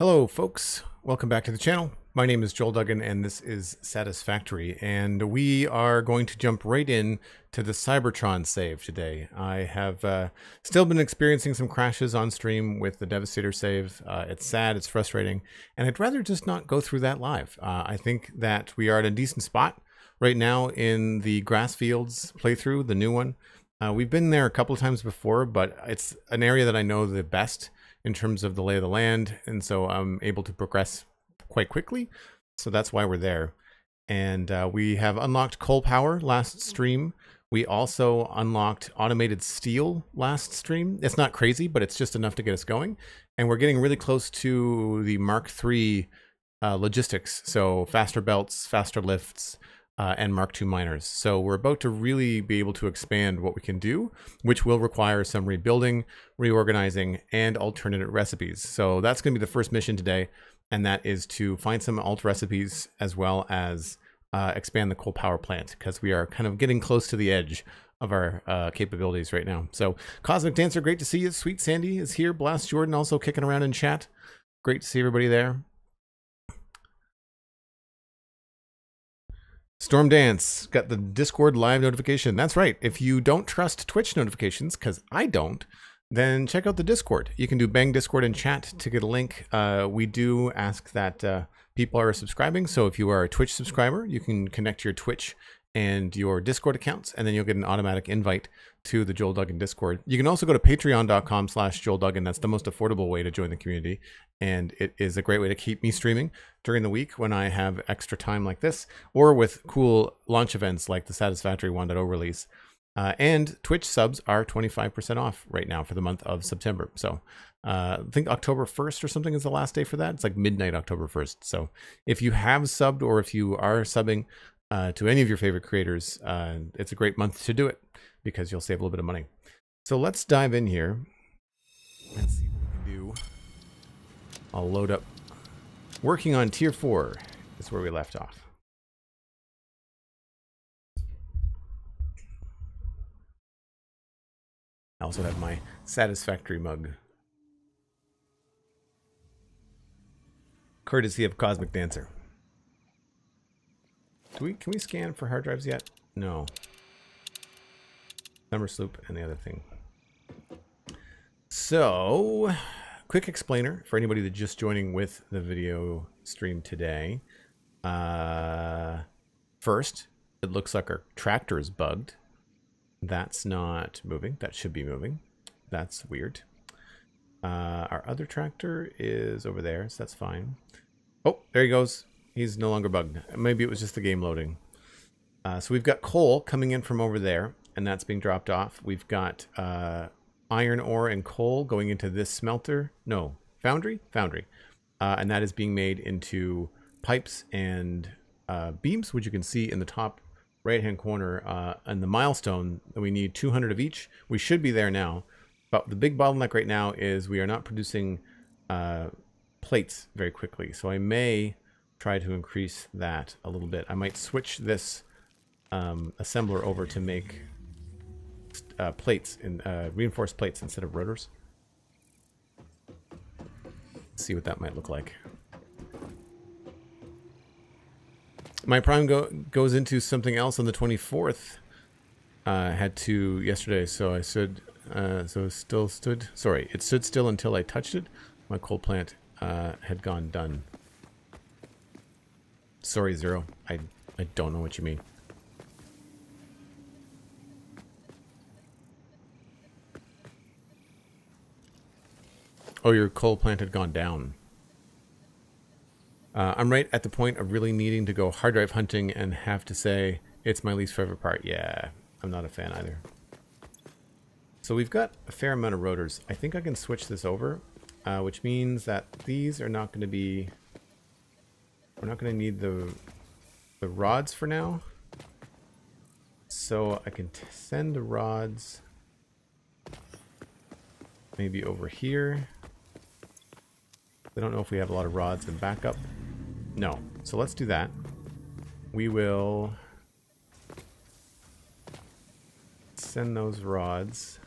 Hello, folks. Welcome back to the channel. My name is Joel Duggan, and this is Satisfactory, and we are going to jump right in to the Cybertron save today. I have uh, still been experiencing some crashes on stream with the Devastator save. Uh, it's sad, it's frustrating, and I'd rather just not go through that live. Uh, I think that we are at a decent spot right now in the grass fields playthrough, the new one. Uh, we've been there a couple times before, but it's an area that I know the best in terms of the lay of the land, and so I'm able to progress quite quickly. So that's why we're there. And uh, we have unlocked coal power last stream. We also unlocked automated steel last stream. It's not crazy, but it's just enough to get us going. And we're getting really close to the Mark III uh, logistics. So faster belts, faster lifts, uh, and Mark II miners. So we're about to really be able to expand what we can do, which will require some rebuilding, reorganizing, and alternate recipes. So that's going to be the first mission today, and that is to find some alt recipes as well as uh, expand the coal power plant because we are kind of getting close to the edge of our uh, capabilities right now. So Cosmic Dancer, great to see you. Sweet Sandy is here. Blast Jordan also kicking around in chat. Great to see everybody there. Storm Dance got the Discord live notification. That's right. If you don't trust Twitch notifications, because I don't, then check out the Discord. You can do bang Discord and chat to get a link. Uh, we do ask that uh, people are subscribing. So if you are a Twitch subscriber, you can connect your Twitch and your Discord accounts, and then you'll get an automatic invite to the Joel Duggan Discord. You can also go to patreon.com slash Joel Duggan. That's the most affordable way to join the community. And it is a great way to keep me streaming during the week when I have extra time like this, or with cool launch events like the Satisfactory 1.0 release. Uh, and Twitch subs are 25% off right now for the month of September. So uh, I think October 1st or something is the last day for that. It's like midnight October 1st. So if you have subbed or if you are subbing uh, to any of your favorite creators, uh, it's a great month to do it because you'll save a little bit of money. So let's dive in here and see what we can do. I'll load up. Working on tier 4 is where we left off. I also have my satisfactory mug. Courtesy of Cosmic Dancer. Do we can we scan for hard drives yet? No. Somersloop and the other thing. So, quick explainer for anybody that's just joining with the video stream today. Uh, first, it looks like our tractor is bugged. That's not moving. That should be moving. That's weird. Uh, our other tractor is over there, so that's fine. Oh, there he goes. He's no longer bugged. Maybe it was just the game loading. Uh, so we've got coal coming in from over there, and that's being dropped off. We've got uh, iron ore and coal going into this smelter. No, foundry? Foundry. Uh, and that is being made into pipes and uh, beams, which you can see in the top right-hand corner. Uh, and the milestone, we need 200 of each. We should be there now. But the big bottleneck right now is we are not producing uh, plates very quickly. So I may try to increase that a little bit. I might switch this um, assembler over to make uh, plates in uh, reinforced plates instead of rotors. see what that might look like. My prime go goes into something else on the 24th. Uh, had to yesterday, so I stood. Uh, so still stood. Sorry, it stood still until I touched it. My coal plant uh, had gone done. Sorry, Zero. I I don't know what you mean. Oh, your coal plant had gone down. Uh, I'm right at the point of really needing to go hard drive hunting and have to say it's my least favorite part. Yeah, I'm not a fan either. So we've got a fair amount of rotors. I think I can switch this over, uh, which means that these are not going to be... We're not going to need the, the rods for now. So I can send the rods maybe over here. I don't know if we have a lot of rods in backup. No. So let's do that. We will send those rods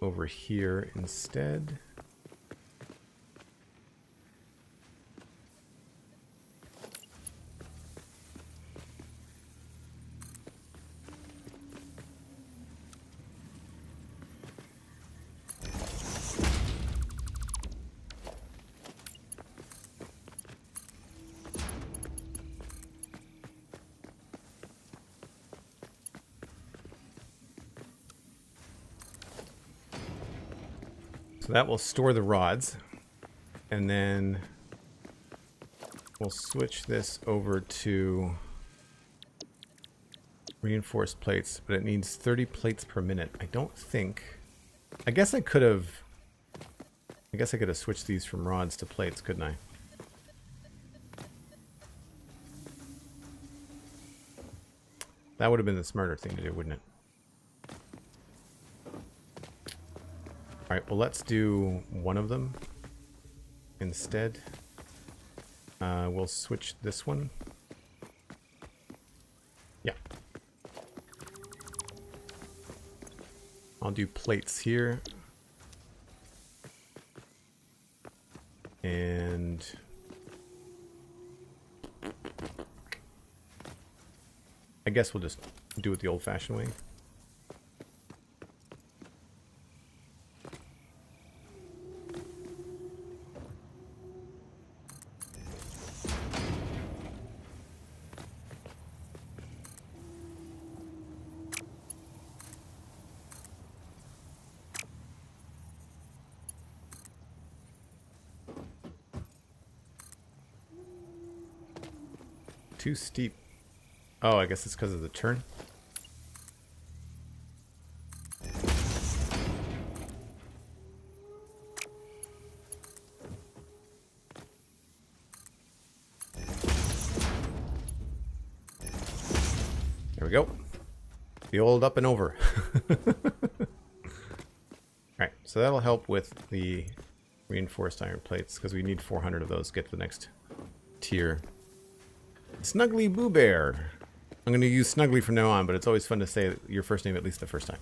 over here instead. That will store the rods. And then we'll switch this over to reinforced plates, but it needs 30 plates per minute. I don't think... I guess I could have... I guess I could have switched these from rods to plates, couldn't I? That would have been the smarter thing to do, wouldn't it? Alright, well let's do one of them instead. Uh, we'll switch this one. Yeah. I'll do plates here. And... I guess we'll just do it the old-fashioned way. Too steep. Oh, I guess it's because of the turn. There we go. The old up and over. Alright, so that'll help with the reinforced iron plates, because we need 400 of those to get to the next tier. Snuggly Boo Bear. I'm going to use Snuggly from now on, but it's always fun to say your first name at least the first time.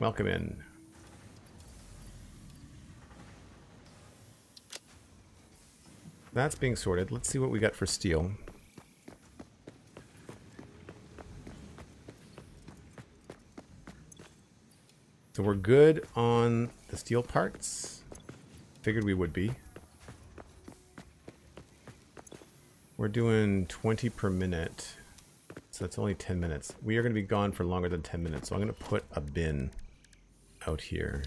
Welcome in. That's being sorted. Let's see what we got for steel. So we're good on the steel parts. Figured we would be. We're doing 20 per minute. So that's only 10 minutes. We are going to be gone for longer than 10 minutes. So I'm going to put a bin out here.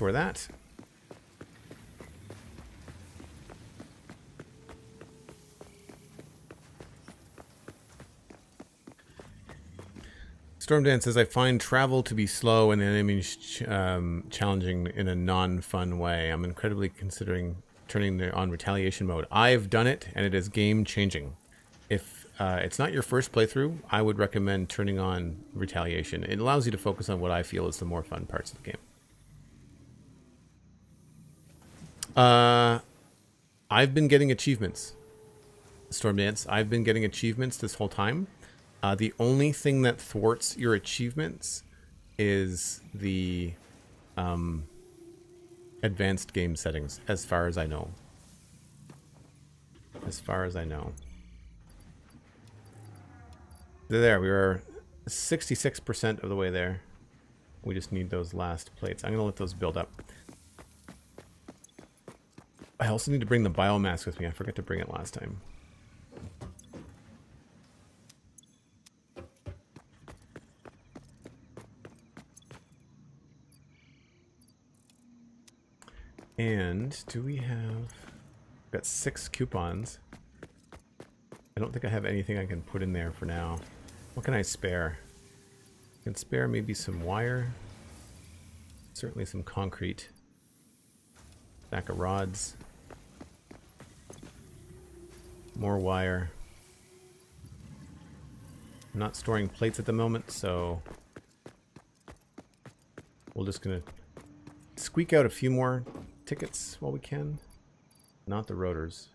Store that. Stormdance says, I find travel to be slow and the enemies ch um, challenging in a non-fun way. I'm incredibly considering turning the, on retaliation mode. I've done it, and it is game-changing. If uh, it's not your first playthrough, I would recommend turning on retaliation. It allows you to focus on what I feel is the more fun parts of the game. Uh, I've been getting achievements. Stormdance, I've been getting achievements this whole time. Uh, the only thing that thwarts your achievements is the um, advanced game settings, as far as I know. As far as I know. There, we are 66% of the way there. We just need those last plates. I'm going to let those build up. I also need to bring the biomass with me. I forgot to bring it last time. And do we have... got six coupons. I don't think I have anything I can put in there for now. What can I spare? I can spare maybe some wire. Certainly some concrete. Stack of rods. More wire. I'm not storing plates at the moment, so we're just gonna squeak out a few more tickets while we can. Not the rotors.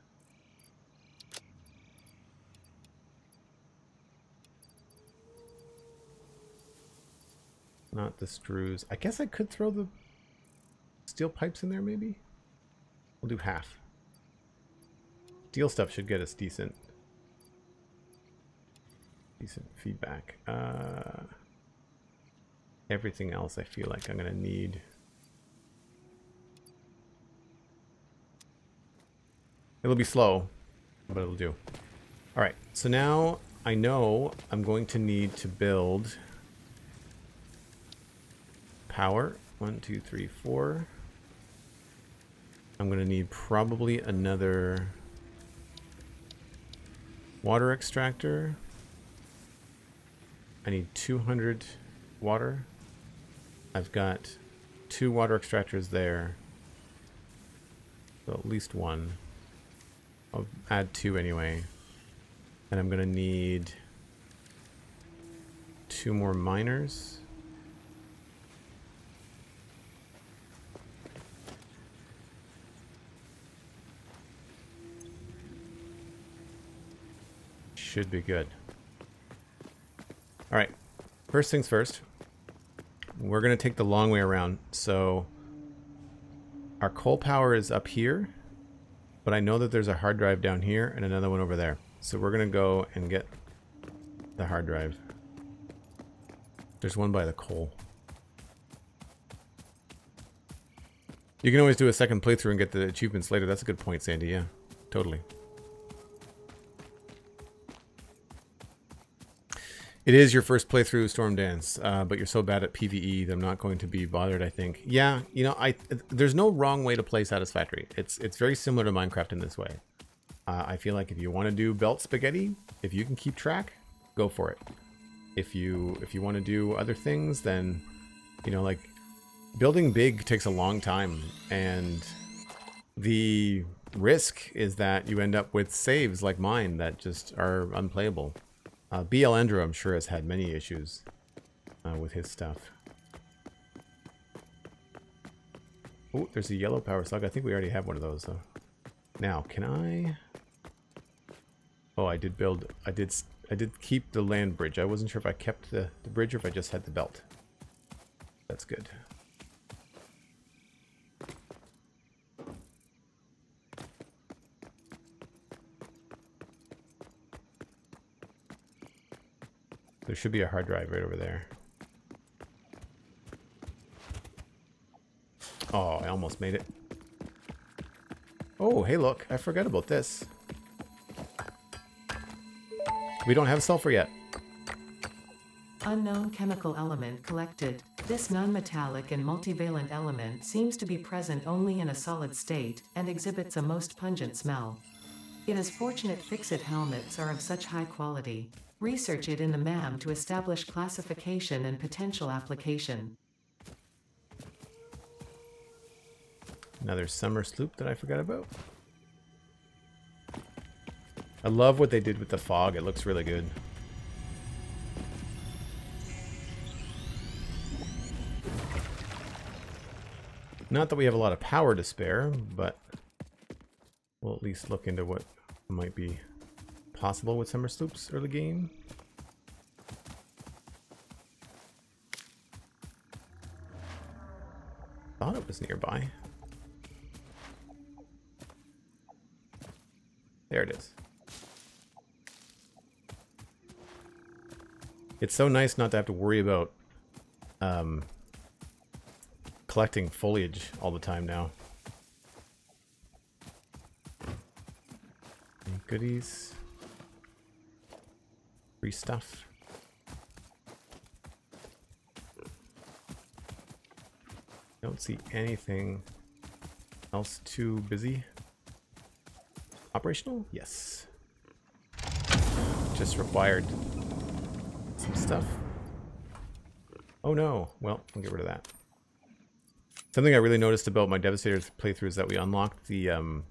Not the screws. I guess I could throw the steel pipes in there maybe? We'll do half. Steel stuff should get us decent decent feedback. Uh, everything else I feel like I'm going to need. It'll be slow, but it'll do. All right, so now I know I'm going to need to build power. One, two, three, four. I'm going to need probably another water extractor. I need 200 water. I've got two water extractors there. So at least one. I'll add two anyway. And I'm going to need two more miners. Should be good. All right. First things first. We're to take the long way around. So our coal power is up here, but I know that there's a hard drive down here and another one over there. So we're to go and get the hard drive. There's one by the coal. You can always do a second playthrough and get the achievements later. That's a good point, Sandy. Yeah, totally. It is your first playthrough Storm Dance, uh, but you're so bad at PVE that I'm not going to be bothered. I think. Yeah, you know, I there's no wrong way to play Satisfactory. It's it's very similar to Minecraft in this way. Uh, I feel like if you want to do belt spaghetti, if you can keep track, go for it. If you if you want to do other things, then you know, like building big takes a long time, and the risk is that you end up with saves like mine that just are unplayable. Uh, BL Andrew, I'm sure, has had many issues uh, with his stuff. Oh, there's a yellow power slug. I think we already have one of those, though. Now, can I... Oh, I did build... I did I did keep the land bridge. I wasn't sure if I kept the, the bridge or if I just had the belt. That's good. There should be a hard drive right over there. Oh, I almost made it. Oh, hey look, I forgot about this. We don't have sulfur yet. Unknown chemical element collected. This non-metallic and multivalent element seems to be present only in a solid state, and exhibits a most pungent smell. It is fortunate FICSIT helmets are of such high quality. Research it in the MAM to establish classification and potential application. Another Somersloop that I forgot about. I love what they did with the fog. It looks really good. Not that we have a lot of power to spare, but we'll at least look into what might be possible with Somersloops early game. Thought it was nearby. There it is. It's so nice not to have to worry about um, collecting foliage all the time now. Any goodies? Free stuff. Don't see anything else too busy. Operational? Yes. Just required some stuff. Oh no. Well, I'll get rid of that. Something I really noticed about my Devastator's playthrough is that we unlocked the um,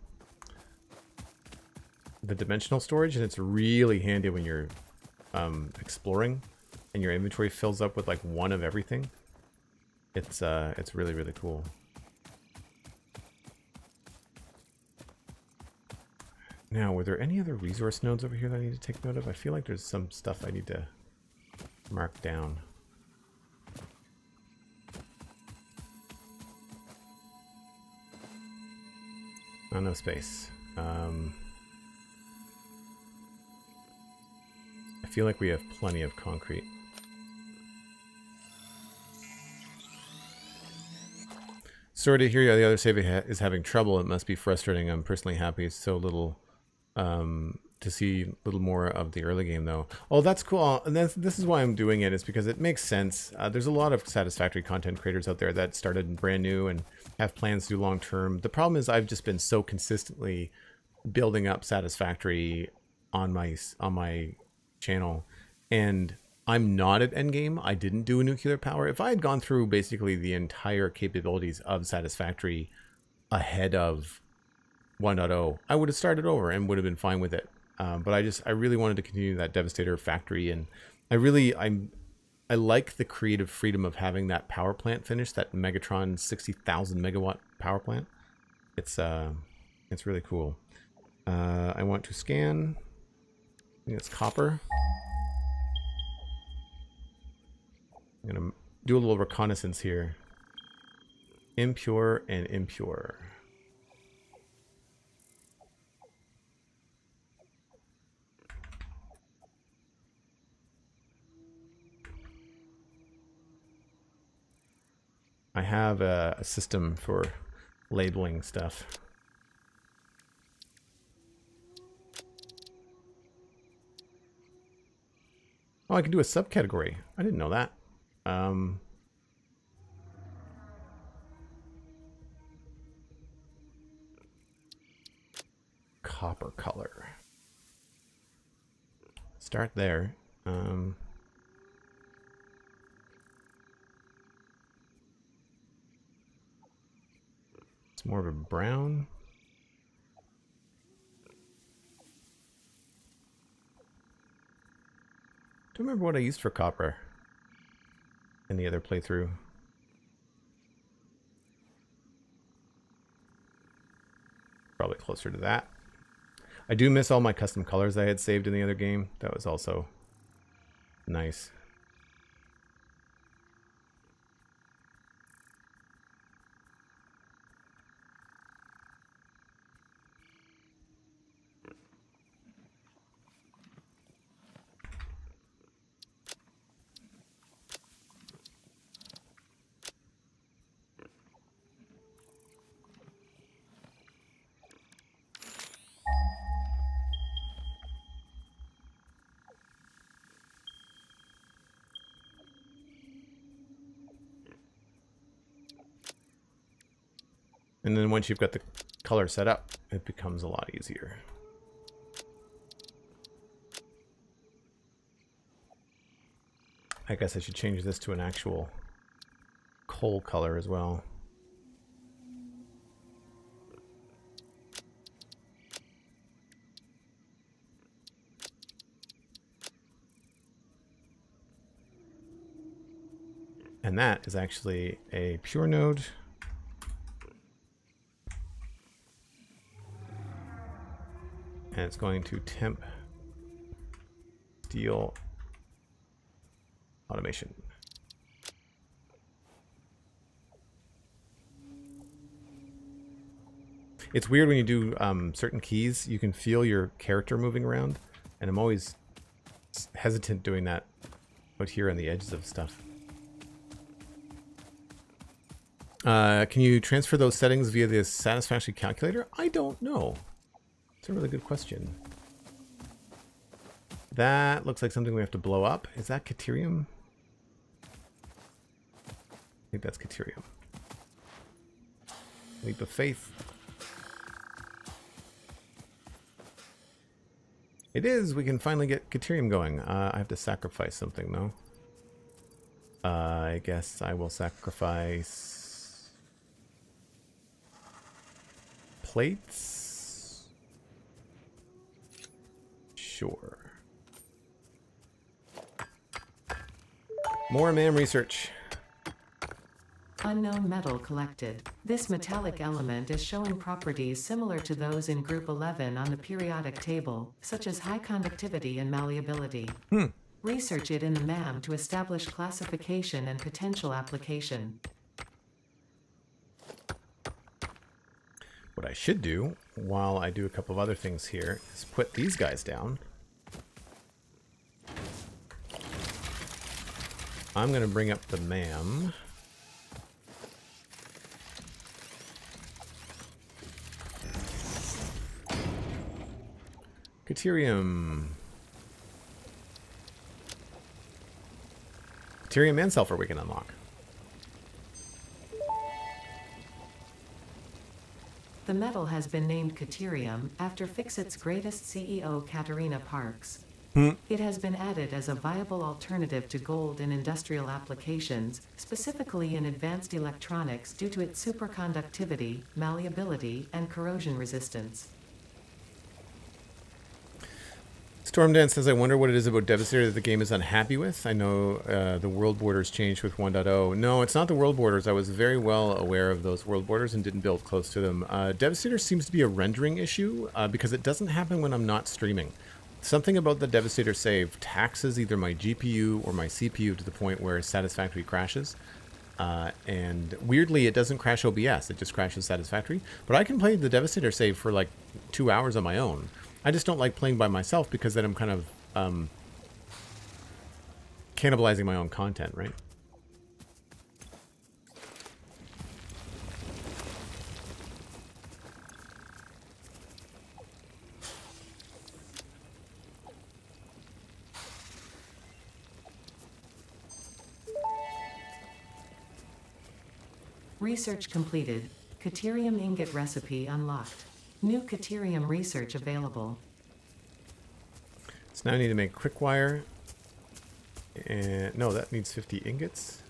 the dimensional storage, and it's really handy when you're um, exploring and your inventory fills up with like one of everything. It's uh, it's really really cool. Now, were there any other resource nodes over here that I need to take note of? I feel like there's some stuff I need to mark down. Oh, no space. Um, feel like we have plenty of concrete. Sorry to hear you. the other save is having trouble. It must be frustrating. I'm personally happy it's so little um, to see a little more of the early game, though. Oh, that's cool. And this, this is why I'm doing it, is because it makes sense. Uh, there's a lot of satisfactory content creators out there that started brand new and have plans to do long term. The problem is I've just been so consistently building up satisfactory on my on my channel, and I'm not at endgame. I didn't do a nuclear power. If I had gone through basically the entire capabilities of Satisfactory ahead of 1.0, I would have started over and would have been fine with it. Um, but I just I really wanted to continue that Devastator factory, and I really I'm I like the creative freedom of having that power plant finished, that Megatron 60,000 megawatt power plant. It's uh, it's really cool. Uh, I want to scan. It's copper. I'm to do a little reconnaissance here. Impure and impure. I have a, a system for labeling stuff. Oh, I can do a subcategory. I didn't know that. Um, copper color. Start there. Um, it's more of a brown. Don't remember what I used for copper in the other playthrough. Probably closer to that. I do miss all my custom colors I had saved in the other game. That was also nice. And then once you've got the color set up, it becomes a lot easier. I guess I should change this to an actual coal color as well. And that is actually a pure node. And it's going to temp steel automation. It's weird when you do um, certain keys, you can feel your character moving around, and I'm always hesitant doing that out here on the edges of stuff. Uh, can you transfer those settings via the Satisfactory calculator? I don't know. It's a really good question. That looks like something we have to blow up. Is that Caterium? I think that's Caterium. Leap of faith. It is. We can finally get Caterium going. Uh, I have to sacrifice something, though. Uh, I guess I will sacrifice... Plates? Sure. More MAM research. Unknown metal collected. This metallic element is showing properties similar to those in Group 11 on the periodic table, such as high conductivity and malleability. Hmm. Research it in the MAM to establish classification and potential application. What I should do, while I do a couple of other things here, is put these guys down. I'm going to bring up the MAM. Caterium. Caterium and sulfur we can unlock. The metal has been named Caterium after FICSIT's greatest CEO Katerina Parks. Hmm. It has been added as a viable alternative to gold in industrial applications, specifically in advanced electronics due to its superconductivity, malleability, and corrosion resistance. Stormdance says, I wonder what it is about Devastator that the game is unhappy with. I know uh, the world borders changed with 1.0. No, it's not the world borders. I was very well aware of those world borders and didn't build close to them. Uh, Devastator seems to be a rendering issue uh, because it doesn't happen when I'm not streaming. Something about the Devastator save taxes either my GPU or my CPU to the point where Satisfactory crashes. Uh, and weirdly, it doesn't crash OBS, it just crashes Satisfactory. But I can play the Devastator save for like two hours on my own. I just don't like playing by myself because then I'm kind of um, cannibalizing my own content, right? Research completed. Caterium ingot recipe unlocked. New Caterium research available. So now I need to make quick wire. And no, that needs 50 ingots.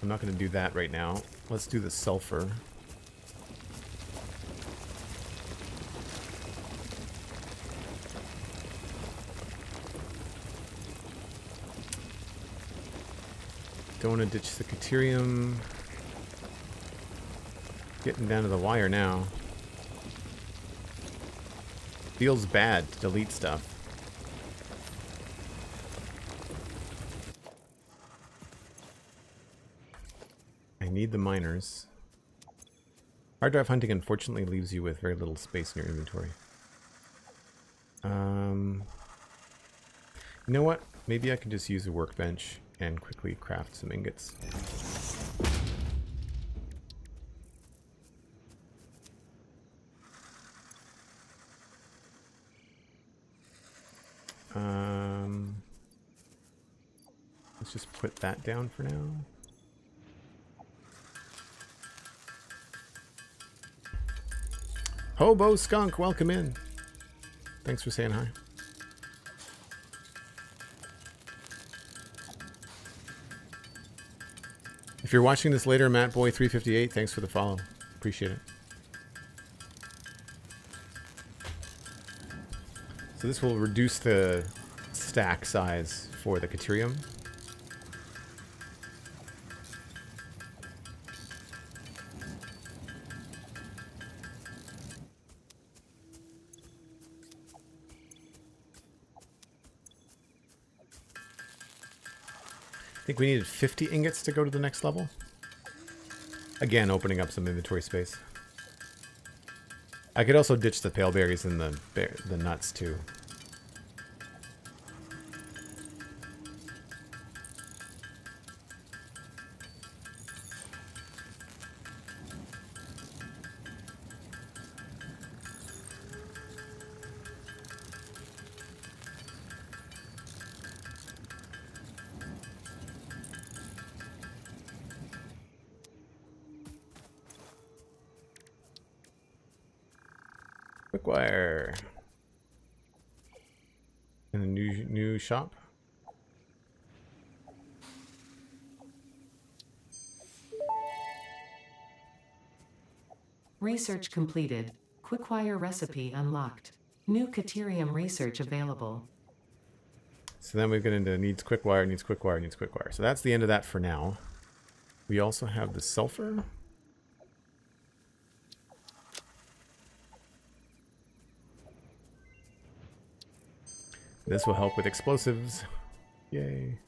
I'm not going to do that right now. Let's do the sulfur. Don't want to ditch the Caterium. Getting down to the wire now. Feels bad to delete stuff. I need the miners. Hard drive hunting unfortunately leaves you with very little space in your inventory. Um, you know what? Maybe I can just use a workbench and quickly craft some ingots. Um, let's just put that down for now. Hobo Skunk, welcome in. Thanks for saying hi. If you're watching this later, Matt Boy 358 thanks for the follow. Appreciate it. So this will reduce the stack size for the Caterium. I think we needed 50 ingots to go to the next level. Again, opening up some inventory space. I could also ditch the pale berries and the the nuts too. Research completed. Quickwire recipe unlocked. New Caterium research available. So then we've get into needs quickwire, needs quickwire, needs quickwire. So that's the end of that for now. We also have the sulfur. This will help with explosives. Yay.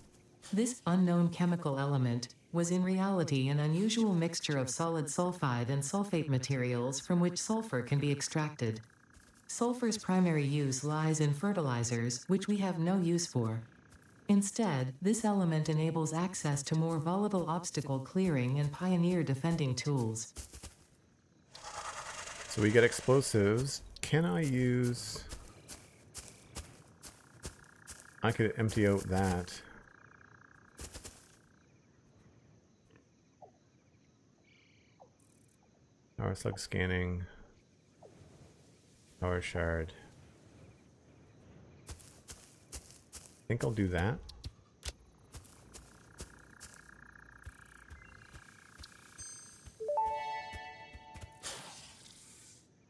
This unknown chemical element was in reality an unusual mixture of solid sulfide and sulfate materials from which sulfur can be extracted. Sulfur's primary use lies in fertilizers, which we have no use for. Instead, this element enables access to more volatile obstacle clearing and pioneer defending tools. So we get explosives. Can I use... I could empty out that. Oh, power slug scanning. Oh, power shard. I think I'll do that.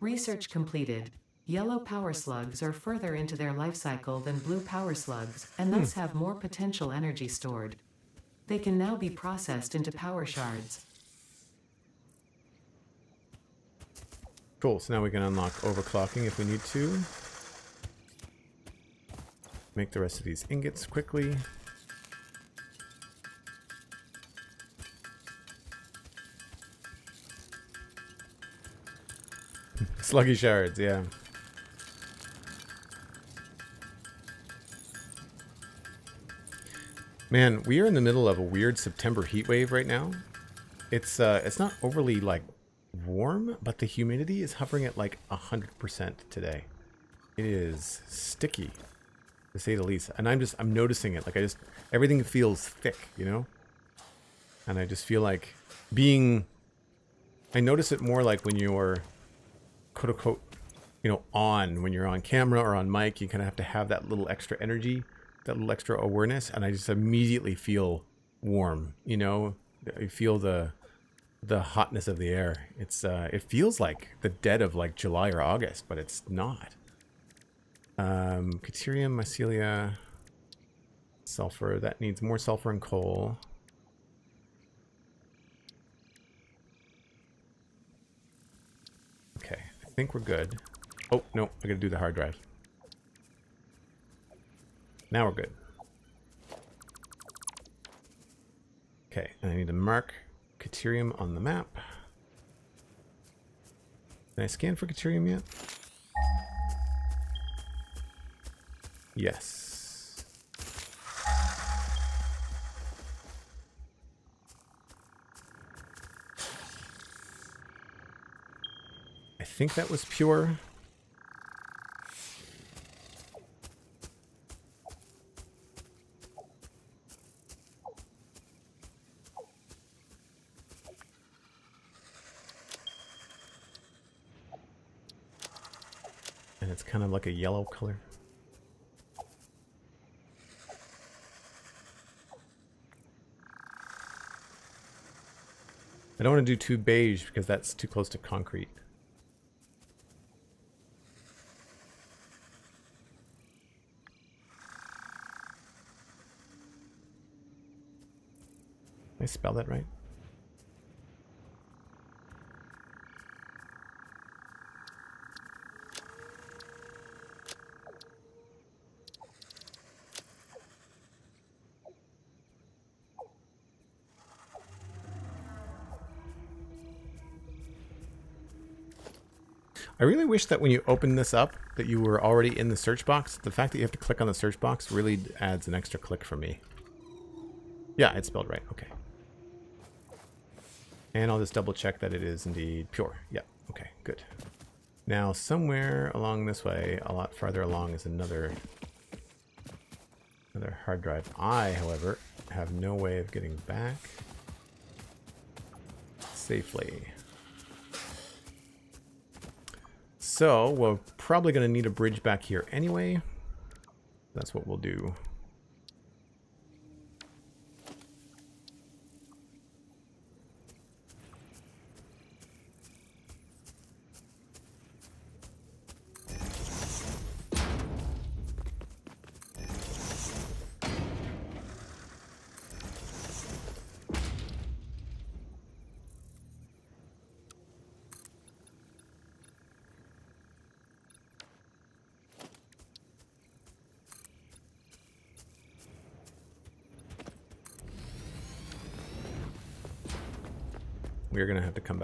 Research completed. Yellow power slugs are further into their life cycle than blue power slugs, and thus hmm. have more potential energy stored. They can now be processed into power shards. Cool, so now we can unlock overclocking if we need to. Make the rest of these ingots quickly. Sluggy shards, yeah. Man, we are in the middle of a weird September heat wave right now. It's uh it's not overly like warm, but the humidity is hovering at like 100% today. It is sticky, to say the least. And I'm just, I'm noticing it. Like I just, everything feels thick, you know? And I just feel like being, I notice it more like when you're, quote unquote, you know, on, when you're on camera or on mic, you kind of have to have that little extra energy, that little extra awareness. And I just immediately feel warm, you know? I feel the, the hotness of the air. It's uh, it feels like the dead of like July or August, but it's not. Um, Caterium, mycelia, sulfur. That needs more sulfur and coal. Okay, I think we're good. Oh, no, I gotta do the hard drive. Now we're good. Okay, and I need to mark Caterium on the map. Can I scan for Caterium yet? Yes. I think that was pure. And it's kind of like a yellow color. I don't want to do too beige because that's too close to concrete. Did I spell that right? I really wish that when you open this up that you were already in the search box. The fact that you have to click on the search box really adds an extra click for me. Yeah, it's spelled right. Okay. And I'll just double check that it is indeed pure. Yeah, okay, good. Now, somewhere along this way, a lot farther along, is another another hard drive. I, however, have no way of getting back safely. So, we're probably going to need a bridge back here anyway. That's what we'll do.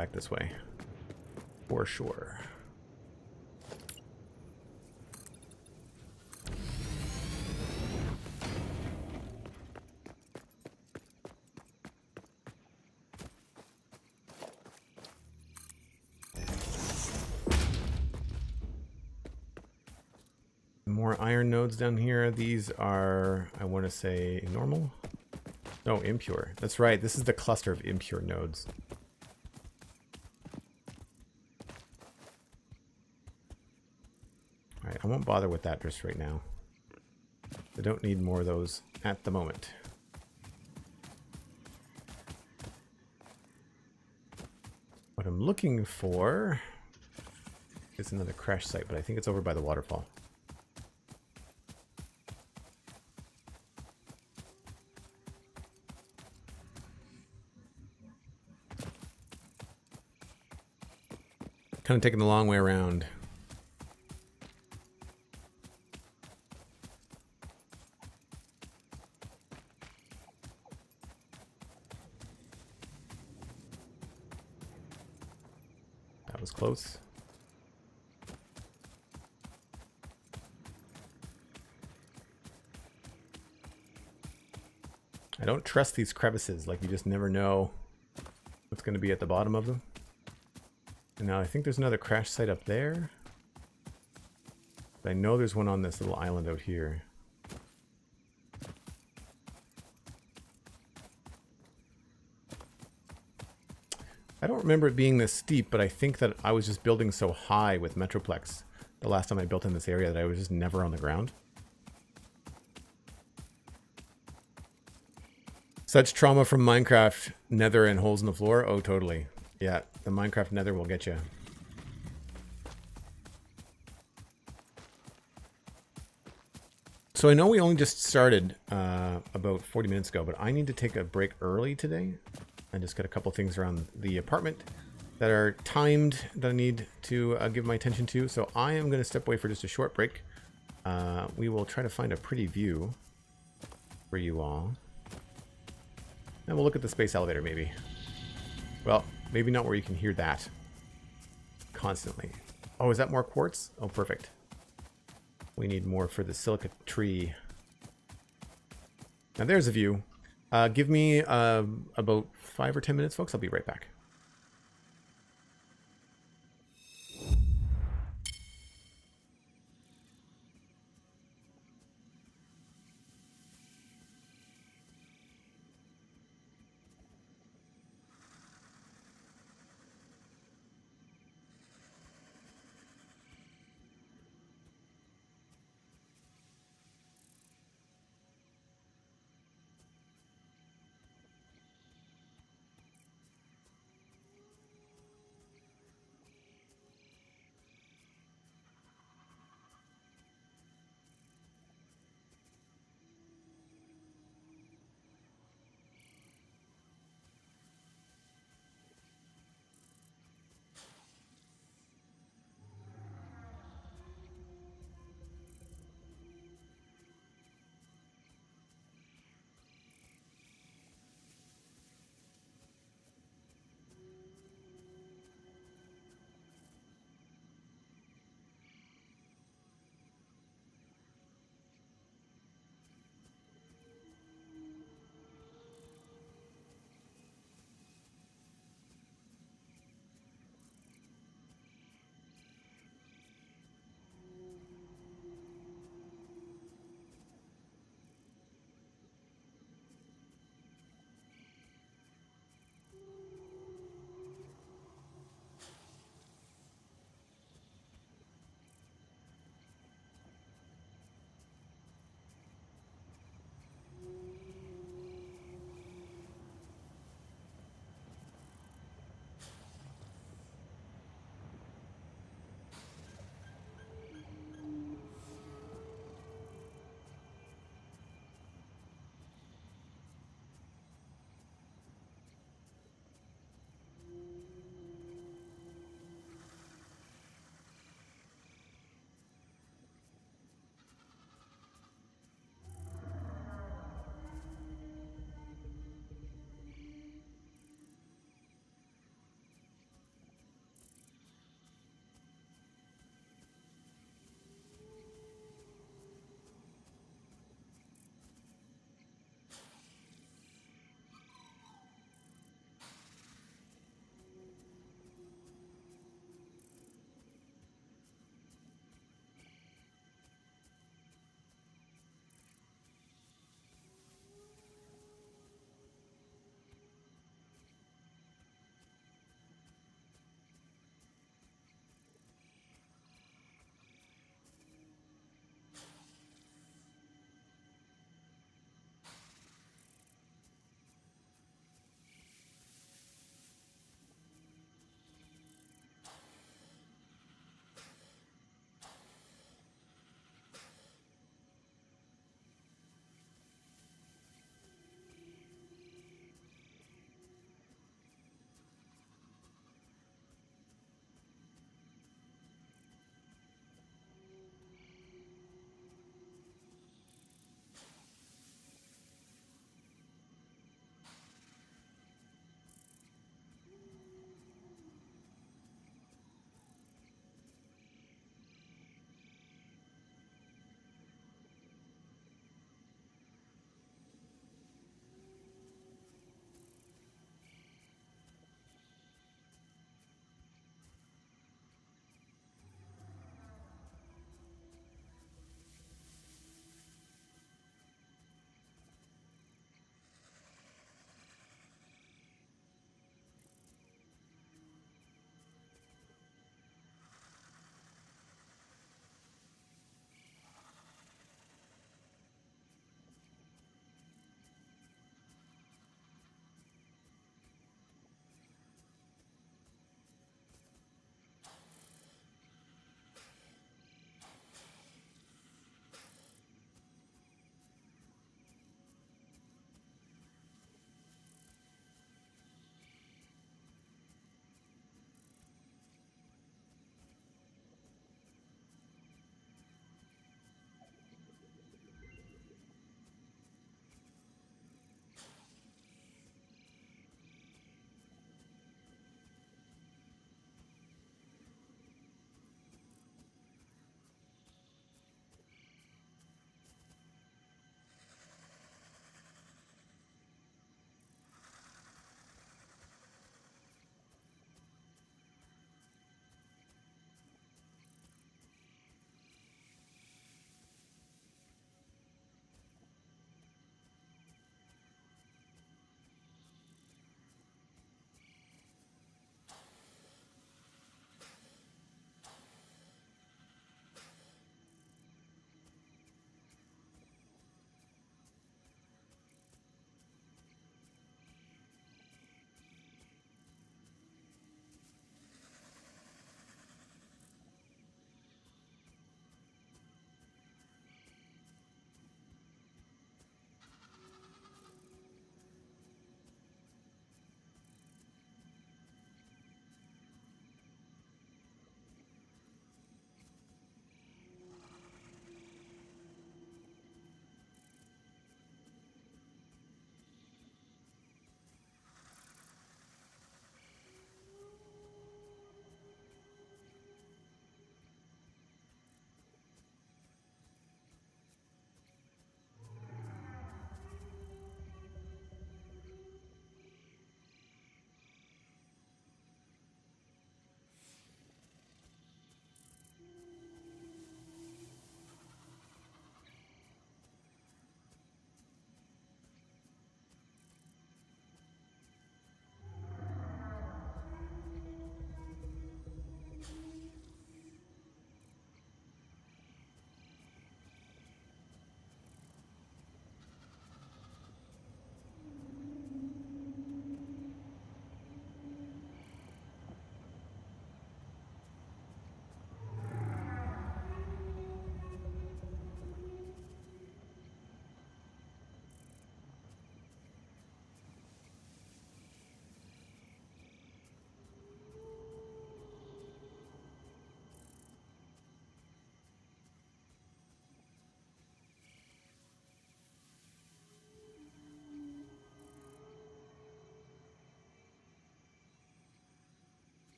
back this way. For sure. More iron nodes down here. These are, I want to say, normal? No, impure. That's right. This is the cluster of impure nodes. Won't bother with that just right now. I don't need more of those at the moment. What I'm looking for is another crash site, but I think it's over by the waterfall. Kind of taking the long way around. Trust these crevices, like you just never know what's going to be at the bottom of them. And now I think there's another crash site up there. But I know there's one on this little island out here. I don't remember it being this steep, but I think that I was just building so high with Metroplex the last time I built in this area that I was just never on the ground. Such trauma from Minecraft nether and holes in the floor? Oh, totally. Yeah, the Minecraft nether will get you. So I know we only just started uh, about 40 minutes ago, but I need to take a break early today. I just got a couple things around the apartment that are timed that I need to uh, give my attention to. So I am going to step away for just a short break. Uh, we will try to find a pretty view for you all. And we'll look at the space elevator maybe. Well, maybe not where you can hear that constantly. Oh, is that more quartz? Oh, perfect. We need more for the silica tree. Now there's a view. Uh, give me uh, about five or ten minutes, folks. I'll be right back.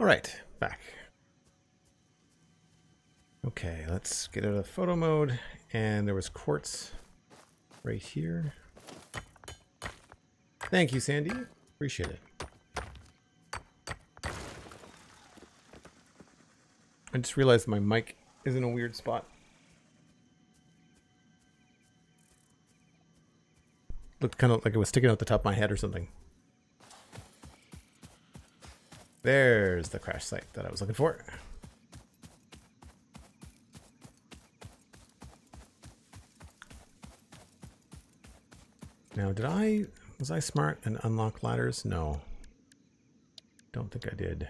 All right, back. Okay, let's get out of photo mode. And there was quartz right here. Thank you, Sandy. Appreciate it. I just realized my mic is in a weird spot. Looked kind of like it was sticking out the top of my head or something. There's the crash site that I was looking for. Now, did I, was I smart and unlock ladders? No. Don't think I did.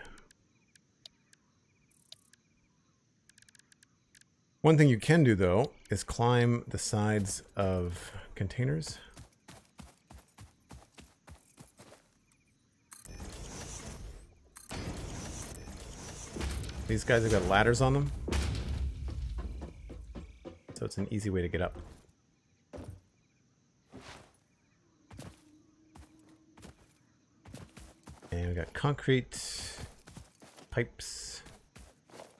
One thing you can do though is climb the sides of containers. These guys have got ladders on them. So it's an easy way to get up. And we got concrete, pipes,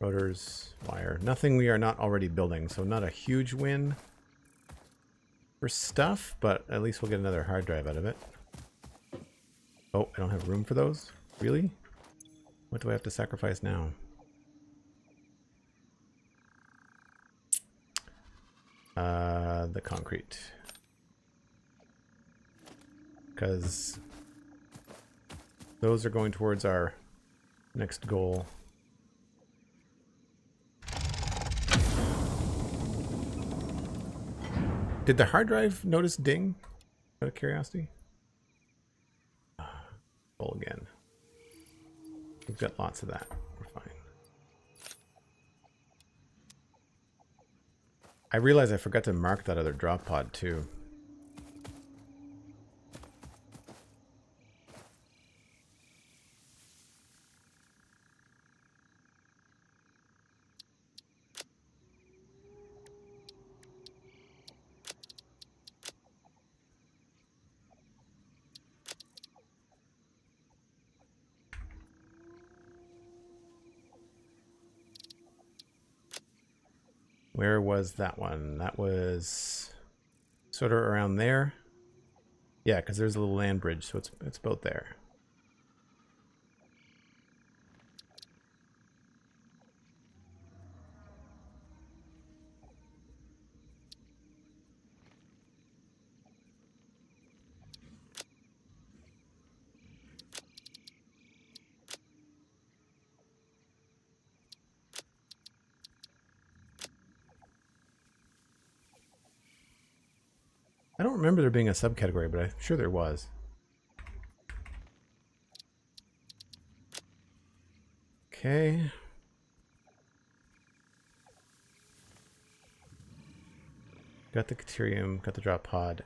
rotors, wire. Nothing we are not already building, so not a huge win for stuff, but at least we'll get another hard drive out of it. Oh, I don't have room for those? Really? What do I have to sacrifice now? Uh, the concrete. Because those are going towards our next goal. Did the hard drive notice ding? Out of curiosity? Full again. We've got lots of that. We're fine. I realize I forgot to mark that other drop pod too. Where was that one? That was sort of around there. Yeah, because there's a little land bridge, so it's it's about there. I don't remember there being a subcategory, but I'm sure there was. Okay. Got the Caterium, got the drop pod.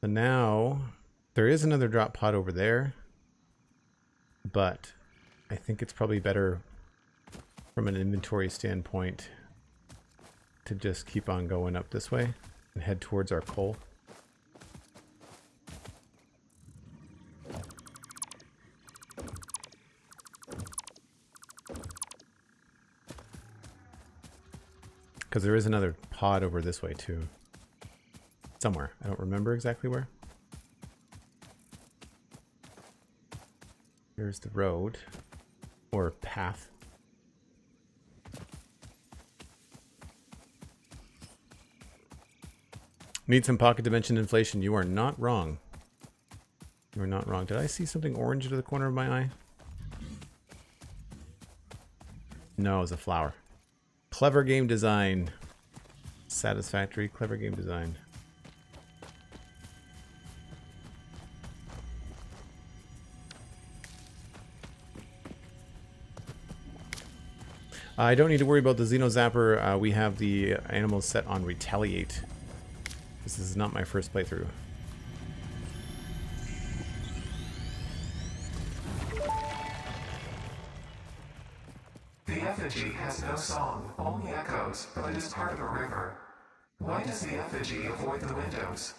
So now, there is another drop pod over there, but I think it's probably better from an inventory standpoint to just keep on going up this way and head towards our coal. Because there is another pod over this way too. Somewhere. I don't remember exactly where. Here's the road. Or path. Need some pocket dimension inflation. You are not wrong. You are not wrong. Did I see something orange to the corner of my eye? No, it was a flower. Clever game design. Satisfactory, clever game design. I don't need to worry about the Xeno Zapper. Uh, we have the animals set on Retaliate. This is not my first playthrough. No song, only echoes, but it is part of a river. Why does the effigy avoid the windows?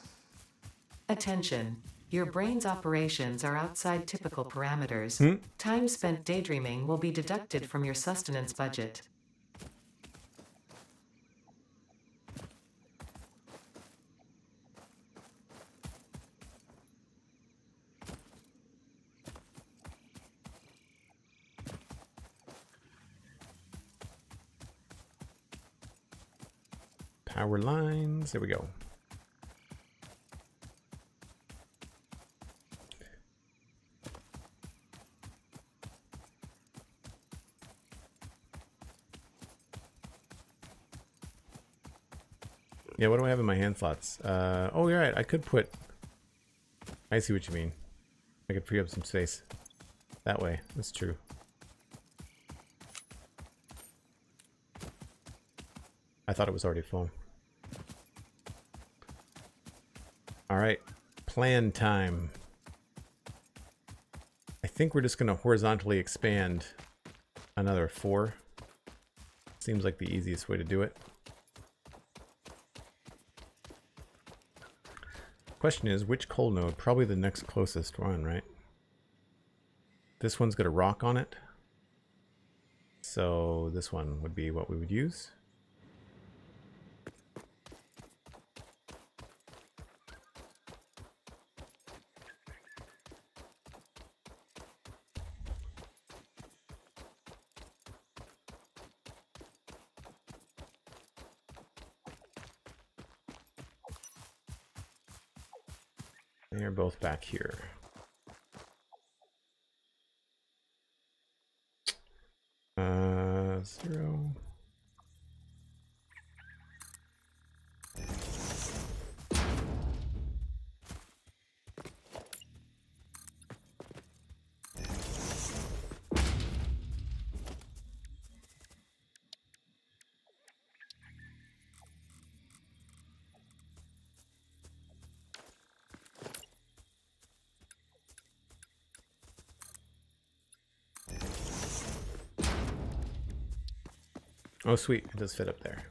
Attention. Your brain's operations are outside typical parameters. Hmm? Time spent daydreaming will be deducted from your sustenance budget. Power lines. There we go. Yeah, what do I have in my hand slots? Uh, oh, you're right. I could put... I see what you mean. I could free up some space. That way. That's true. I thought it was already full. Alright. Plan time. I think we're just going to horizontally expand another four. Seems like the easiest way to do it. Question is, which coal node? Probably the next closest one, right? This one's got a rock on it. So this one would be what we would use. They're both back here. Oh, sweet. It does fit up there.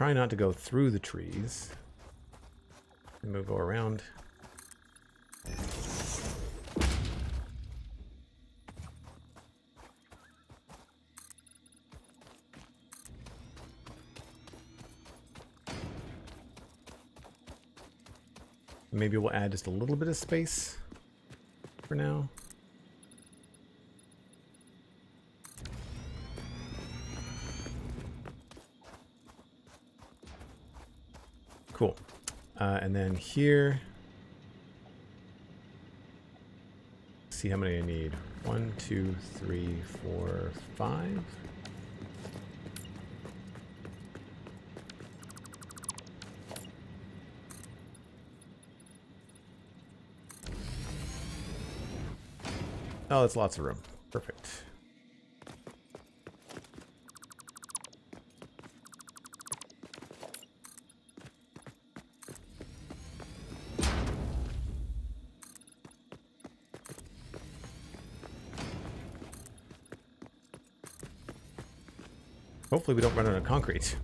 Try not to go through the trees. And we'll go around. Maybe we'll add just a little bit of space for now. Cool. Uh, and then here, see how many I need. One, two, three, four, five. Oh, that's lots of room. Hopefully we don't run out of concrete.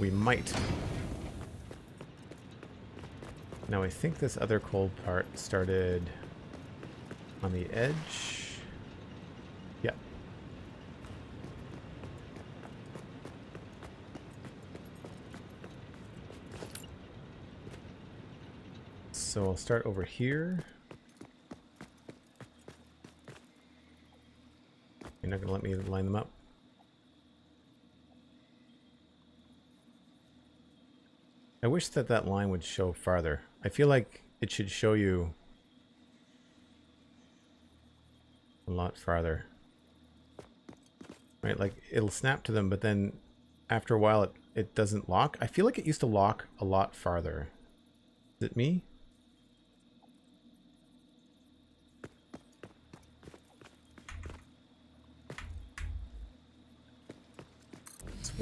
We might. Now I think this other cold part started on the edge. Yeah. So I'll start over here. Let me line them up? I wish that that line would show farther. I feel like it should show you a lot farther. Right, like it'll snap to them, but then after a while it, it doesn't lock. I feel like it used to lock a lot farther. Is it me?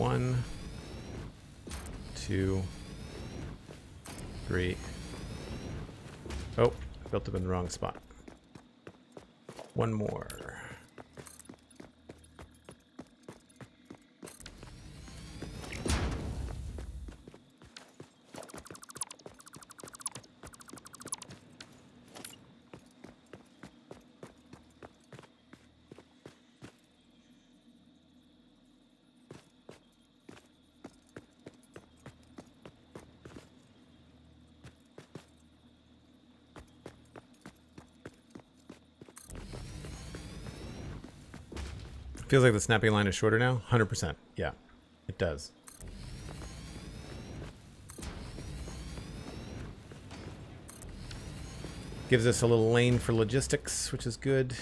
One, two, three. Oh, built up in the wrong spot. One more. Feels like the snapping line is shorter now. 100%. Yeah, it does. Gives us a little lane for logistics, which is good.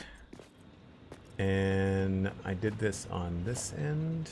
And I did this on this end.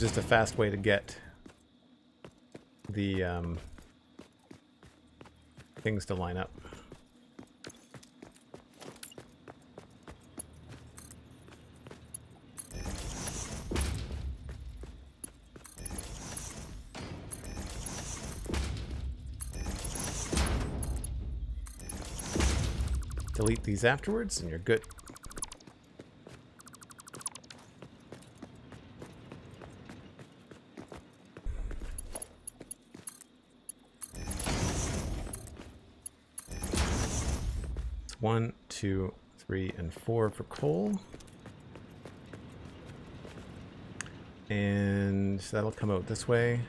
It's just a fast way to get the um, things to line up. Delete these afterwards and you're good. Four for coal. And that'll come out this way.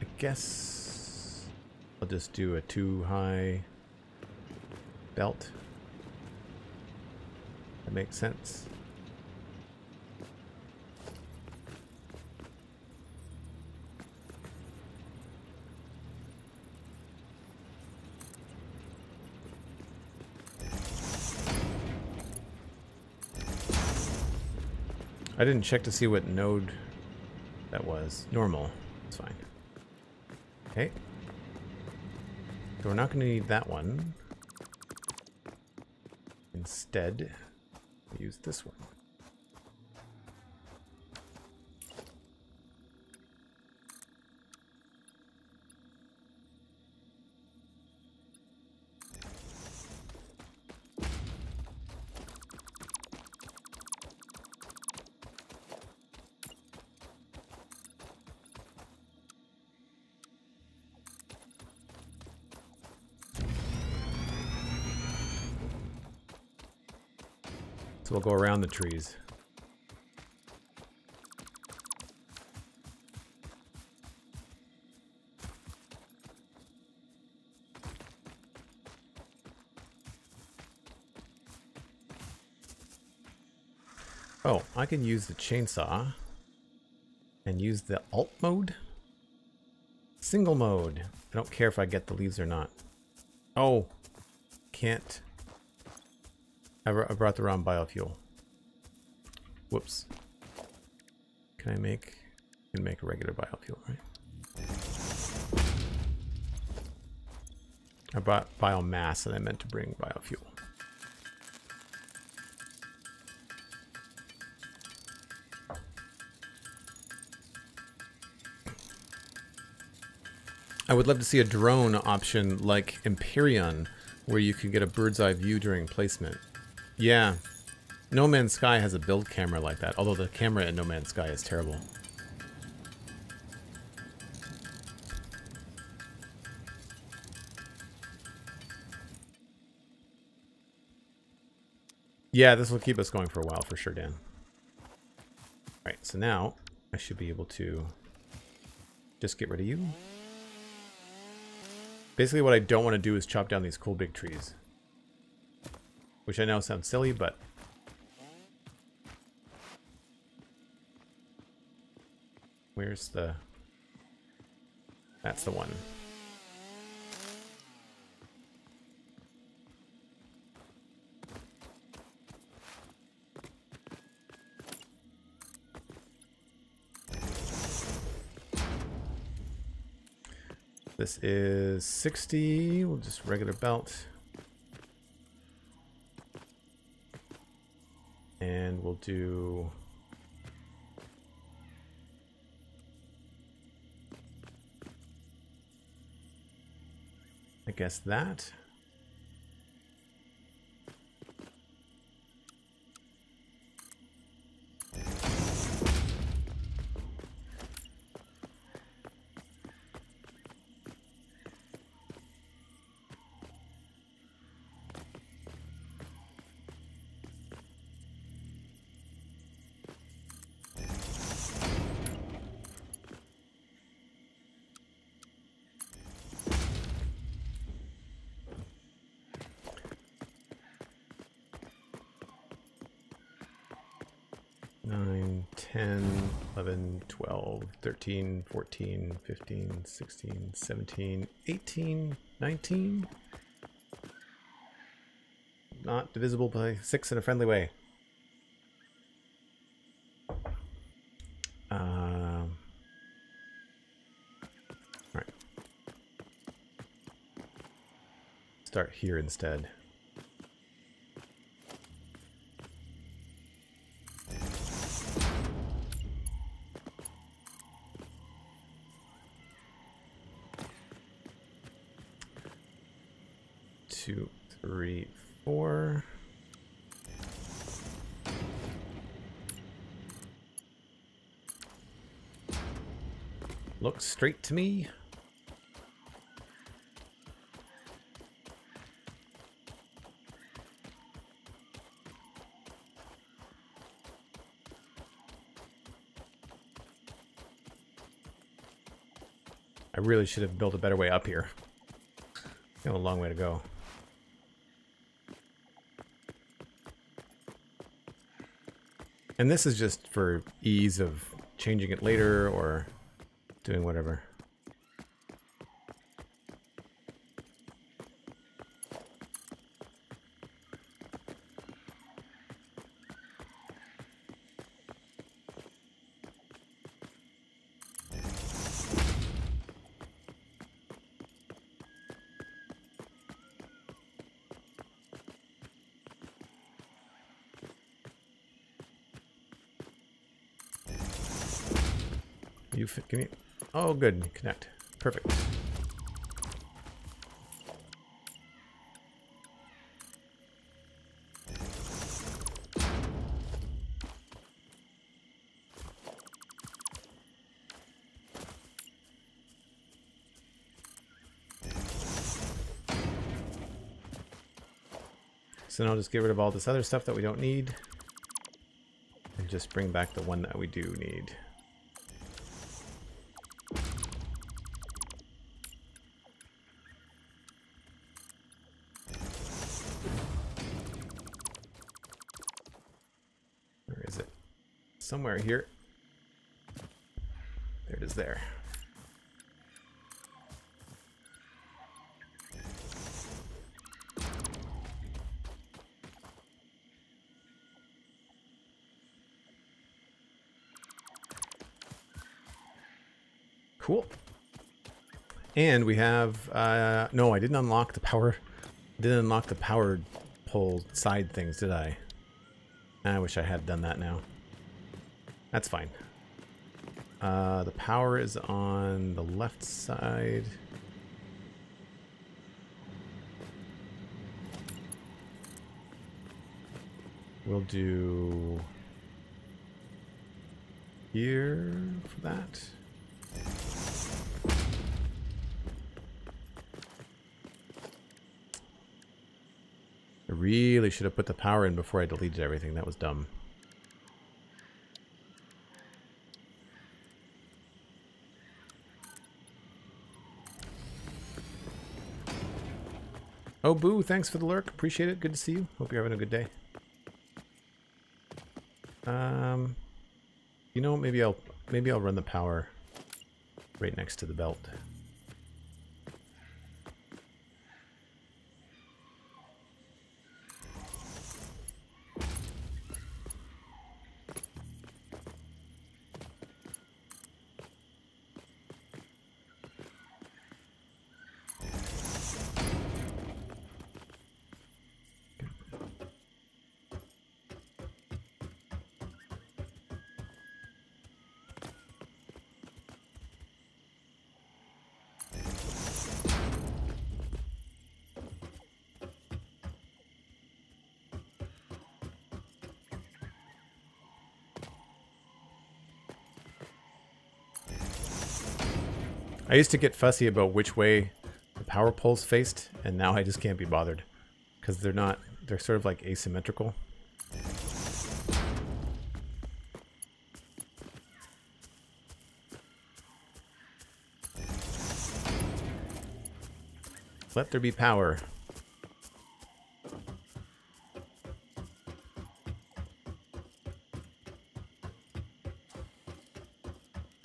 I guess I'll just do a two high belt. That makes sense. I didn't check to see what node that was. Normal. It's fine. Okay. So we're not going to need that one. Instead, use this one. Go around the trees. Oh, I can use the chainsaw and use the alt mode. Single mode. I don't care if I get the leaves or not. Oh, can't. I, I brought the wrong biofuel. Whoops. Can I make? Can make a regular biofuel, right? I brought biomass and I meant to bring biofuel. I would love to see a drone option like Empyrean, where you can get a bird's eye view during placement. Yeah. No Man's Sky has a build camera like that, although the camera in No Man's Sky is terrible. Yeah, this will keep us going for a while for sure, Dan. Alright, so now I should be able to just get rid of you. Basically what I don't want to do is chop down these cool big trees. Which I know sounds silly, but... Where's the... That's the one. This is 60. We'll just regular belt. And we'll do... I guess that. 13, 14, 15, 16, 17, 18, 19. Not divisible by 6 in a friendly way. Um, all right. Start here instead. To me. I really should have built a better way up here. Got a long way to go. And this is just for ease of changing it later or doing whatever. You fit, give me. Oh, good. Connect. Perfect. So now I'll just get rid of all this other stuff that we don't need. And just bring back the one that we do need. Where is it? Somewhere here. There it is there. Cool. And we have, uh, no, I didn't unlock the power, didn't unlock the power pole side things, did I? I wish I had done that now. That's fine. Uh, the power is on the left side. We'll do here for that. I really should have put the power in before I deleted everything. That was dumb. Oh, Boo, thanks for the lurk. Appreciate it. Good to see you. Hope you're having a good day. Um, you know, maybe I'll maybe I'll run the power right next to the belt. Used to get fussy about which way the power poles faced, and now I just can't be bothered. Because they're not, they're sort of like asymmetrical. Let there be power.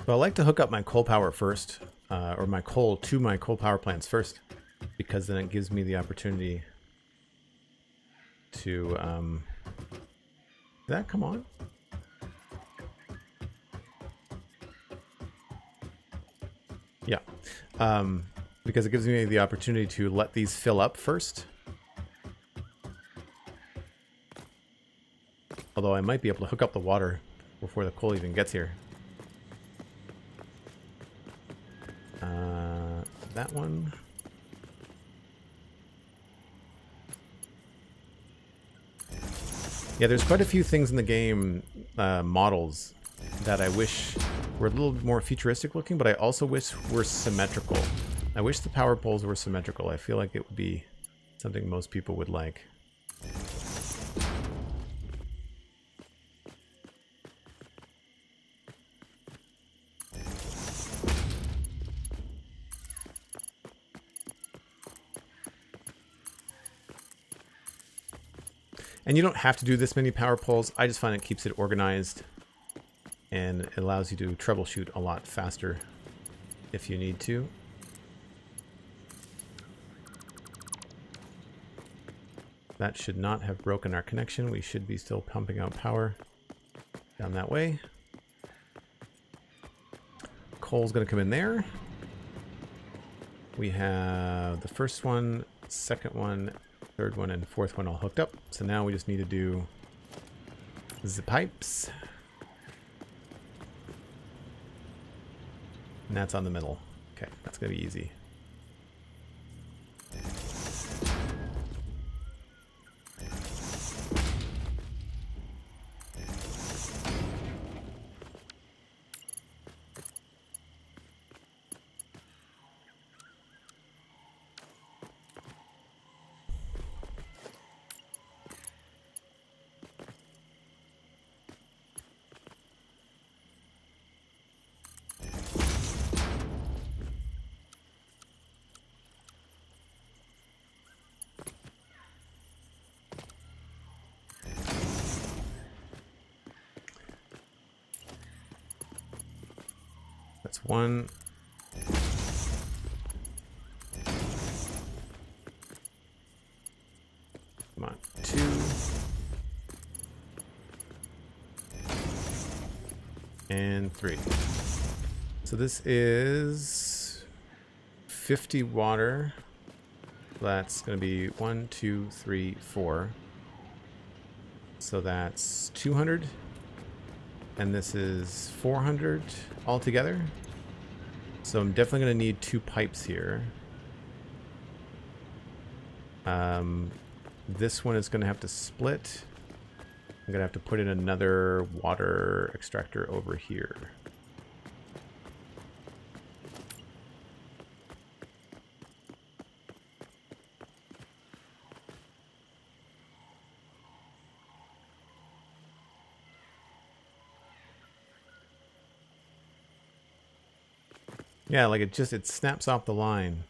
Well, I like to hook up my coal power first, uh, or my coal to my coal power plants first, because then it gives me the opportunity to. Um, that come on? Yeah, um, because it gives me the opportunity to let these fill up first. Although I might be able to hook up the water before the coal even gets here. That one. Yeah, there's quite a few things in the game, uh, models, that I wish were a little more futuristic looking, but I also wish were symmetrical. I wish the power poles were symmetrical. I feel like it would be something most people would like. And you don't have to do this many power poles. I just find it keeps it organized and it allows you to troubleshoot a lot faster if you need to. That should not have broken our connection. We should be still pumping out power down that way. Coal's going to come in there. We have the first one, second one, third one, and fourth one all hooked up. So now we just need to do the pipes. And that's on the middle. Okay, that's to be easy. That's one. Come on, two. And three. So this is 50 water. That's going to be one, two, three, four. So that's 200 and this is 400 altogether. So I'm definitely going to need two pipes here. Um, this one is going to have to split. I'm going to have to put in another water extractor over here. Yeah, like it just, it snaps off the line.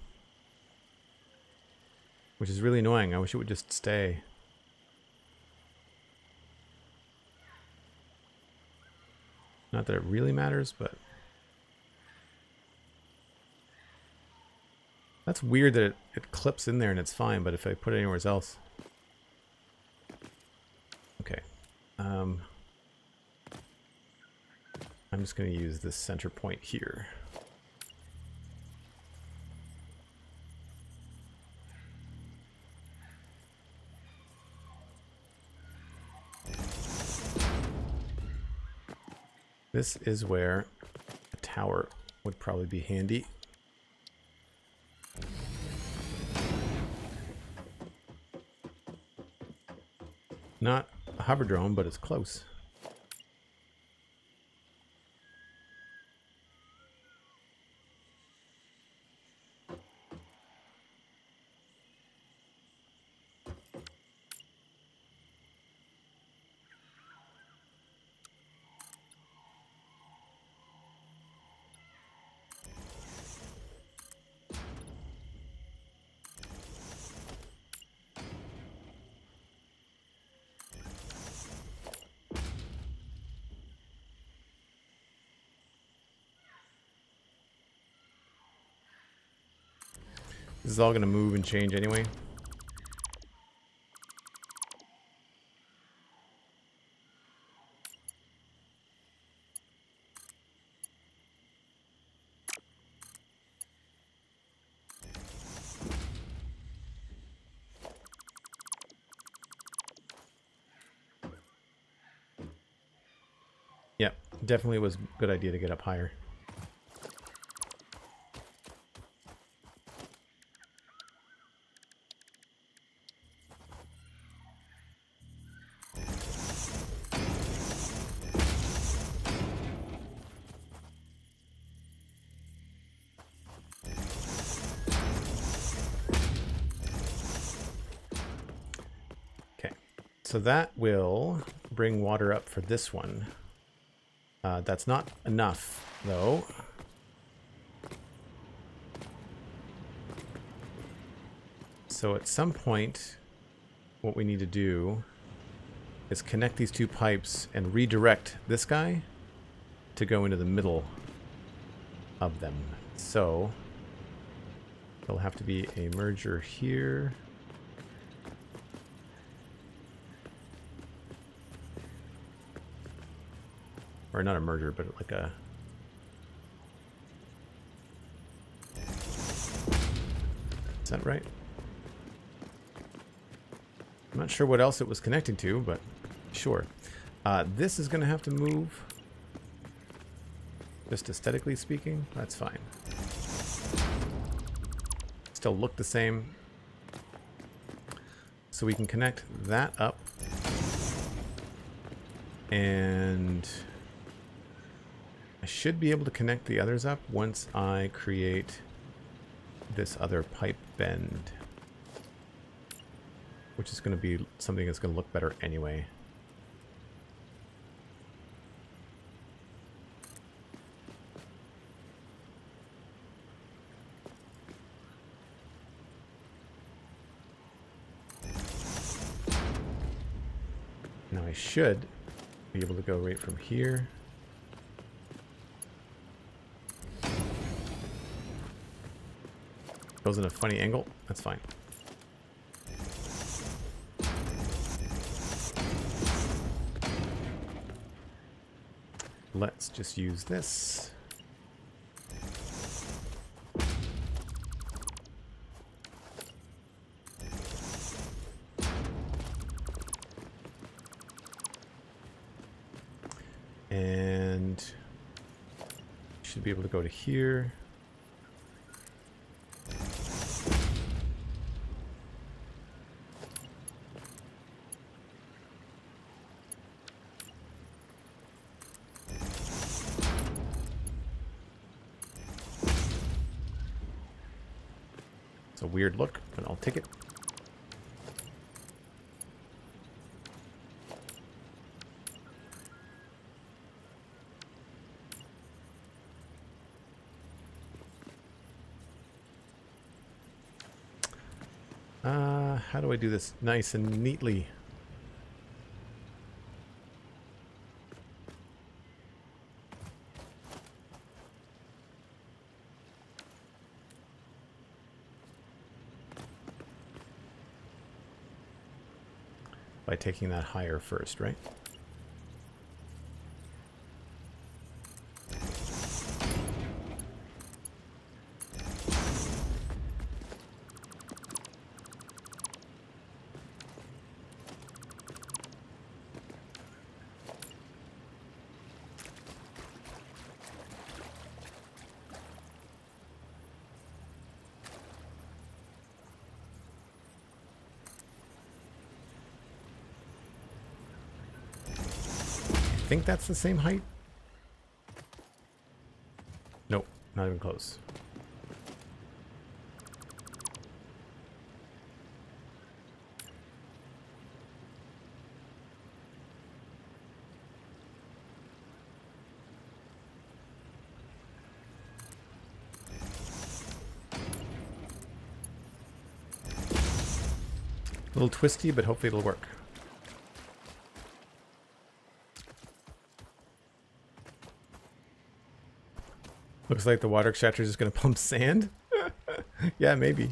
Which is really annoying. I wish it would just stay. Not that it really matters, but that's weird that it, it clips in there and it's fine, but if I put it anywhere else. Okay. Um, I'm just going to use this center point here. This is where a tower would probably be handy. Not a hover drone, but it's close. This is all going to move and change anyway. Yep, definitely was a good idea to get up higher. So that will bring water up for this one. Uh, that's not enough, though. So at some point, what we need to do is connect these two pipes and redirect this guy to go into the middle of them. So there'll have to be a merger here. Or not a merger, but like a... Is that right? I'm not sure what else it was connecting to, but sure. Uh, this is going to have to move. Just aesthetically speaking, that's fine. Still look the same. So we can connect that up. And should be able to connect the others up once I create this other pipe bend. Which is going to be something that's going to look better anyway. Now I should be able to go right from here. Goes in a funny angle. That's fine. Let's just use this. And should be able to go to here. Uh, how do I do this nice and neatly? By taking that higher first, right? Think that's the same height? Nope, not even close. A little twisty, but hopefully it'll work. Looks like the water extractor is just going to pump sand. yeah, maybe.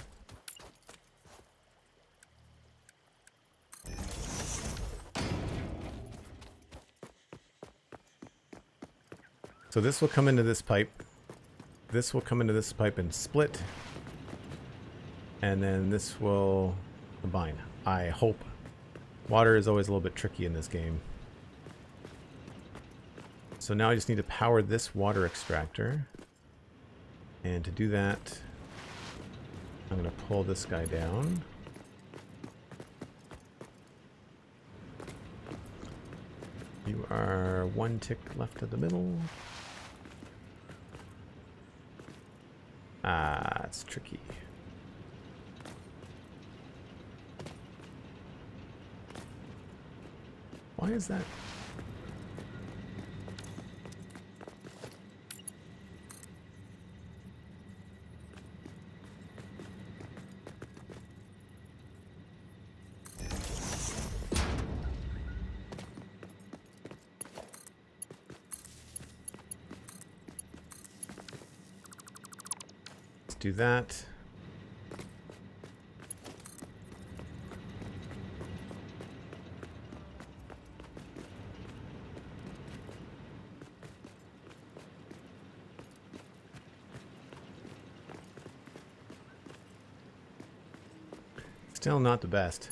So this will come into this pipe. This will come into this pipe and split. And then this will combine. I hope. Water is always a little bit tricky in this game. So now I just need to power this water extractor. And to do that, I'm going to pull this guy down. You are one tick left of the middle. Ah, it's tricky. Why is that? That. Still not the best.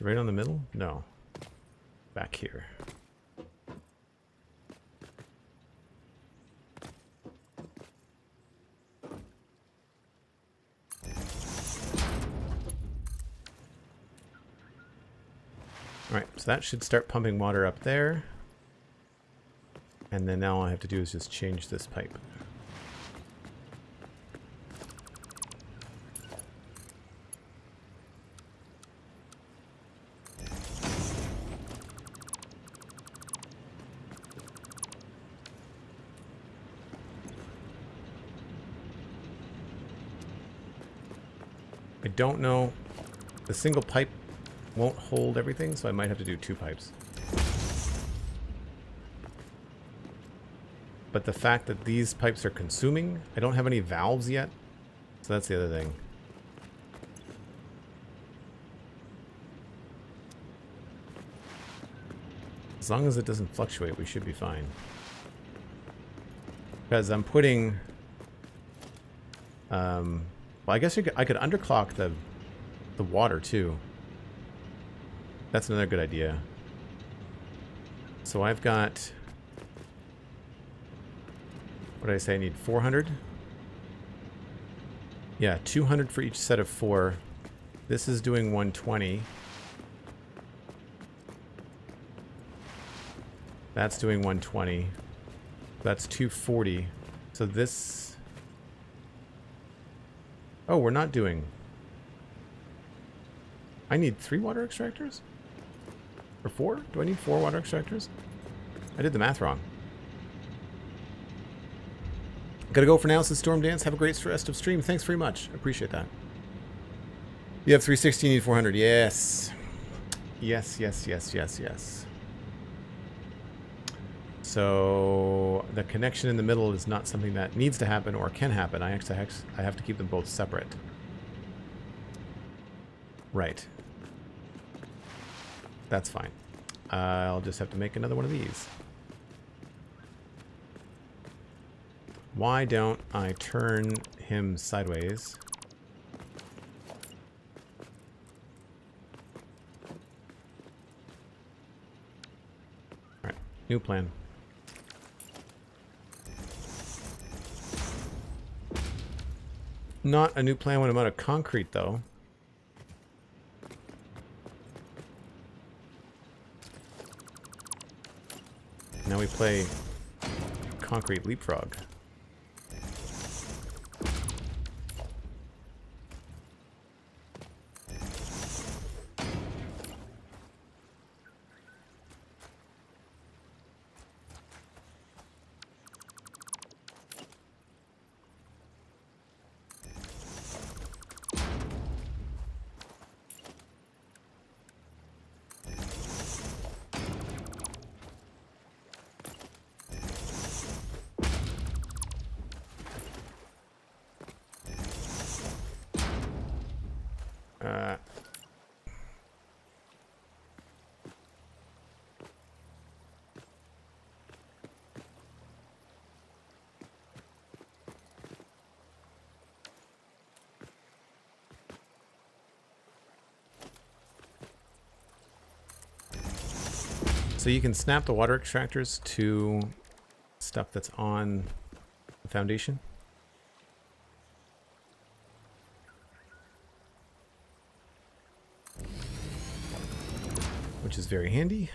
Right on the middle? No. Back here. Alright, so that should start pumping water up there. And then now all I have to do is just change this pipe. I don't know. The single pipe won't hold everything, so I might have to do two pipes. But the fact that these pipes are consuming, I don't have any valves yet. So that's the other thing. As long as it doesn't fluctuate, we should be fine. Because I'm putting um, well, I guess could, I could underclock the the water too. That's another good idea. So I've got what did I say? I need 400. Yeah, 200 for each set of four. This is doing 120. That's doing 120. That's 240. So this Oh, we're not doing... I need three water extractors? Or four? Do I need four water extractors? I did the math wrong. Gotta go for now. Is Storm Dance. Have a great rest of stream. Thanks very much. Appreciate that. You have 360, you need 400. Yes. Yes, yes, yes, yes, yes. So the connection in the middle is not something that needs to happen or can happen. I actually I have to keep them both separate. Right. That's fine. I'll just have to make another one of these. Why don't I turn him sideways? Alright, new plan. Not a new plan when I'm out of concrete, though. We play concrete leapfrog. You can snap the water extractors to stuff that's on the foundation. which is very handy.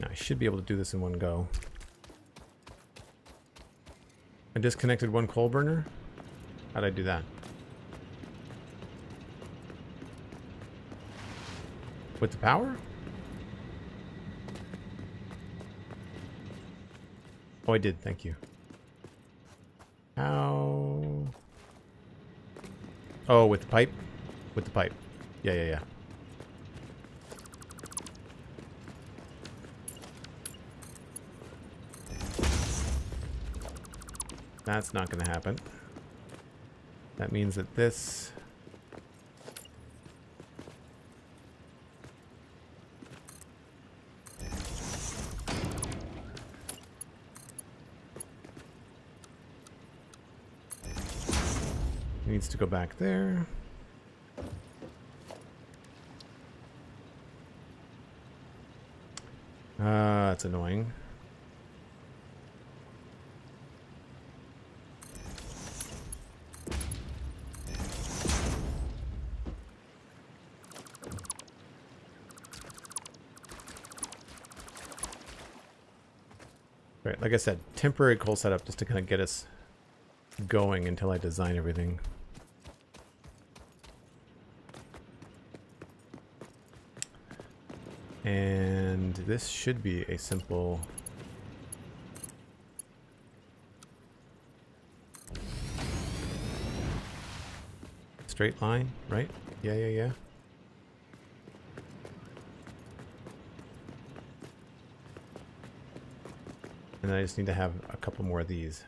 Now I should be able to do this in one go. I disconnected one coal burner. How'd I do that? With the power? Oh, I did. Thank you. How? Oh, with the pipe? With the pipe. Yeah, yeah, yeah. That's not going to happen. That means that this... needs to go back there. Ah, uh, that's annoying. Right, like I said, temporary coal setup just to kind of get us going until I design everything. And this should be a simple... Straight line, right? Yeah, yeah, yeah. And I just need to have a couple more of these.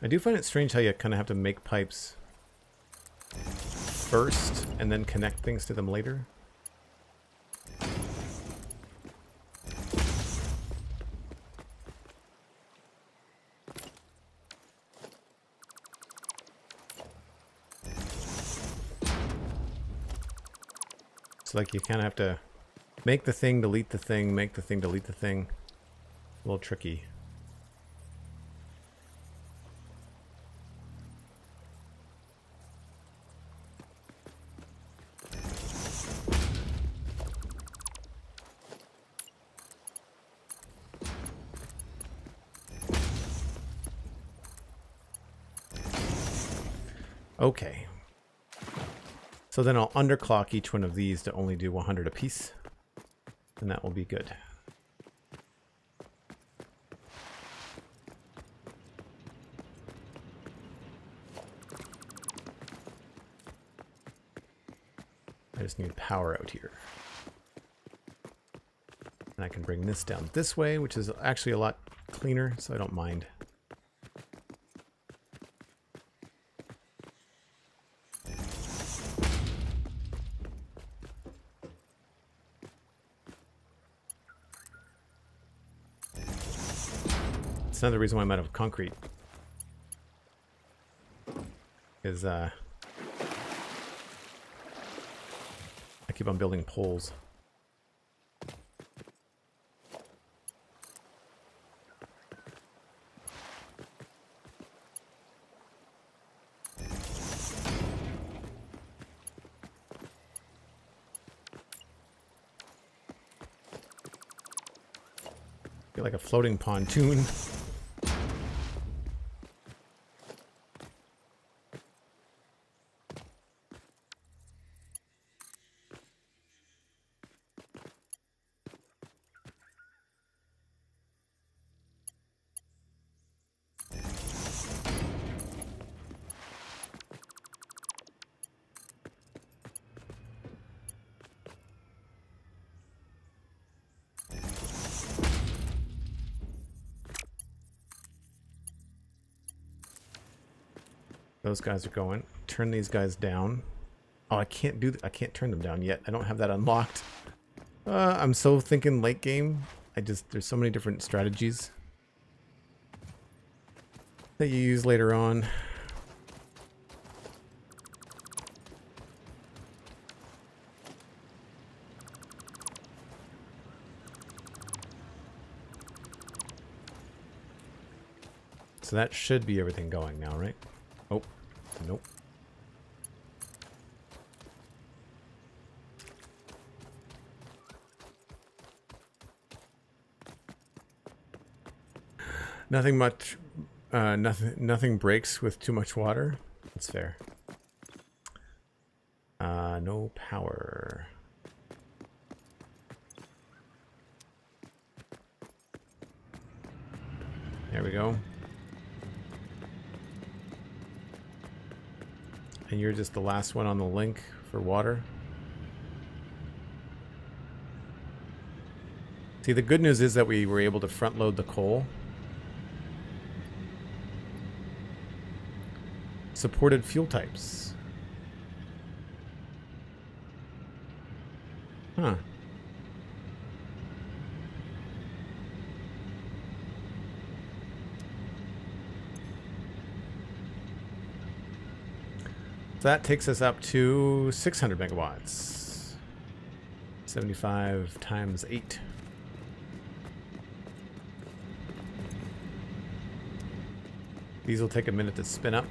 I do find it strange how you kind of have to make pipes first and then connect things to them later? It's like you kind of have to make the thing, delete the thing, make the thing, delete the thing. A little tricky. So then I'll underclock each one of these to only do 100 apiece. And that will be good. I just need power out here. And I can bring this down this way, which is actually a lot cleaner, so I don't mind. Another reason why I'm out of concrete. Is uh I keep on building poles. Like a floating pontoon. Those guys are going. Turn these guys down. Oh, I can't do. I can't turn them down yet. I don't have that unlocked. Uh, I'm so thinking late game. I just there's so many different strategies that you use later on. So that should be everything going now, right? Oh, nope. Nothing much, uh, nothing, nothing breaks with too much water. That's fair. Uh, no power. There we go. And you're just the last one on the link for water. See, the good news is that we were able to front load the coal. Supported fuel types. So that takes us up to 600 megawatts. 75 times 8. These will take a minute to spin up.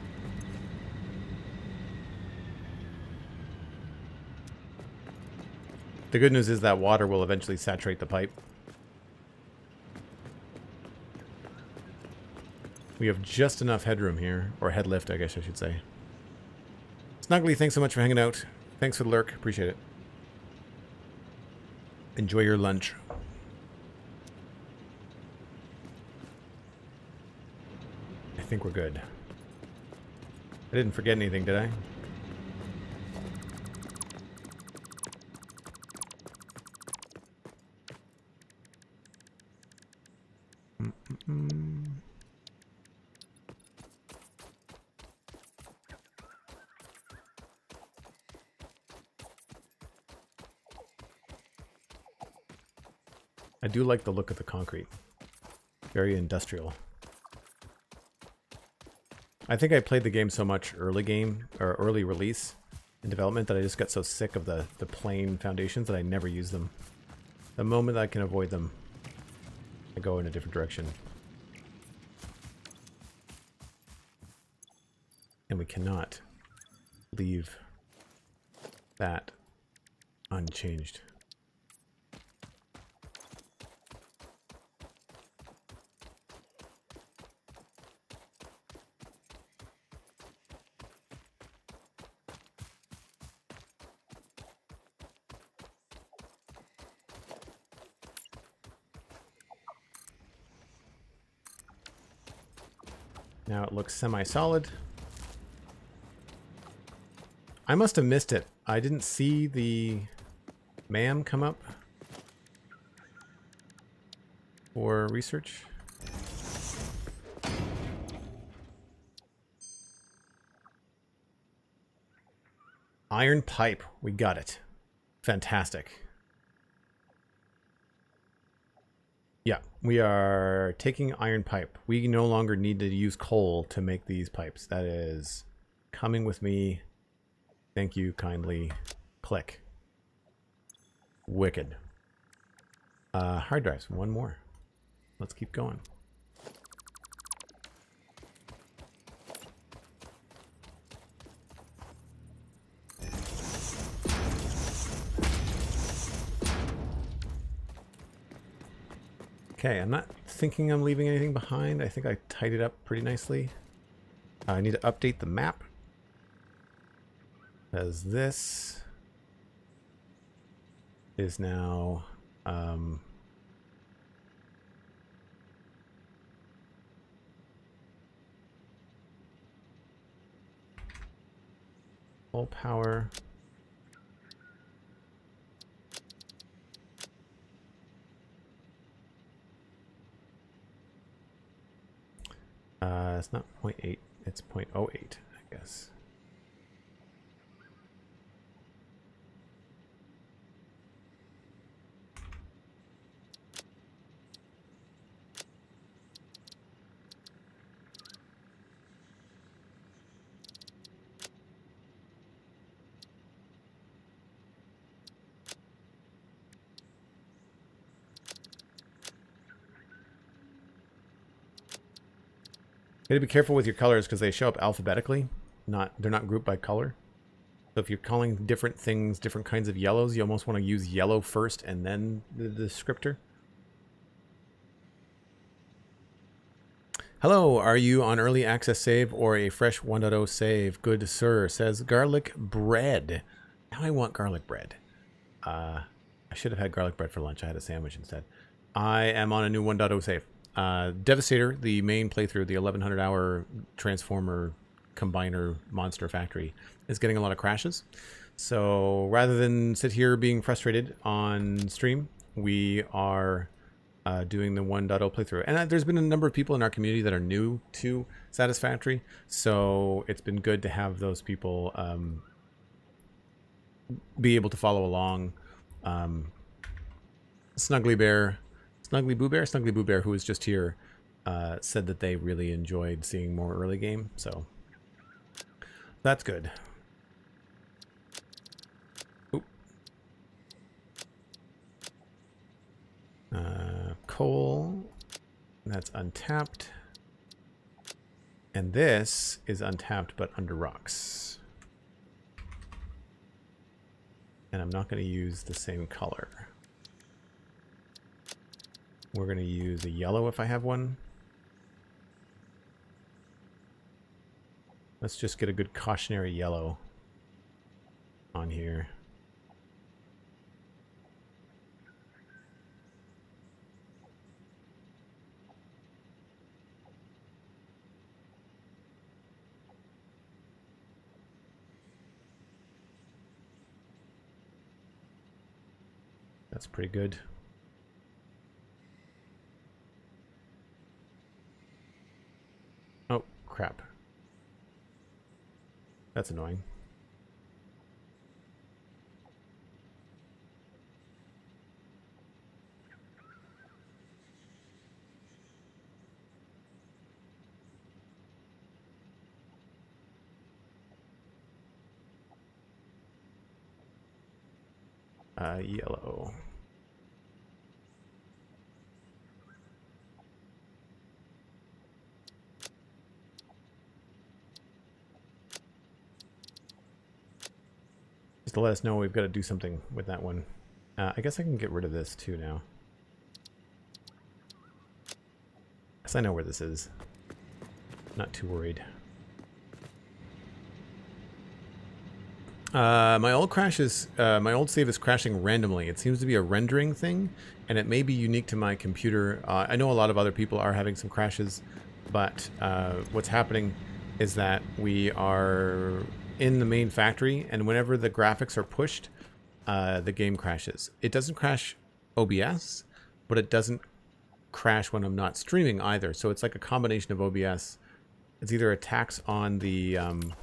The good news is that water will eventually saturate the pipe. We have just enough headroom here, or head lift, I guess I should say. Snuggly, thanks so much for hanging out. Thanks for the lurk. Appreciate it. Enjoy your lunch. I think we're good. I didn't forget anything, did I? Like the look of the concrete. Very industrial. I think I played the game so much early game, or early release, in development that I just got so sick of the, the plain foundations that I never use them. The moment I can avoid them, I go in a different direction. And we cannot leave that unchanged. Now it looks semi-solid. I must have missed it. I didn't see the MAM come up for research. Iron pipe. We got it. Fantastic. Yeah, we are taking iron pipe. We no longer need to use coal to make these pipes. That is coming with me. Thank you kindly. Click. Wicked. Uh, hard drives. One more. Let's keep going. Okay, I'm not thinking I'm leaving anything behind. I think I tied it up pretty nicely. Uh, I need to update the map. Because this is now um, full power. Uh, it's not 0.8, it's 0.08, I guess. You gotta be careful with your colors because they show up alphabetically. Not they're not grouped by color. So if you're calling different things different kinds of yellows, you almost want to use yellow first and then the descriptor. Hello, are you on early access save or a fresh 1.0 save? Good sir, says garlic bread. Now I want garlic bread. Uh, I should have had garlic bread for lunch. I had a sandwich instead. I am on a new 1.0 save uh, Devastator, the main playthrough, the 1100 hour Transformer combiner monster factory, is getting a lot of crashes. So rather than sit here being frustrated on stream, we are uh, doing the 1.0 playthrough. And uh, there's been a number of people in our community that are new to Satisfactory, so it's been good to have those people um, be able to follow along. Um, Snuggly Bear Snuggly Boo Bear, Snuggly Boo Bear, who was just here, uh, said that they really enjoyed seeing more early game. So that's good. Uh, coal. That's untapped. And this is untapped but under rocks. And I'm not going to use the same color. We're going to use a yellow if I have one. Let's just get a good cautionary yellow on here. That's pretty good. crap. That's annoying. Uh, yellow. Just to let us know we've got to do something with that one. Uh, I guess I can get rid of this too now. Guess I know where this is. Not too worried. Uh, my old crashes, uh, my old save is crashing randomly. It seems to be a rendering thing, and it may be unique to my computer. Uh, I know a lot of other people are having some crashes, but uh, what's happening is that we are in the main factory, and whenever the graphics are pushed, uh, the game crashes. It doesn't crash OBS, but it doesn't crash when I'm not streaming either. So it's like a combination of OBS. It's either attacks on the um,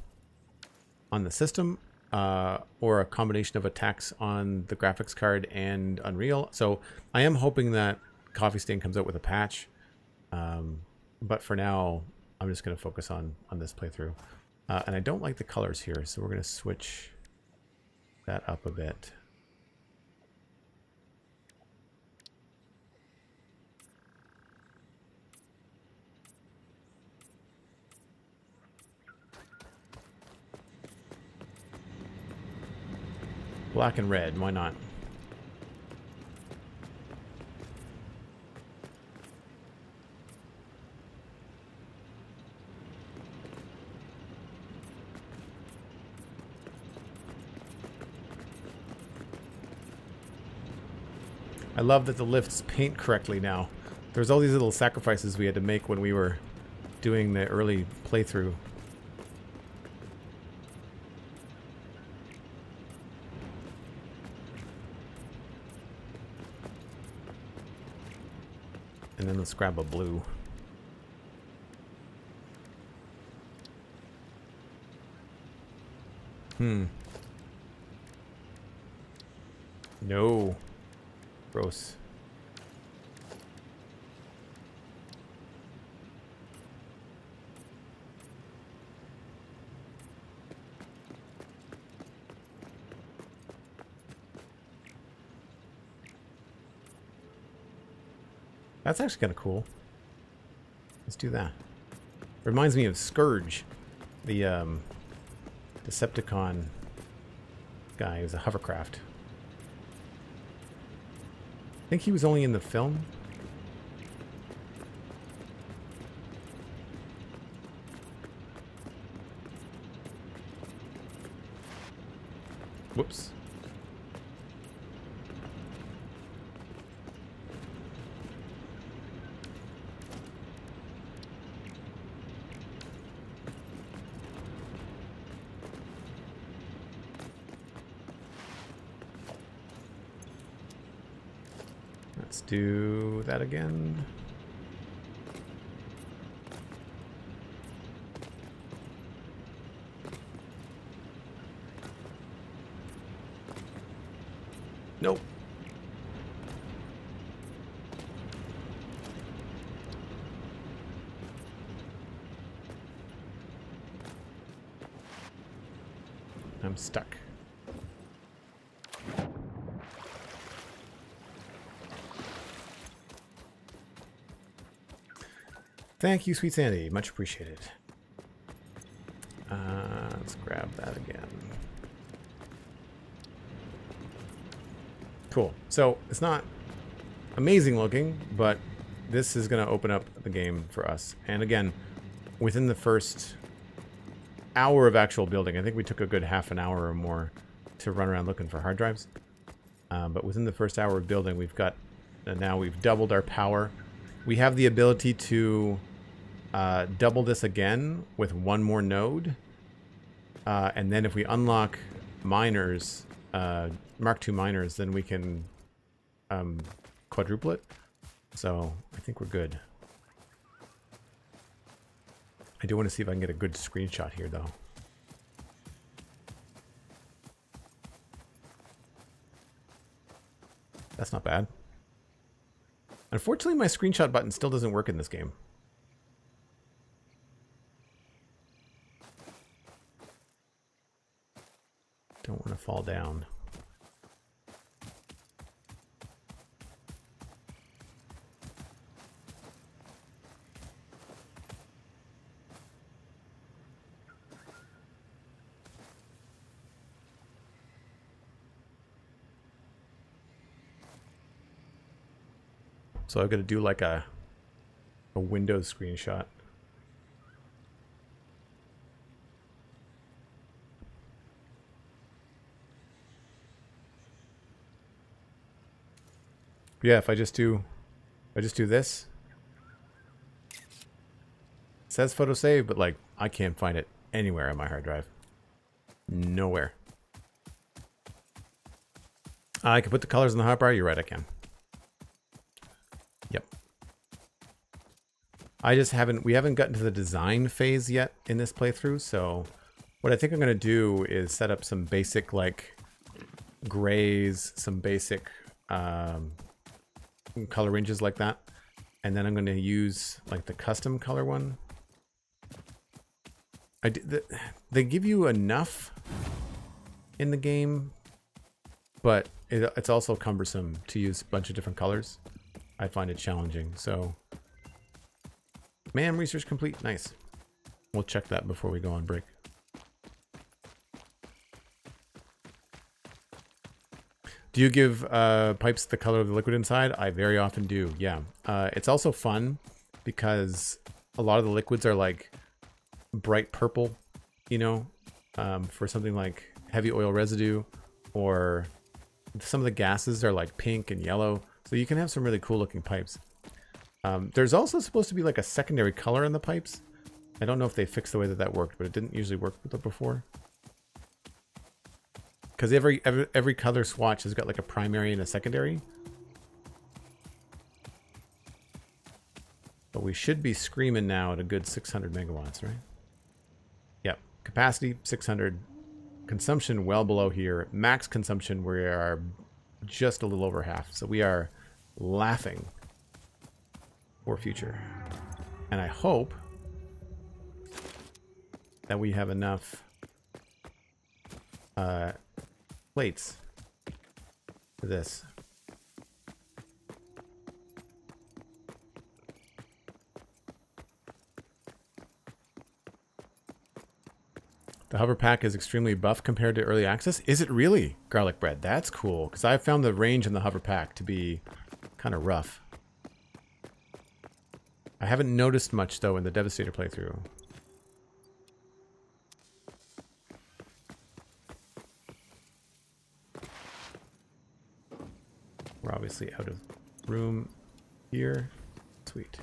on the system uh, or a combination of attacks on the graphics card and Unreal. So I am hoping that Coffee Stain comes out with a patch. Um, but for now, I'm just going to focus on on this playthrough. Uh, and I don't like the colors here, so we're going to switch that up a bit. Black and red, why not? I love that the lifts paint correctly now. There's all these little sacrifices we had to make when we were doing the early playthrough. And then let's grab a blue. Hmm. No. Gross. That's actually kind of cool. Let's do that. Reminds me of Scourge, the um, Decepticon guy who's a hovercraft. I think he was only in the film. Whoops. Let's do that again. Nope. I'm stuck. Thank you, Sweet Sandi. Much appreciated. Uh, let's grab that again. Cool. So it's not amazing looking, but this is going to open up the game for us. And again, within the first hour of actual building, I think we took a good half an hour or more to run around looking for hard drives. Um, but within the first hour of building, we've got, now we've doubled our power. We have the ability to uh, double this again with one more node. Uh, and then if we unlock miners, uh, Mark II miners, then we can um, quadruple it. So I think we're good. I do want to see if I can get a good screenshot here, though. That's not bad. Unfortunately, my screenshot button still doesn't work in this game. fall down. So I'm going to do like a, a Windows screenshot. Yeah, if I just do, if I just do this, it says photo save, but like I can't find it anywhere on my hard drive. Nowhere. I can put the colors in the hotbar. You're right, I can. Yep. I just haven't, we haven't gotten to the design phase yet in this playthrough, so what I think I'm going to do is set up some basic, like, grays, some basic um, color ranges like that. And then I'm going to use, like, the custom color one. I d the, they give you enough in the game, but it, it's also cumbersome to use a bunch of different colors. I find it challenging, so... Man, research complete. Nice. We'll check that before we go on break. Do you give uh, pipes the color of the liquid inside? I very often do, yeah. Uh, it's also fun because a lot of the liquids are like bright purple, you know, um, for something like heavy oil residue or some of the gases are like pink and yellow. So you can have some really cool looking pipes. Um, there's also supposed to be like a secondary color in the pipes. I don't know if they fixed the way that that worked, but it didn't usually work before. Because every, every every color swatch has got like a primary and a secondary. But we should be screaming now at a good 600 megawatts, right? Yep. Capacity 600. Consumption well below here. Max consumption we are just a little over half. So we are laughing for future. And I hope that we have enough uh, plates for this. The hover pack is extremely buff compared to early access. Is it really? Garlic bread. That's cool. Because I found the range in the hover pack to be kind of rough. I haven't noticed much, though, in the Devastator playthrough. We're obviously out of room here. Sweet.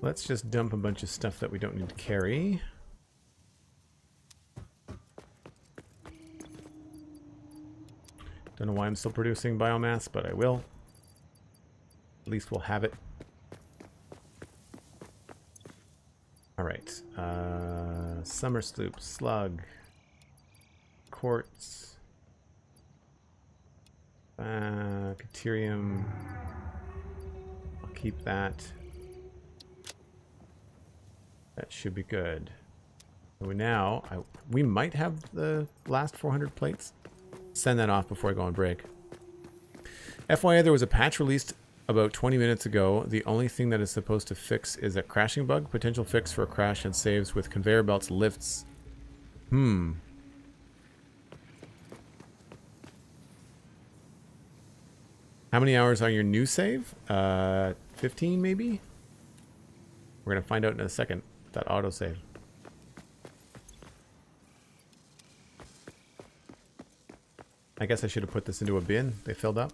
Let's just dump a bunch of stuff that we don't need to carry. Don't know why I'm still producing biomass, but I will. At least we'll have it. Alright. Uh, Somersloop, slug, quartz, uh, Caterium. I'll keep that. That should be good. So now, I, we might have the last 400 plates. Send that off before I go on break. FYI, there was a patch released about 20 minutes ago. The only thing that is supposed to fix is a crashing bug. Potential fix for crash and saves with conveyor belts lifts. Hmm. How many hours on your new save? Uh, 15 maybe? We're going to find out in a second that autosave. I guess I should have put this into a bin. They filled up.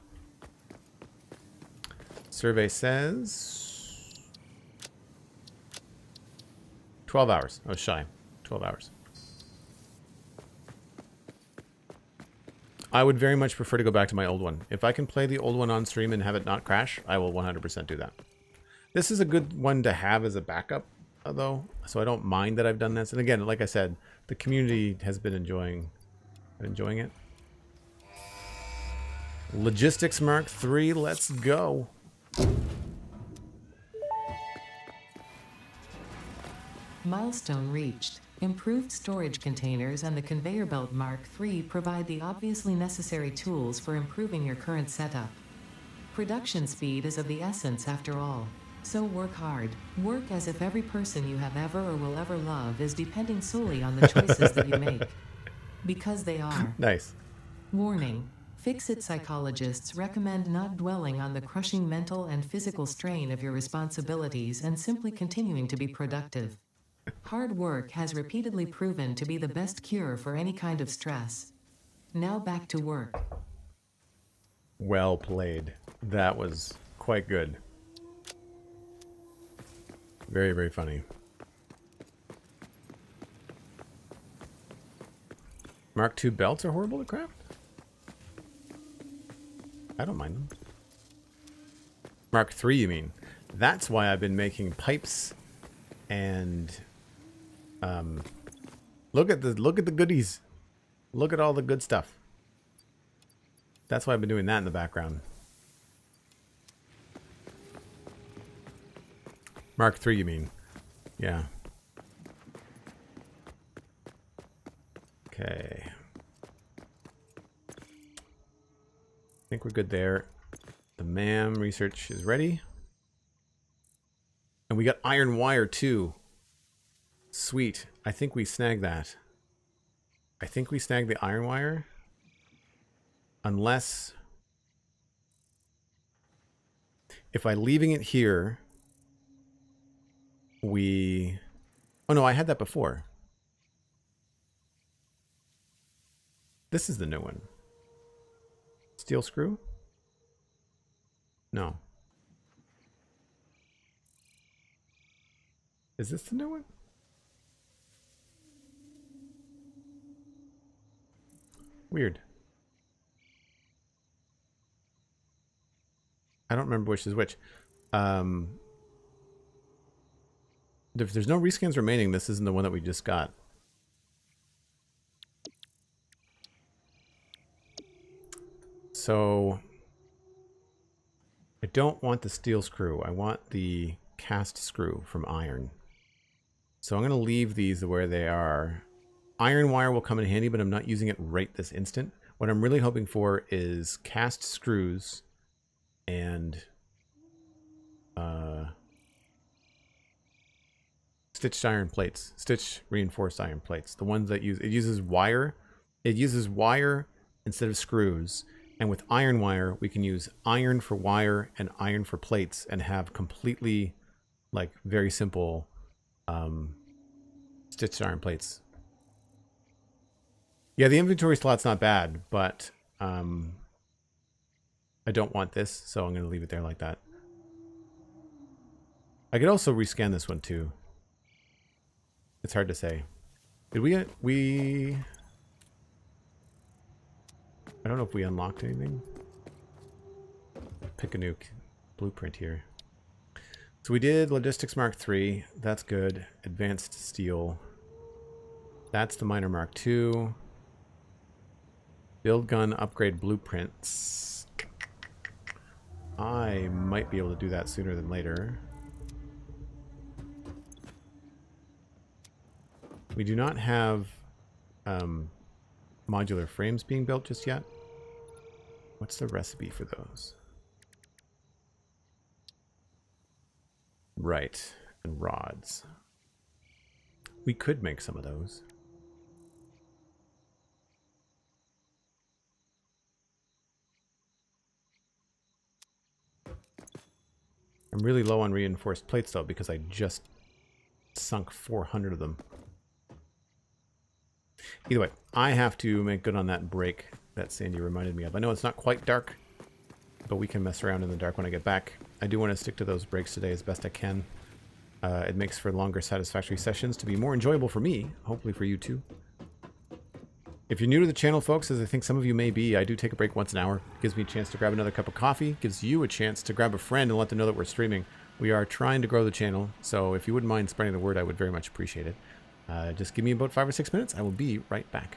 Survey says 12 hours. I was shy. 12 hours. I would very much prefer to go back to my old one. If I can play the old one on stream and have it not crash, I will 100% do that. This is a good one to have as a backup though, so I don't mind that I've done this. And again, like I said, the community has been enjoying enjoying it. Logistics Mark 3, let's go. Milestone reached. Improved storage containers and the conveyor belt Mark III provide the obviously necessary tools for improving your current setup. Production speed is of the essence after all. So work hard. Work as if every person you have ever or will ever love is depending solely on the choices that you make. Because they are. Nice. Warning. FICSIT psychologists recommend not dwelling on the crushing mental and physical strain of your responsibilities and simply continuing to be productive. Hard work has repeatedly proven to be the best cure for any kind of stress. Now back to work. Well played. That was quite good. Very, very funny. Mark II belts are horrible to craft? I don't mind them. Mark three, you mean? That's why I've been making pipes and um look at the look at the goodies. Look at all the good stuff. That's why I've been doing that in the background. Mark three, you mean? Yeah. Okay. Think we're good there. The MAM research is ready. And we got iron wire too. Sweet. I think we snagged that. I think we snagged the iron wire. Unless... If I leaving it here, we... Oh no, I had that before. This is the new one. Steel screw? No. Is this the new one? Weird. I don't remember which is which. Um, if there's no rescans remaining, this isn't the one that we just got. So I don't want the steel screw. I want the cast screw from iron. So I'm going to leave these where they are. Iron wire will come in handy, but I'm not using it right this instant. What I'm really hoping for is cast screws and uh, stitched iron plates, stitch reinforced iron plates. The ones that use it uses wire. It uses wire instead of screws. And with iron wire, we can use iron for wire and iron for plates and have completely like very simple um, stitched iron plates. Yeah, the inventory slot's not bad, but um, I don't want this, so I'm going to leave it there like that. I could also rescan this one too. It's hard to say. Did we we I don't know if we unlocked anything. Pick a new blueprint here. So we did Logistics Mark III. That's good. Advanced Steel. That's the Miner Mark II. Build gun upgrade blueprints. I might be able to do that sooner than later. We do not have um, modular frames being built just yet. What's the recipe for those? Right, and rods. We could make some of those. I'm really low on reinforced plates though because I just sunk 400 of them. Either way, I have to make good on that break that Sandi reminded me of. I know it's not quite dark, but we can mess around in the dark when I get back. I do want to stick to those breaks today as best I can. Uh, it makes for longer satisfactory sessions to be more enjoyable for me, hopefully for you too. If you're new to the channel, folks, as I think some of you may be, I do take a break once an hour. It gives me a chance to grab another cup of coffee, gives you a chance to grab a friend and let them know that we're streaming. We are trying to grow the channel, so if you wouldn't mind spreading the word, I would very much appreciate it. Uh, just give me about five or six minutes. I will be right back.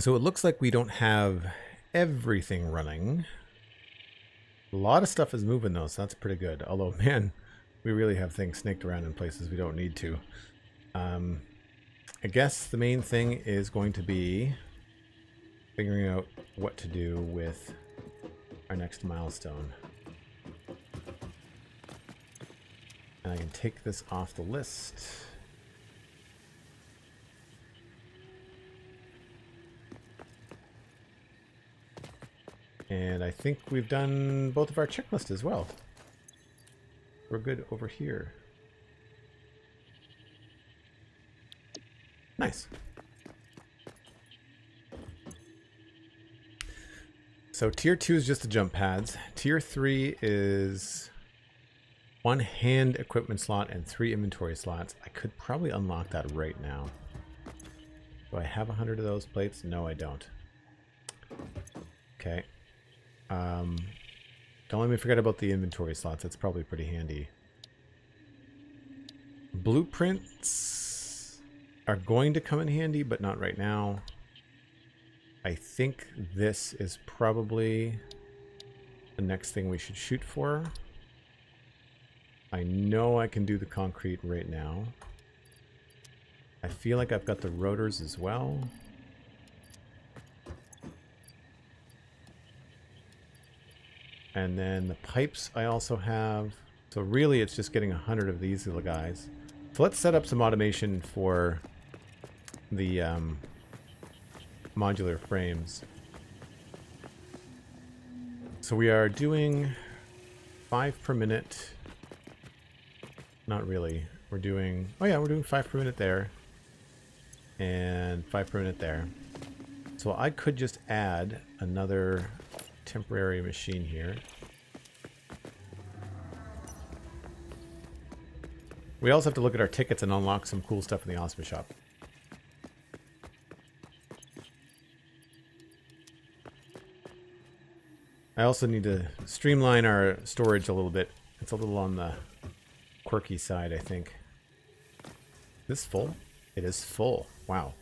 So it looks like we don't have everything running. A lot of stuff is moving though, so that's pretty good. Although, man, we really have things snaked around in places we don't need to. Um, I guess the main thing is going to be figuring out what to do with our next milestone. And I can take this off the list. And I think we've done both of our checklist as well. We're good over here. Nice. So tier 2 is just the jump pads. Tier 3 is one hand equipment slot and three inventory slots. I could probably unlock that right now. Do I have a hundred of those plates? No, I don't. Um, don't let me forget about the inventory slots. That's probably pretty handy. Blueprints are going to come in handy, but not right now. I think this is probably the next thing we should shoot for. I know I can do the concrete right now. I feel like I've got the rotors as well. And then the pipes I also have. So really it's just getting a hundred of these little guys. So let's set up some automation for the um, modular frames. So we are doing five per minute. Not really. We're doing, oh yeah, we're doing five per minute there. And five per minute there. So I could just add another temporary machine here. We also have to look at our tickets and unlock some cool stuff in the AWESOME shop. I also need to streamline our storage a little bit. It's a little on the quirky side, I think. This full? It is full. Wow.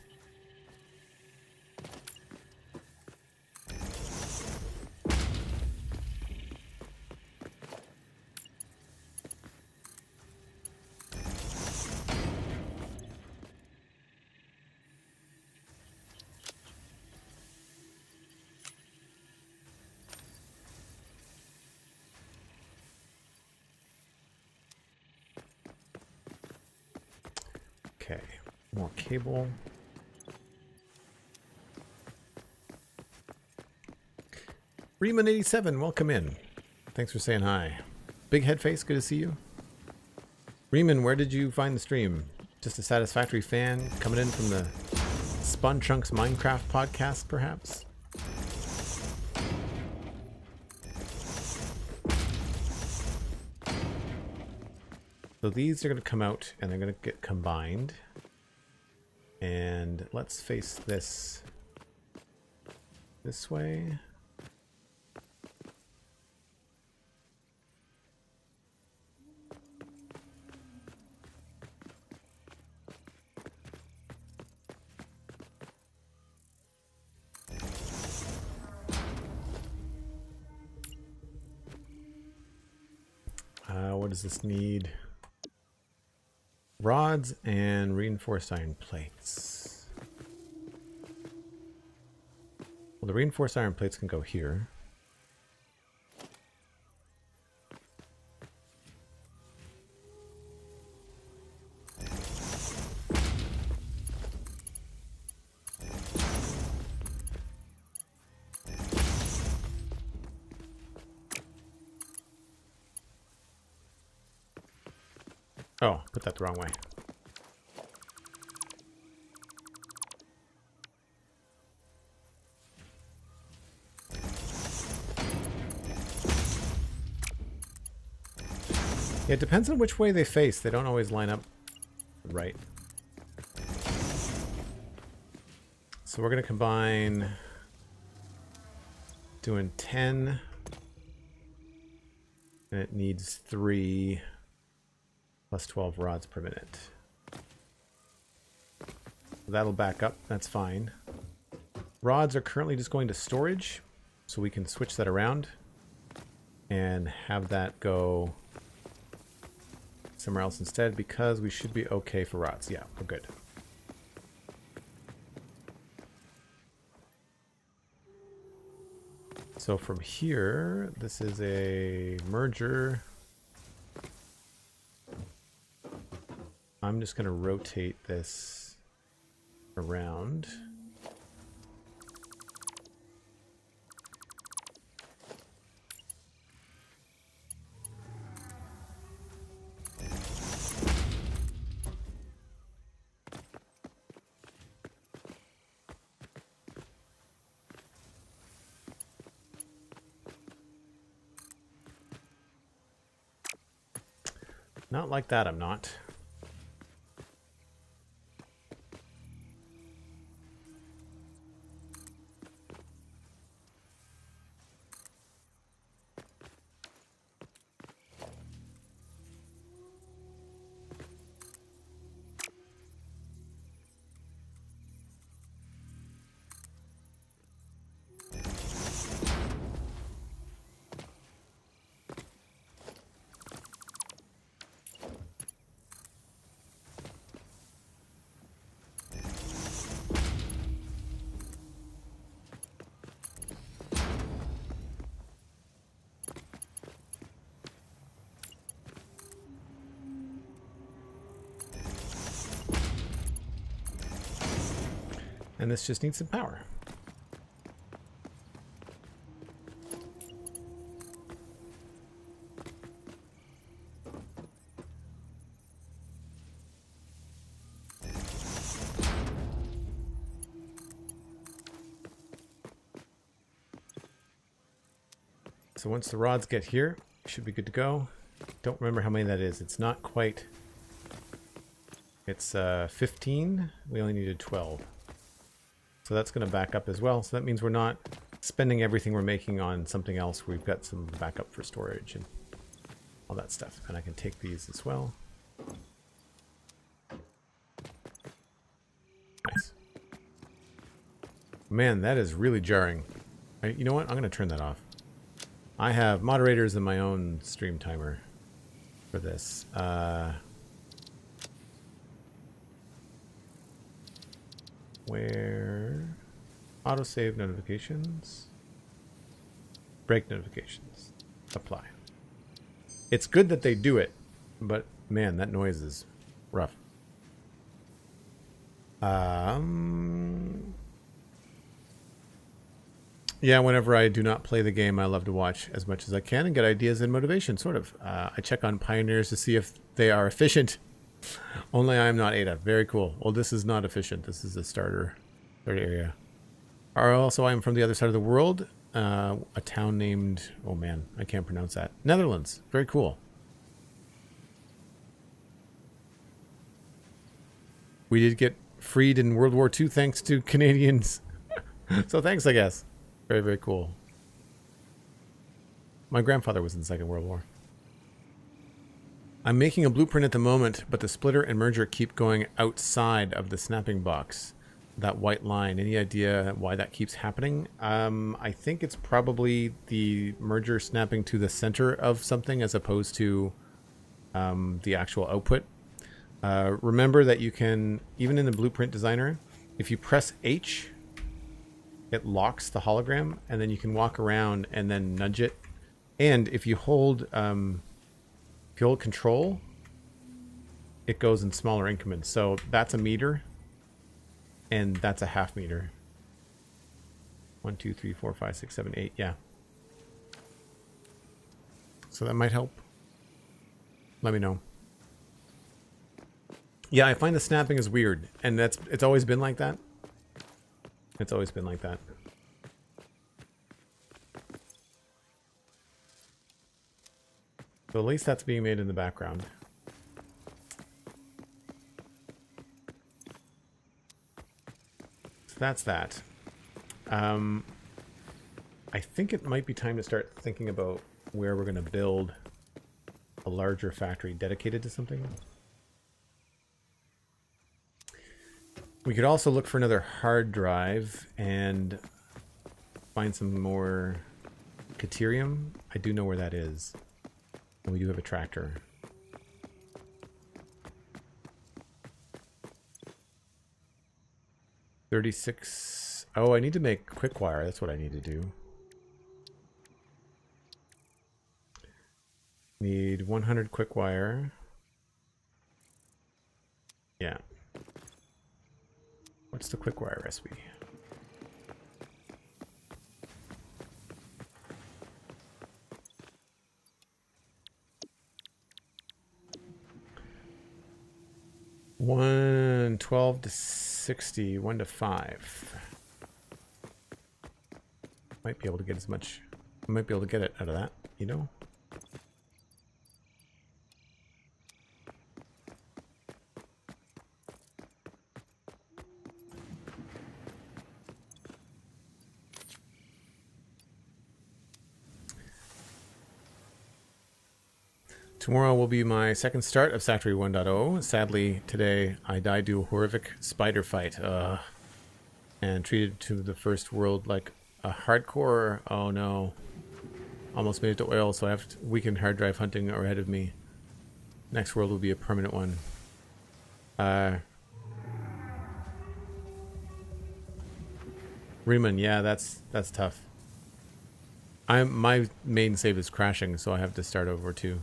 Okay, cable. Reman87, welcome in. Thanks for saying hi. Big head face, good to see you. Reman, where did you find the stream? Just a satisfactory fan coming in from the Spawn Chunks Minecraft podcast, perhaps? So these are going to come out and they're going to get combined. And let's face this this way. Uh, what does this need? Rods and reinforced iron plates. Well, the reinforced iron plates can go here. It depends on which way they face. They don't always line up right. So we're going to combine doing 10 and it needs 3 plus 12 rods per minute. That'll back up, that's fine. rods are currently just going to storage, so we can switch that around and have that go somewhere else instead because we should be okay for rods. Yeah, we're good. So from here, this is a merger. I'm just going to rotate this around. Not like that, I'm not. Just needs some power. So once the rods get here, should be good to go. Don't remember how many that is. It's not quite... It's uh, 15. We only needed 12. So that's going to back up as well. So that means we're not spending everything we're making on something else. We've got some backup for storage and all that stuff. And I can take these as well. Nice. Man, that is really jarring. You know what? I'm going to turn that off. I have moderators in my own stream timer for this. Uh, where autosave notifications, break notifications, apply. It's good that they do it, but man, that noise is rough. Um, yeah, whenever I do not play the game, I love to watch as much as I can and get ideas and motivation, sort of. Uh, I check on pioneers to see if they are efficient only I am not Ada. Very cool. Well, this is not efficient. This is a starter, starter area. Also, I am from the other side of the world. Uh, a town named, oh man, I can't pronounce that. Netherlands. Very cool. We did get freed in World War II thanks to Canadians. so thanks, I guess. Very, very cool. My grandfather was in the Second World War. I'm making a blueprint at the moment, but the splitter and merger keep going outside of the snapping box. That white line. Any idea why that keeps happening? Um, I think it's probably the merger snapping to the center of something as opposed to um, the actual output. Uh, remember that you can, even in the blueprint designer, if you press H, it locks the hologram, and then you can walk around and then nudge it. And if you hold um, if you hold control, it goes in smaller increments. So that's a meter, and that's a half meter. One, two, three, four, five, six, seven, eight. Yeah. So that might help. Let me know. Yeah, I find the snapping is weird, and that's it's always been like that. It's always been like that. So at least that's being made in the background. So that's that. Um, I think it might be time to start thinking about where we're going to build a larger factory dedicated to something. We could also look for another hard drive and find some more Caterium. I do know where that is. And we do have a tractor. Thirty-six. Oh, I need to make quick wire. That's what I need to do. Need 100 quick wire. Yeah. What's the quick wire recipe? One twelve to sixty, one to five. Might be able to get as much. Might be able to get it out of that, you know. Tomorrow will be my second start of Factory 1.0. Sadly, today I died to a horrific spider fight uh, and treated to the first world like a hardcore. Oh no. Almost made it to oil, so I have to weekend hard drive hunting ahead of me. Next world will be a permanent one. Uh, Riemann, yeah, that's that's tough. I'm my main save is crashing, so I have to start over too.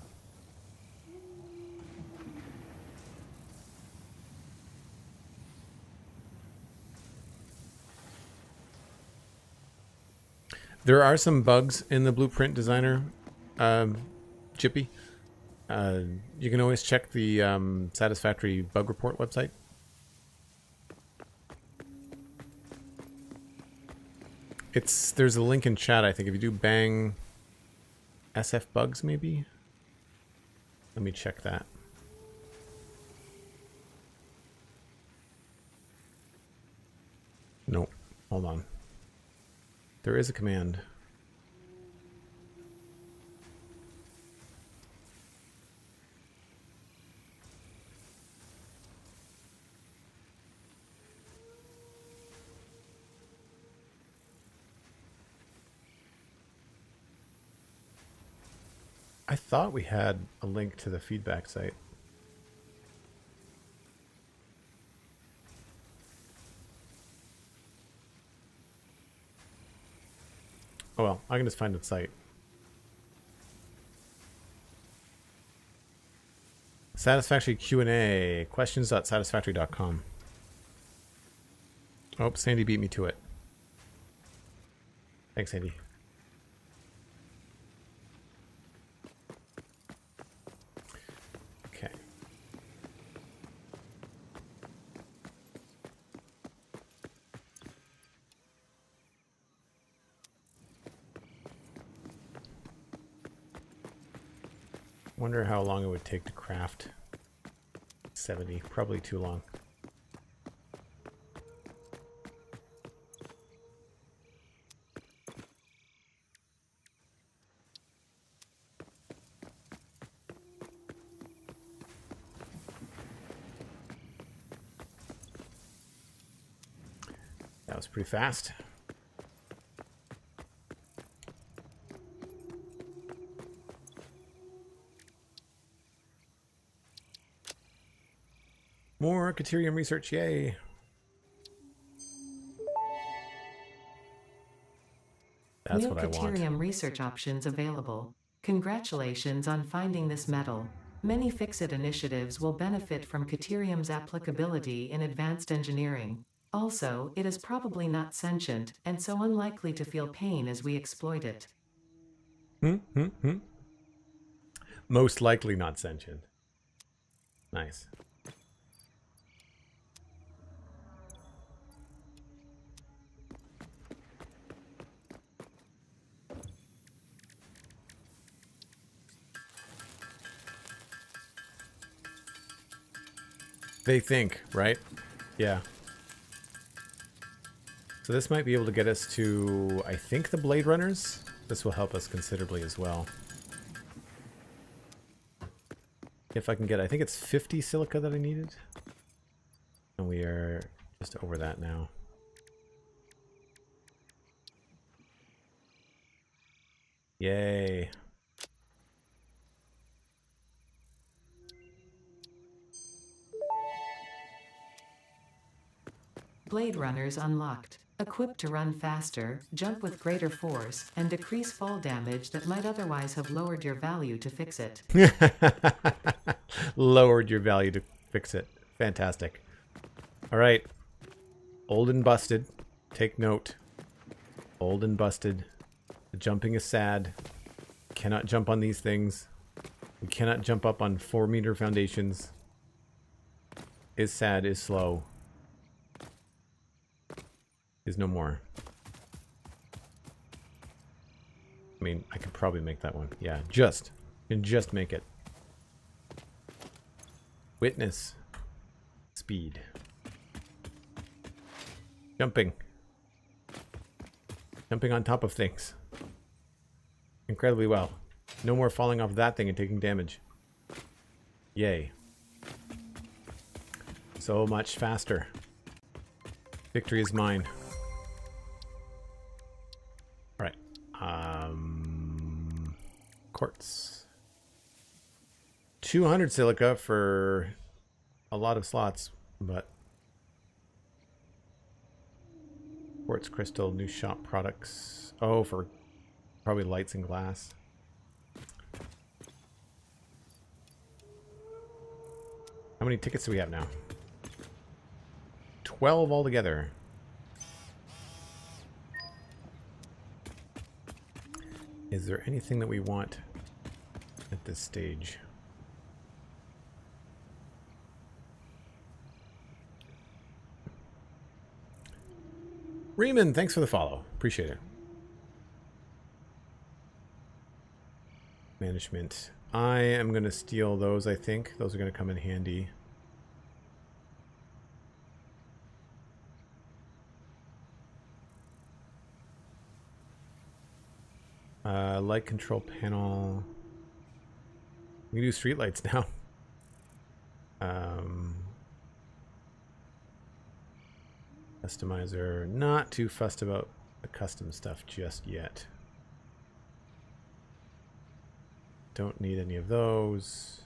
There are some bugs in the Blueprint Designer, um, Chippy. Uh, you can always check the um, Satisfactory Bug Report website. It's there's a link in chat. I think if you do bang SF bugs, maybe. Let me check that. Nope. Hold on. There is a command. I thought we had a link to the feedback site. Oh well, I can just find the site. Satisfactory Q&A, questions.satisfactory.com. Oh, Sandi beat me to it. Thanks, Sandi. Okay. Wonder how long it would take to craft 70. Probably too long. That was pretty fast. More Caterium research, yay! That's New what I want. Caterium research options available. Congratulations on finding this metal. Many FICSIT initiatives will benefit from Caterium's applicability in advanced engineering. Also, it is probably not sentient, and so unlikely to feel pain as we exploit it. Hmm, hmm, hmm. Most likely not sentient. Nice. They think, right? Yeah. So this might be able to get us to, I think, the Blade Runners. This will help us considerably as well. If I can get, I think it's 50 silica that I needed. And we are Just over that now. Yay. Blade Runners unlocked. Equipped to run faster, jump with greater force, and decrease fall damage that might otherwise have lowered your value to FICSIT. Lowered your value to FICSIT. Fantastic. All right. Old and busted. Take note. Old and busted. The jumping is sad. Cannot jump on these things. We cannot jump up on four meter foundations. Is sad, is slow. Is no more. I mean, I could probably make that one. Yeah, just. Can just make it. Witness. Speed. Jumping. Jumping on top of things. Incredibly well. No more falling off that thing and taking damage. Yay. So much faster. Victory is mine. Um, quartz. 200 silica for a lot of slots, but quartz crystal, new shop products. Oh, for probably lights and glass. How many tickets do we have now? 12 altogether. Is there anything that we want at this stage? Reeman, thanks for the follow. Appreciate it. Management. I am going to steal those, I think. Those are going to come in handy. Uh, light control panel. We do streetlights now. Um, customizer. Not too fussed about the custom stuff just yet. Don't need any of those.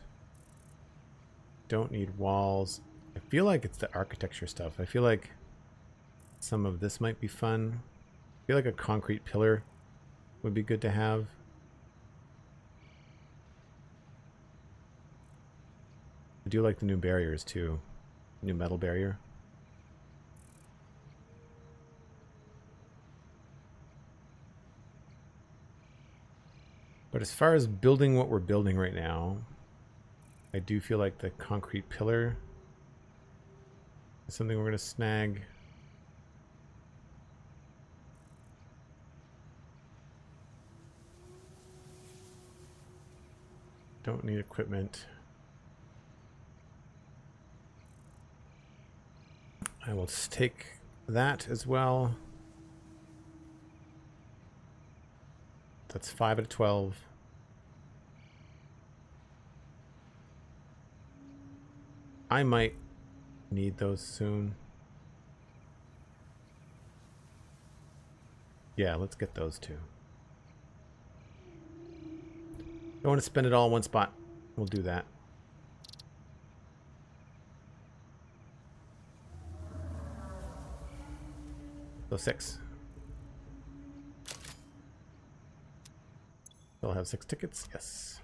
Don't need walls. I feel like it's the architecture stuff. I feel like some of this might be fun. I feel like a concrete pillar would be good to have. I do like the new barriers too. New metal barrier. But as far as building what we're building right now, I do feel like the concrete pillar is something we're going to snag. Don't need equipment. I will take that as well. That's 5 out of 12. I might need those soon. Yeah, let's get those two. Don't want to spend it all in one spot. We'll do that. So six. They'll have six tickets. Yes.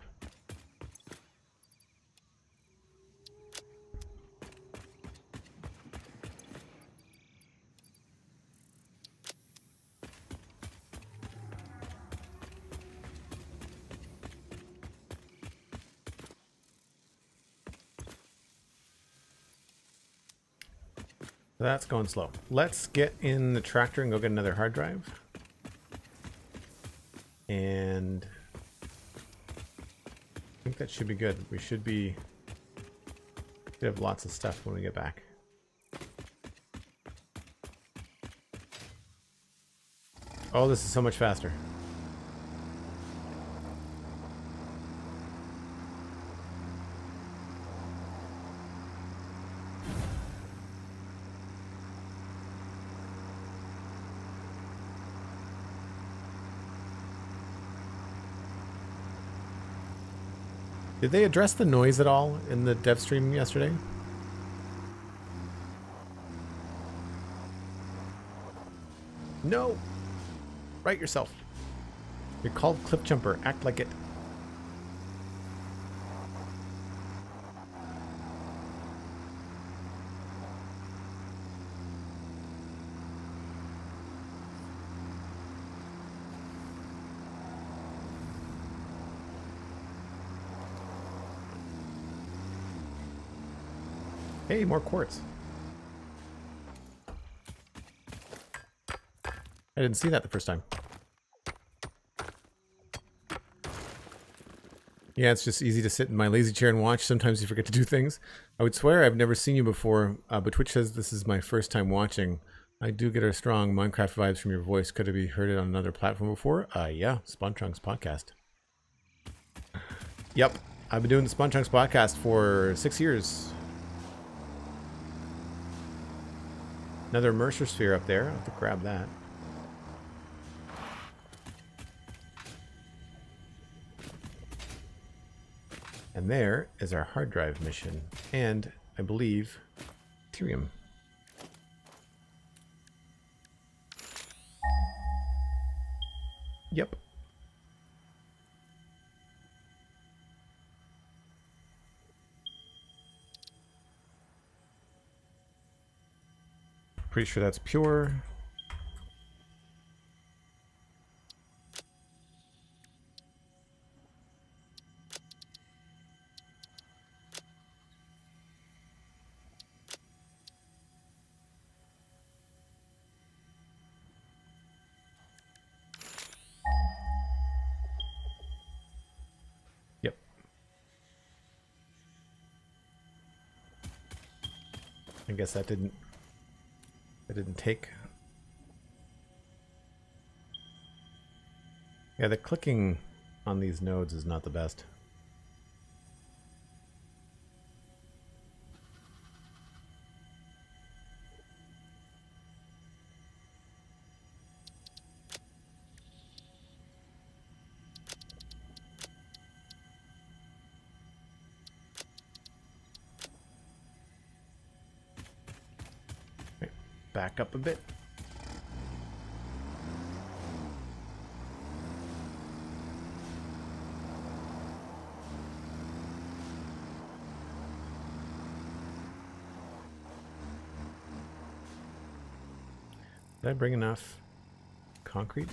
That's going slow. Let's get in the tractor and go get another hard drive. And I think that should be good. We should be should have lots of stuff when we get back. Oh, this is so much faster. Did they address the noise at all in the dev stream yesterday? No. Write yourself. You're called Clip Jumper. Act like it. Hey, more quartz. I didn't see that the first time. Yeah, it's just easy to sit in my lazy chair and watch. Sometimes you forget to do things. I would swear I've never seen you before, uh, but Twitch says this is my first time watching. I do get a strong Minecraft vibes from your voice. Could have you heard it on another platform before? Uh, yeah, Spawn Chunks podcast. Yep, I've been doing the Spawn Chunks podcast for six years. Another Mercer sphere up there. I'll have to grab that. And there is our hard drive mission. And, I believe, Caterium. Yep. Pretty sure that's pure. I guess that didn't didn't take. Yeah, the clicking on these nodes is not the best.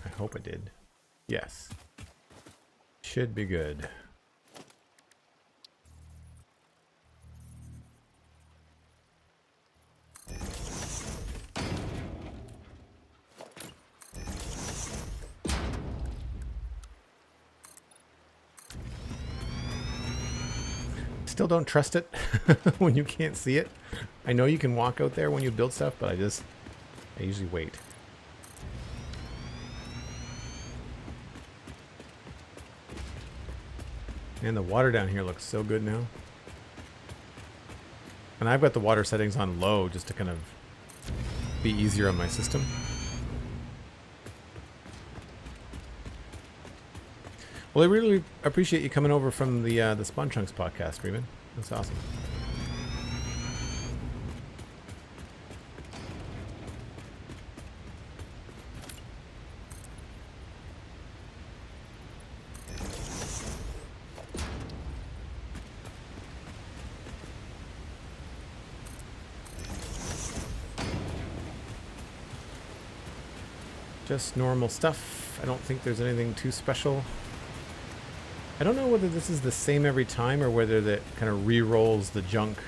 I hope I did. Yes. Should be good. Still don't trust it when you can't see it. I know you can walk out there when you build stuff, but I just, I usually wait. And the water down here looks so good now. And I've got the water settings on low just to kind of be easier on my system. Well, I really appreciate you coming over from the uh, the Spawn Chunks podcast, Freeman. That's awesome. Just normal stuff. I don't think there's anything too special. I don't know whether this is the same every time or whether that kind of re-rolls the junk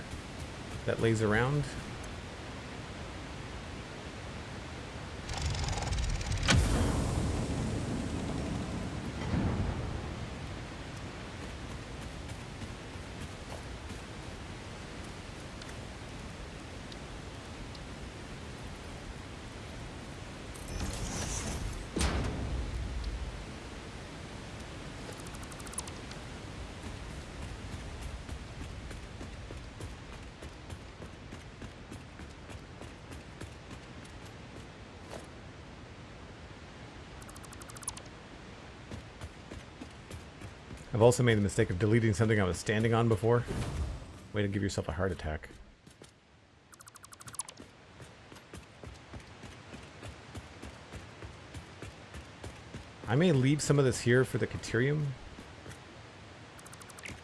that lays around. Also made the mistake of deleting something I was standing on before. Way to give yourself a heart attack. I may leave some of this here for the Caterium.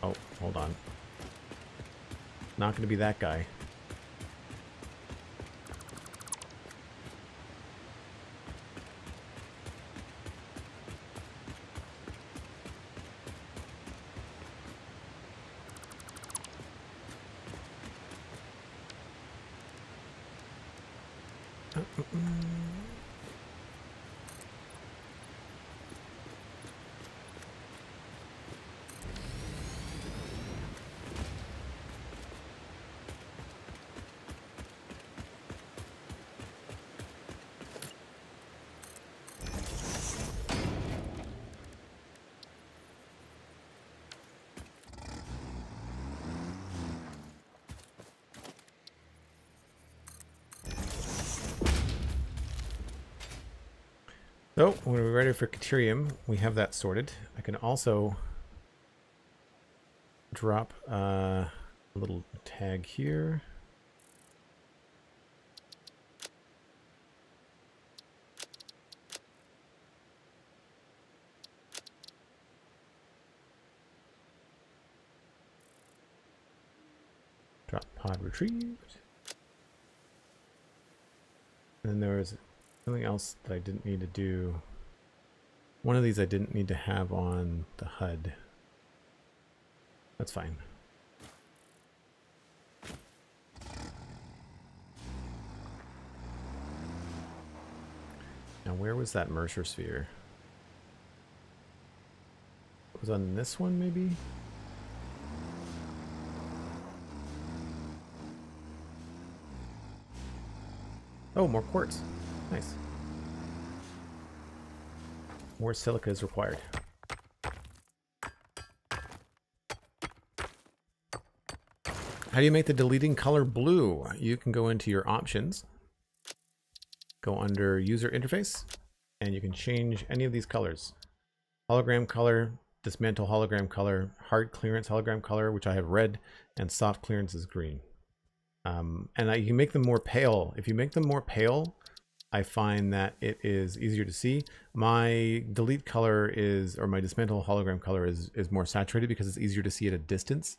Oh, hold on. Not going to be that guy. When we're ready for Caterium, we have that sorted. I can also drop uh, a little tag here. Drop pod retrieved. And then there was Something else that I didn't need to do. One of these I didn't need to have on the HUD. That's fine. Now where was that Mercer sphere? It was on this one maybe? Oh, more quartz. Nice. More silica is required. How do you make the deleting color blue? You can go into your options, go under user interface, and you can change any of these colors. Hologram color, dismantle hologram color, hard clearance hologram color, which I have red, and soft clearance is green. Um, and I, you can make them more pale. If you make them more pale, I find that it is easier to see. My delete color is, or my dismantle hologram color is, is more saturated because it's easier to see at a distance.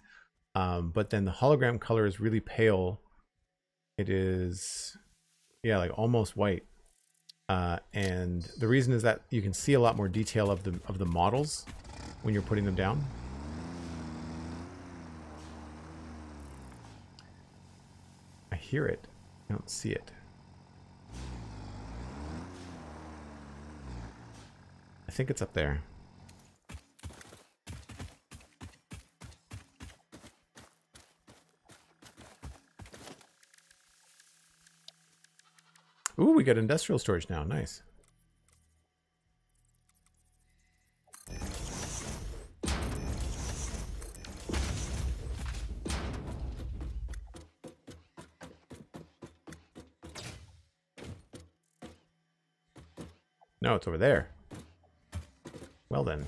Um, but then the hologram color is really pale. It is, yeah, like almost white. Uh, and the reason is that you can see a lot more detail of the of the models when you're putting them down. I hear it. I don't see it. I think it's up there. Ooh, we got industrial storage now. Nice. No, it's over there. Well then.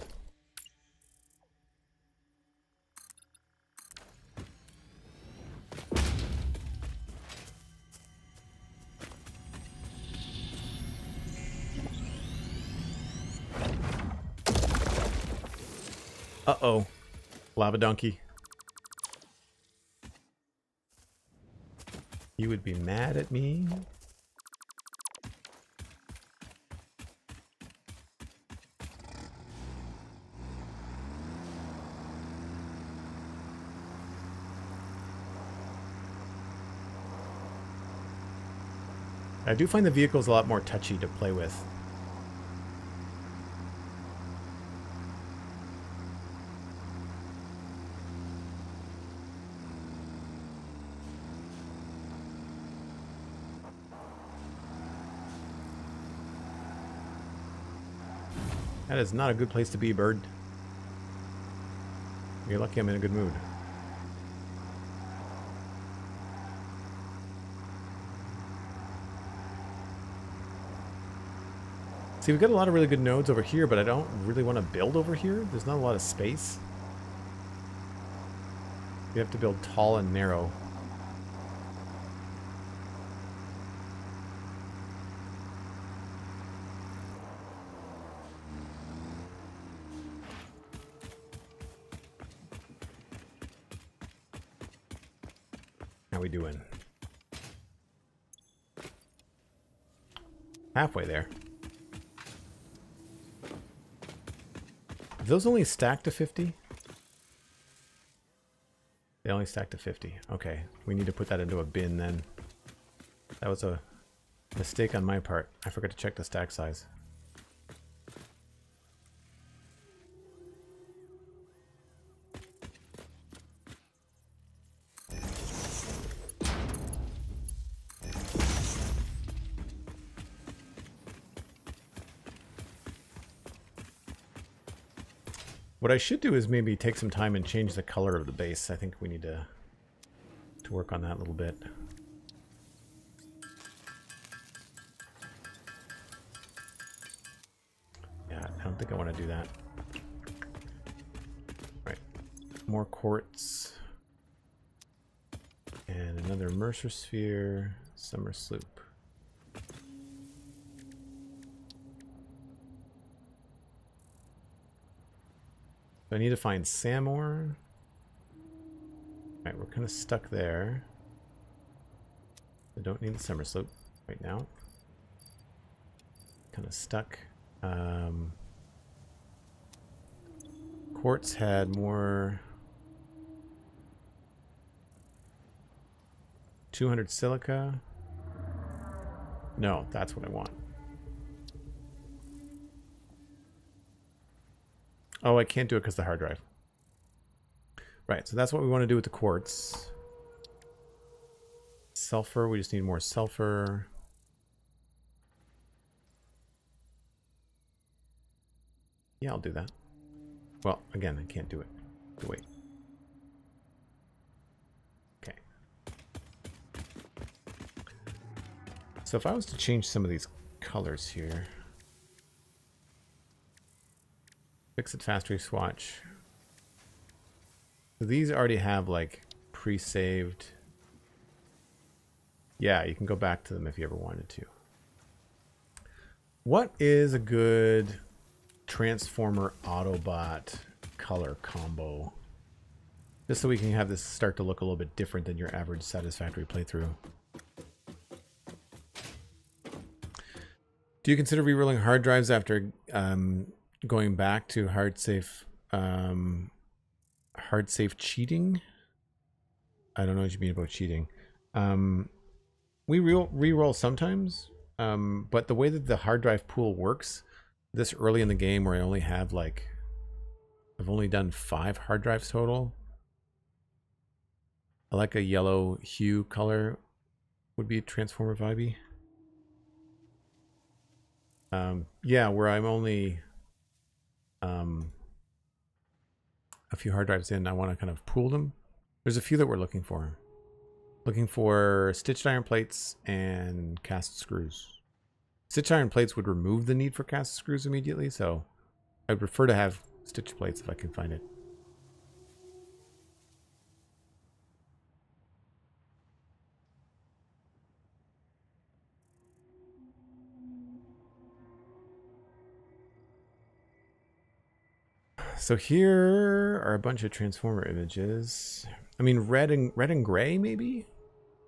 Uh-oh. Lava donkey. You would be mad at me? I do find the vehicles a lot more touchy to play with. That is not a good place to be, bird. You're lucky I'm in a good mood. See, we've got a lot of really good nodes over here, but I don't really want to build over here. There's not a lot of space. We have to build tall and narrow. How we doing? Halfway there. Those only stack to 50? They only stack to 50. Okay, we need to put that into a bin then. That was a mistake on my part. I forgot to check the stack size. I should do is maybe take some time and change the color of the base. I think we need to to work on that a little bit. Yeah, I don't think I want to do that. Right. More quartz. And another Mercer Sphere, Somersloop. I need to find Samor. Alright, we're kind of stuck there. I don't need the Somersloop right now. Kind of stuck. Um, quartz had more... 200 silica. No, that's what I want. Oh, I can't do it because the hard drive. Right, so that's what we want to do with the quartz. Sulfur, we just need more sulfur. Yeah, I'll do that. Well, again, I can't do it. Wait. Okay. So if I was to change some of these colors here. FICSIT factory swatch. So these already have like pre-saved. Yeah, you can go back to them if you ever wanted to. What is a good Transformer Autobot color combo? Just so we can have this start to look a little bit different than your average Satisfactory playthrough. Do you consider rerolling hard drives after um, going back to hard safe um hard safe cheating? I don't know what you mean about cheating. Um we re- re-roll sometimes um but the way that the hard drive pool works this early in the game where i only have like i've only done five hard drives total. I like a yellow hue color would be transformer vibey. Um yeah where i'm only um, a few hard drives in, I want to kind of pool them. There's a few that we're looking for. Looking for stitched iron plates and cast screws. Stitched iron plates would remove the need for cast screws immediately, so I'd prefer to have stitched plates if I can find it. So here are a bunch of transformer images. I mean, red and red and gray, maybe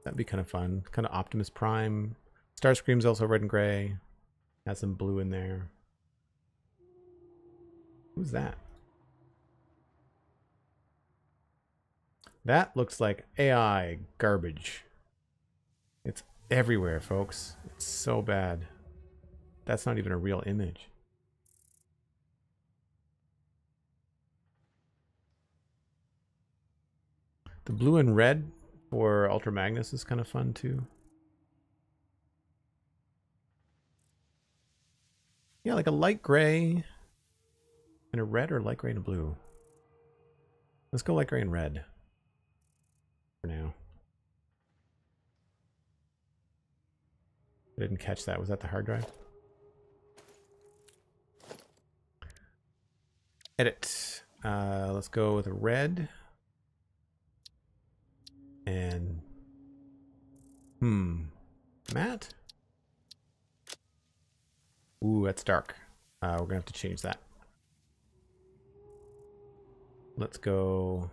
that'd be kind of fun. Kind of Optimus Prime. Starscream's also red and gray. Has some blue in there. Who's that? That looks like AI garbage. It's everywhere, folks. It's so bad. That's not even a real image. The blue and red for Ultra Magnus is kind of fun too. Yeah, like a light gray and a red or light gray and a blue. Let's go light gray and red for now. I didn't catch that. Was that the hard drive? Edit. Uh, let's go with a red. And hmm, Matt. Ooh, that's dark. Uh, we're gonna have to change that. Let's go.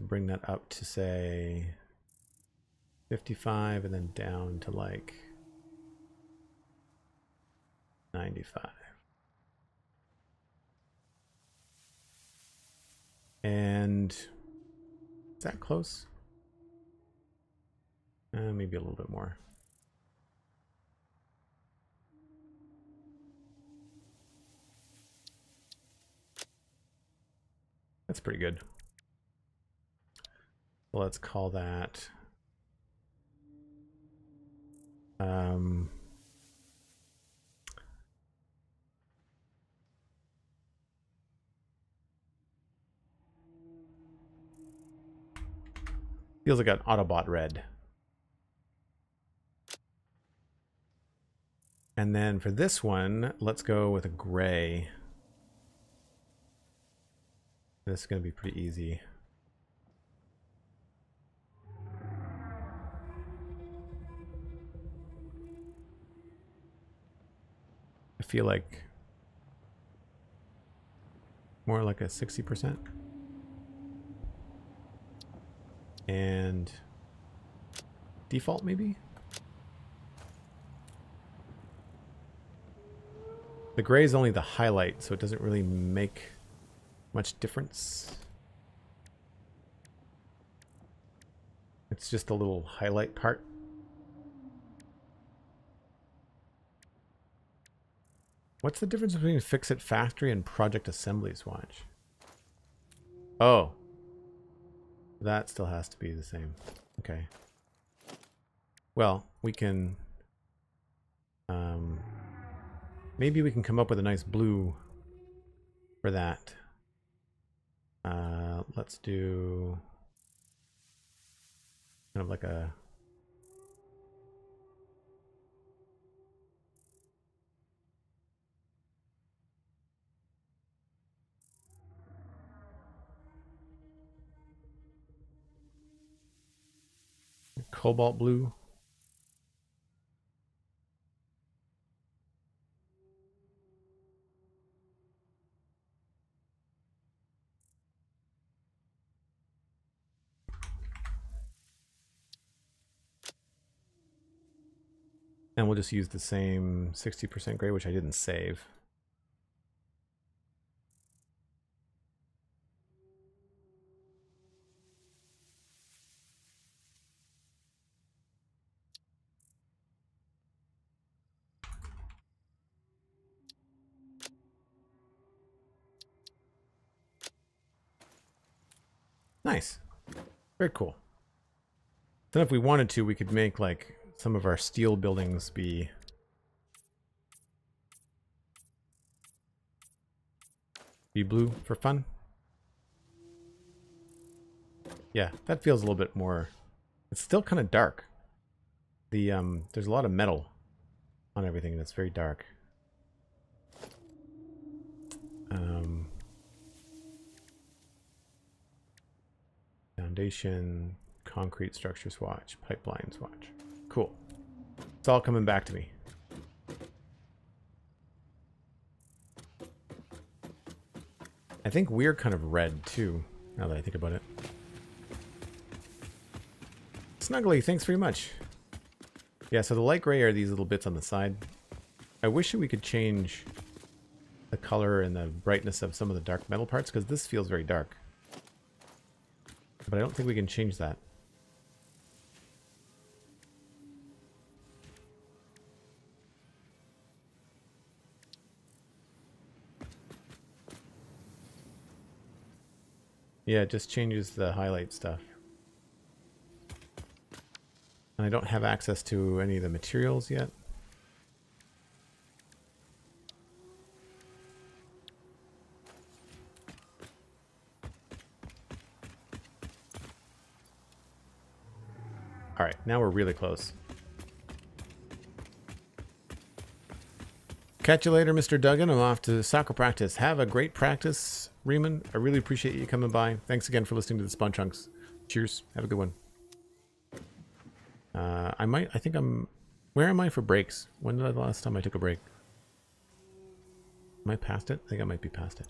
Bring that up to say 55 and then down to like 95. And is that close? Uh, maybe a little bit more. That's pretty good. Let's call that um, feels like an Autobot red. And then for this one, let's go with a gray. This is going to be pretty easy. I feel like more like a 60%. And default maybe? The gray is only the highlight, so it doesn't really make much difference. It's just a little highlight part. What's the difference between FICSIT Factory and Project Assembly Swatch? Oh. That still has to be the same. Okay. Well, we can... Um, maybe we can come up with a nice blue for that. Uh, let's do kind of like a cobalt blue. And we'll just use the same 60% gray, which I didn't save. Nice. Very cool. Then if we wanted to, we could make like some of our steel buildings be be blue for fun. Yeah, that feels a little bit more it's still kind of dark. The um there's a lot of metal on everything and it's very dark. Um Foundation, concrete structure swatch, pipeline swatch. Cool. It's all coming back to me. I think we're kind of red too, now that I think about it. Snuggly, thanks very much. Yeah, so the light gray are these little bits on the side. I wish we could change the color and the brightness of some of the dark metal parts, because this feels very dark. But I don't think we can change that. Yeah, it just changes the highlight stuff. And I don't have access to any of the materials yet. Now we're really close. Catch you later, Mr. Duggan. I'm off to soccer practice. Have a great practice Riemann, I really appreciate you coming by. Thanks again for listening to the Spawn Chunks. Cheers. Have a good one. Uh, I might, I think I'm, where am I for breaks? When did I, the last time I took a break? Am I past it? I think I might be past it.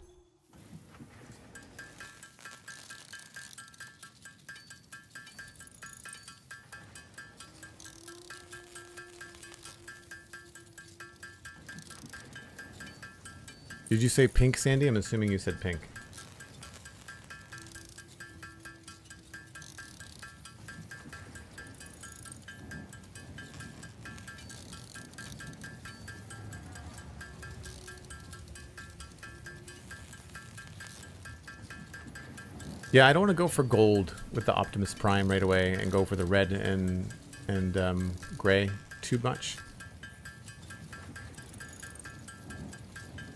Did you say pink, Sandi? I'm assuming you said pink. Yeah, I don't want to go for gold with the Optimus Prime right away and go for the red and and um, gray too much.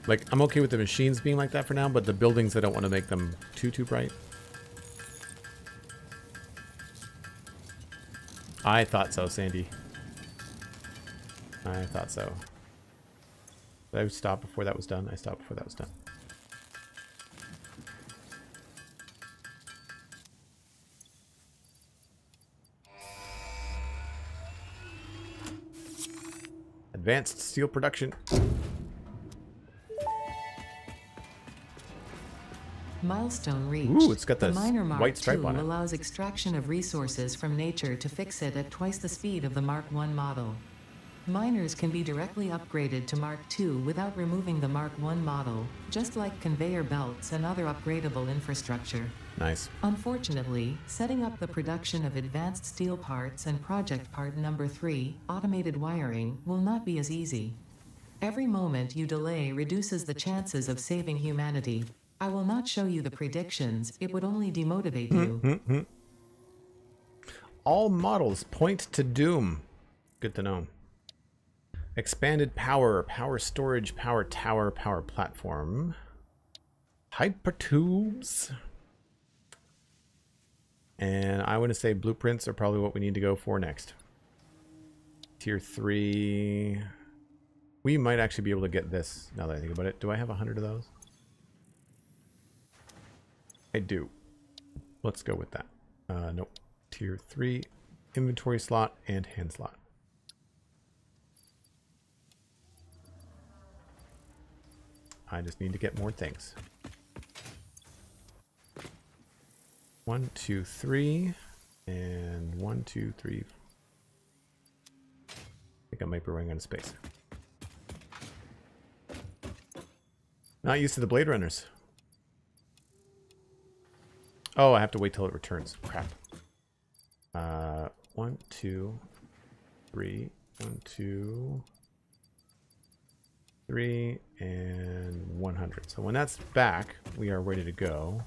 Like, I'm okay with the machines being like that for now, but the buildings, I don't want to make them too, too bright. I thought so, Sandi. I thought so. Did I stop before that was done? I stopped before that was done. Advanced steel production. Milestone reached. Ooh, it's got the this Miner Mark white stripe II on it. allows extraction of resources from nature to FICSIT at twice the speed of the Mark I model. Miners can be directly upgraded to Mark II without removing the Mark I model, just like conveyor belts and other upgradable infrastructure. Nice. Unfortunately, setting up the production of advanced steel parts and project part number 3, automated wiring, will not be as easy. Every moment you delay reduces the chances of saving humanity. I will not show you the predictions, it would only demotivate you. All models point to doom. Good to know. Expanded power, power storage, power tower, power platform. Hypertubes. And I want to say blueprints are probably what we need to go for next. Tier 3. We might actually be able to get this now that I think about it. Do I have a hundred of those? I do. Let's go with that. Uh, nope. Tier 3, inventory slot, and hand slot. I just need to get more things. One, two, three, and one, two, three. I think I might be running out of space. Not used to the Blade Runners. Oh, I have to wait till it returns. Crap. Uh, one, two, three, one, two, three, and 100. So when that's back, we are ready to go.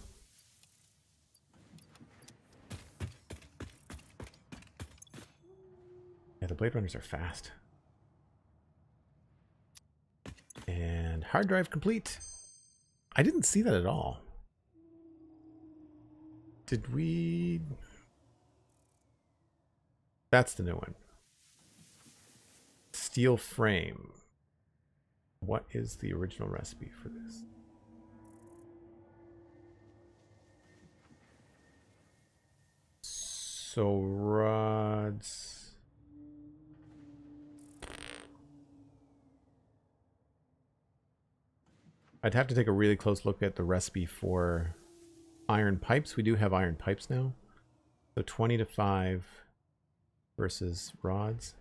Yeah, the Blade Runners are fast. And hard drive complete. I didn't see that at all. Did we... That's the new one. Steel frame. What is the original recipe for this? So rods. I'd have to take a really close look at the recipe for iron pipes. We do have iron pipes now. So 20 to 5 versus rods.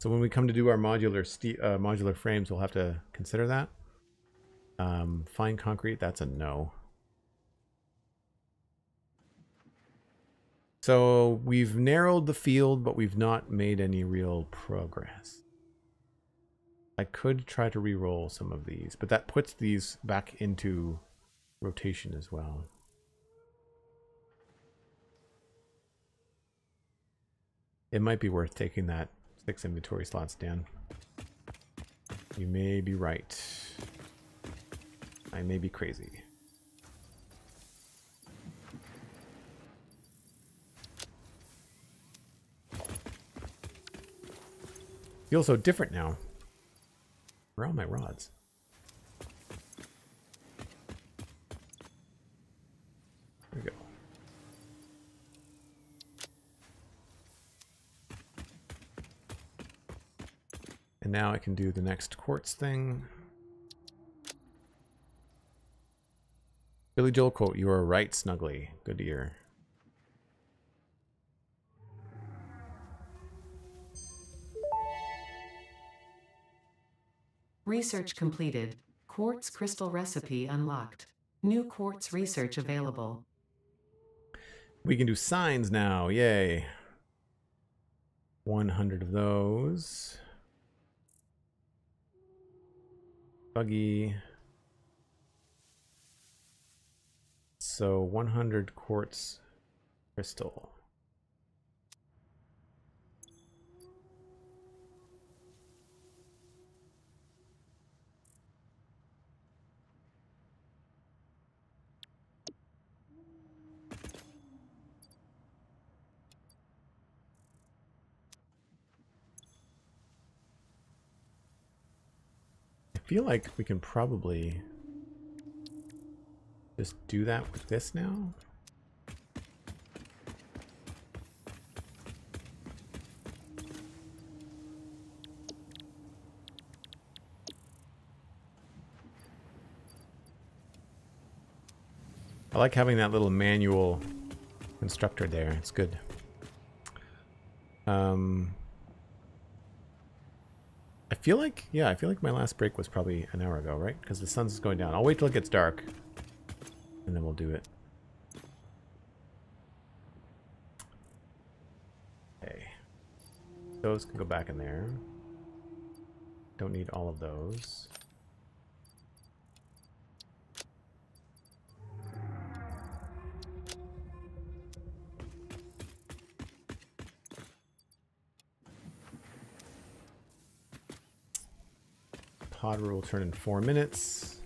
So when we come to do our modular uh, modular frames, we'll have to consider that. Um, fine concrete, that's a no. So we've narrowed the field, but we've not made any real progress. I could try to re-roll some of these, but that puts these back into rotation as well. It might be worth taking that six inventory slots down. You may be right. I may be crazy. Feels so different now. Where are all my rods? And now I can do the next quartz thing. Billy Joel quote, you are right, Snuggly. Good to hear. Research completed. Quartz crystal recipe unlocked. New quartz research available. We can do signs now. Yay. 100 of those. Buggy. So 100 quartz crystal. I feel like we can probably just do that with this now. I like having that little manual constructor there. It's good. Um, feel like, yeah, I feel like my last break was probably an hour ago, right? Because the sun's going down. I'll wait till it gets dark, and then we'll do it. Okay. Those can go back in there. Don't need all of those. Pod will turn in four minutes.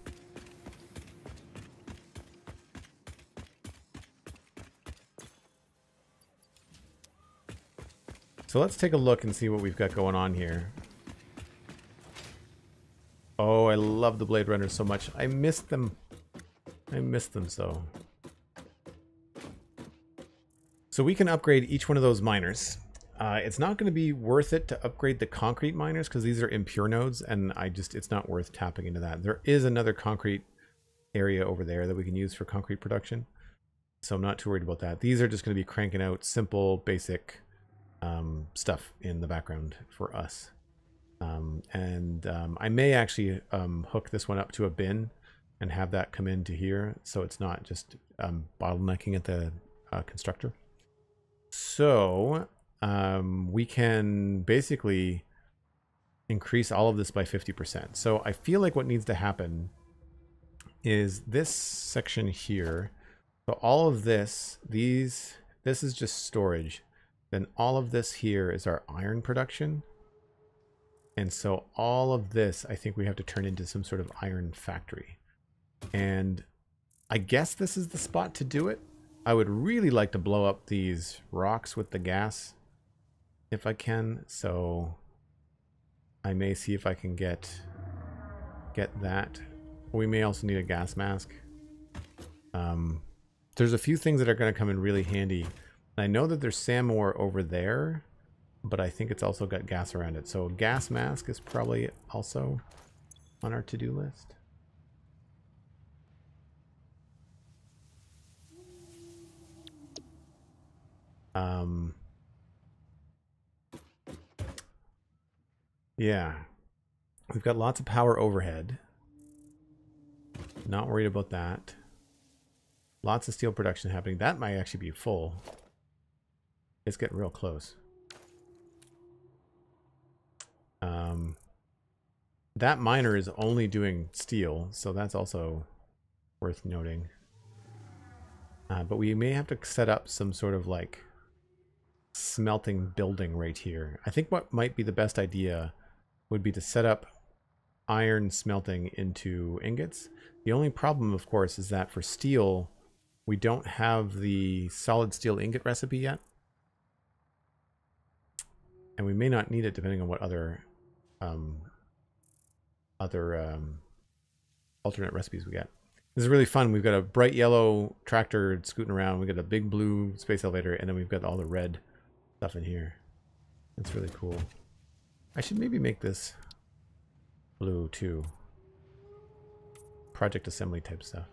So let's take a look and see what we've got going on here. Oh, I love the Blade Runners so much. I missed them. I missed them so. So we can upgrade each one of those miners. Uh, it's not going to be worth it to upgrade the concrete miners because these are impure nodes and I just, it's not worth tapping into that. There is another concrete area over there that we can use for concrete production. So I'm not too worried about that. These are just going to be cranking out simple, basic um, stuff in the background for us. Um, and um, I may actually um, hook this one up to a bin and have that come into here so it's not just um, bottlenecking at the uh, constructor. So um, we can basically increase all of this by 50%. So I feel like what needs to happen is this section here. So all of this, these, this is just storage. Then all of this here is our iron production. And so all of this, I think we have to turn into some sort of iron factory. And I guess this is the spot to do it. I would really like to blow up these rocks with the gas if I can. So I may see if I can get get that. We may also need a gas mask. Um, there's a few things that are going to come in really handy. I know that there's sand ore over there, but I think it's also got gas around it. So a gas mask is probably also on our to-do list. Um, yeah, we've got lots of power overhead. Not worried about that. Lots of steel production happening. That might actually be full. It's getting real close. Um, that miner is only doing steel, so that's also worth noting. Uh, but we may have to set up some sort of like smelting building right here. I think what might be the best idea would be to set up iron smelting into ingots. The only problem, of course, is that for steel, we don't have the solid steel ingot recipe yet. And we may not need it depending on what other um, other um, alternate recipes we get. This is really fun. We've got a bright yellow tractor scooting around. We've got a big blue space elevator, and then we've got all the red stuff in here. It's really cool. I should maybe make this blue too. Project assembly type stuff.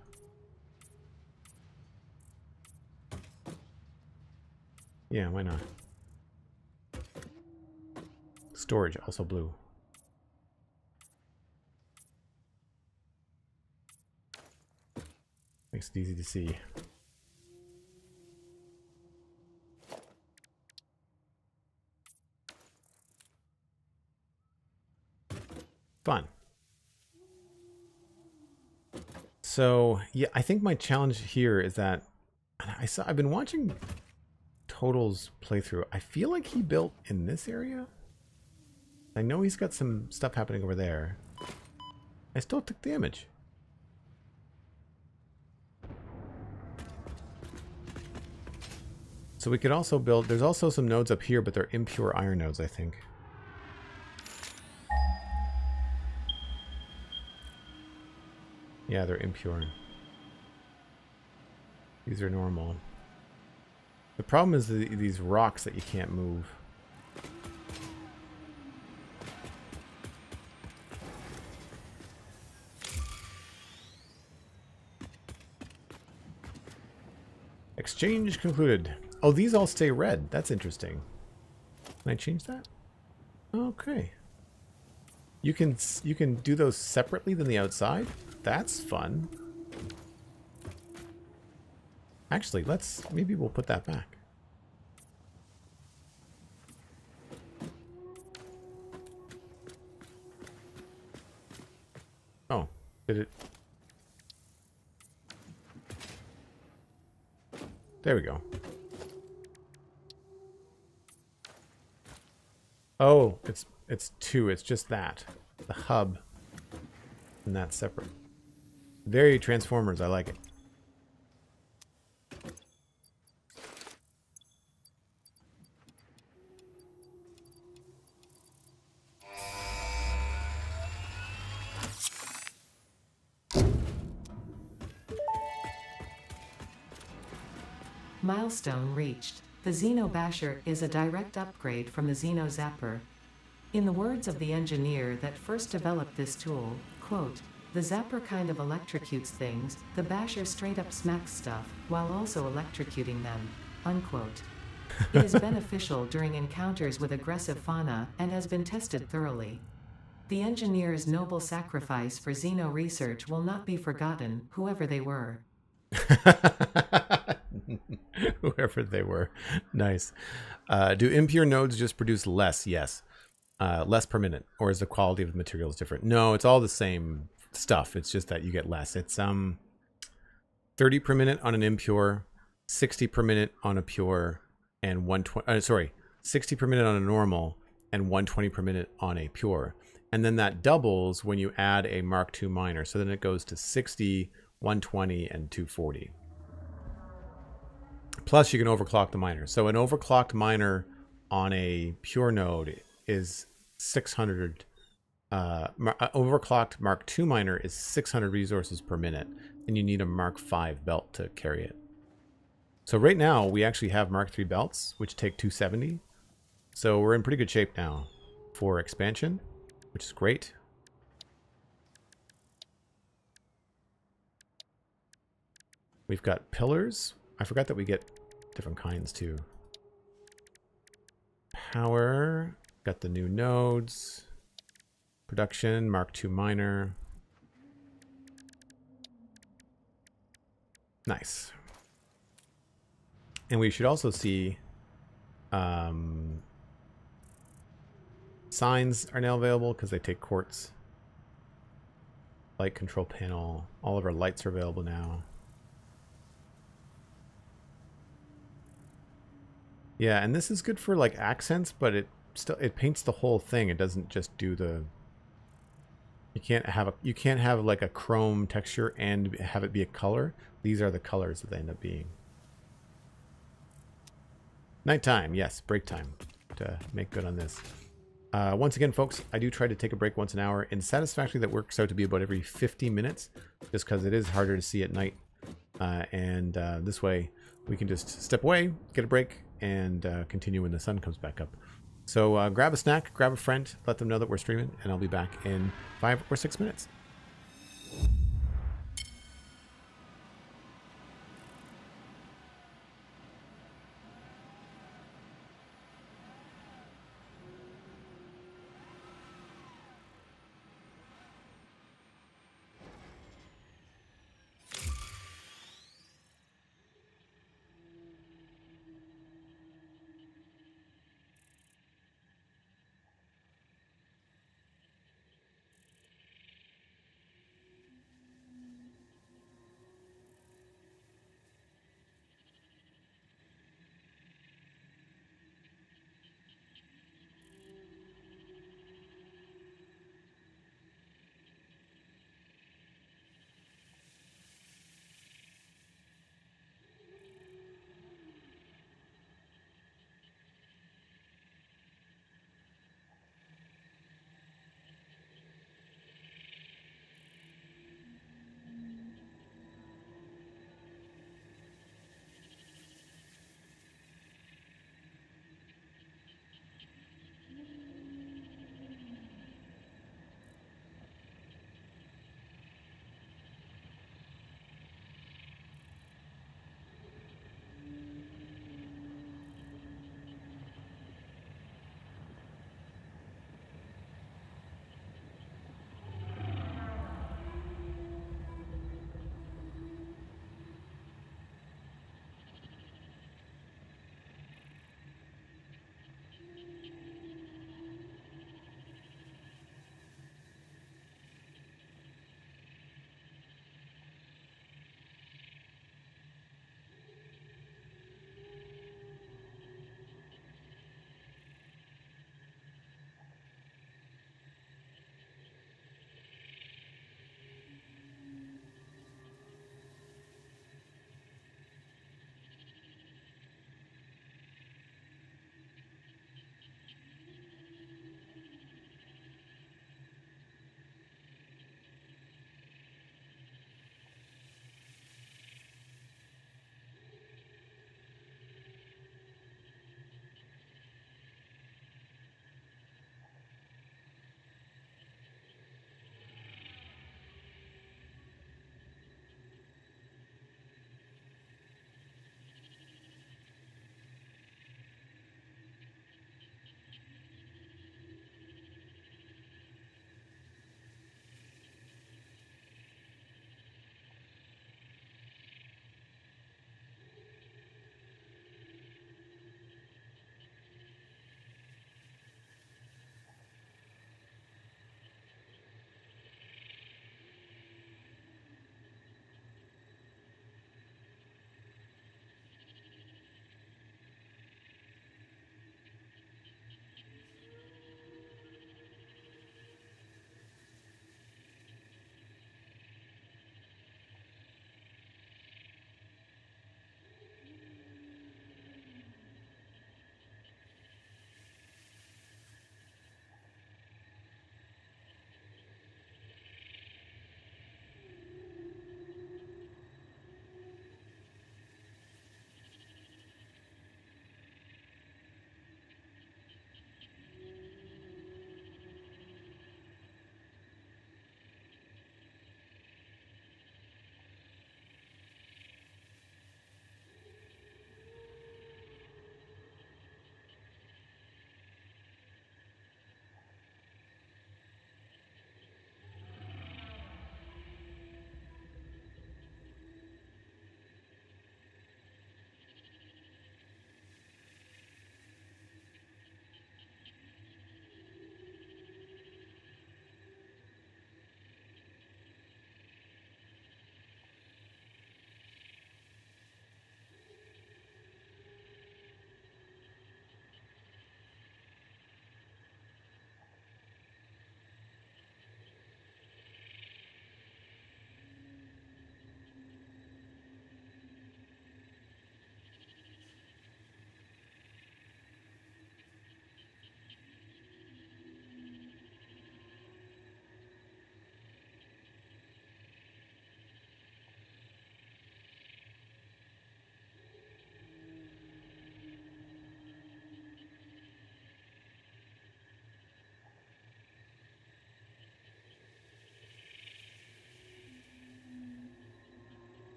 Yeah, why not? Storage, also blue. Makes it easy to see. Fun. So yeah, I think my challenge here is that I saw I've been watching Total's playthrough. I feel like he built in this area. I know he's got some stuff happening over there. I still took damage. So we could also build, there's also some nodes up here, but they're impure iron nodes, I think. Yeah, they're impure. These are normal. The problem is the, these rocks that you can't move. Exchange concluded. Oh, these all stay red. That's interesting. Can I change that? Okay. You can you can do those separately than the outside? That's fun. Actually, let's maybe we'll put that back. Oh, did it There we go. Oh, it's it's two. It's just that. The hub. And that's separate. Very Transformers. I like it. Milestone reached. The Xeno Basher is a direct upgrade from the Xeno Zapper. In the words of the engineer that first developed this tool, quote, the Zapper kind of electrocutes things, the Basher straight up smacks stuff, while also electrocuting them, unquote. It is beneficial during encounters with aggressive fauna and has been tested thoroughly. The engineer's noble sacrifice for Xeno research will not be forgotten, whoever they were. Whoever they were. Nice. Uh, do impure nodes just produce less? Yes. Uh, less per minute. Or is the quality of the materials different? No, it's all the same stuff. It's just that you get less. It's um 30 per minute on an impure, 60 per minute on a pure, and 120. Uh, sorry, 60 per minute on a normal, and 120 per minute on a pure. And then that doubles when you add a Mark II miner. So then it goes to 60, 120, and 240. Plus, you can overclock the miner. So an overclocked miner on a pure node is 600. Uh, uh, overclocked Mark II miner is 600 resources per minute, and you need a Mark V belt to carry it. So right now, we actually have Mark III belts, which take 270. So we're in pretty good shape now for expansion, which is great. We've got pillars. I forgot that we get different kinds too. Power. Got the new nodes. Production. Mark II miner. Nice. And we should also see um, signs are now available because they take quartz. Light control panel. All of our lights are available now. Yeah, and this is good for like accents, but it still it paints the whole thing. It doesn't just do the you can't have a you can't have like a chrome texture and have it be a color. These are the colors that they end up being. Nighttime, yes, break time to make good on this. Uh, once again, folks, I do try to take a break once an hour. In Satisfactory, that works out to be about every 50 minutes, just because it is harder to see at night. Uh, and uh, this way, we can just step away, get a break, and uh, continue when the sun comes back up. So uh, grab a snack, grab a friend, let them know that we're streaming, and I'll be back in five or six minutes.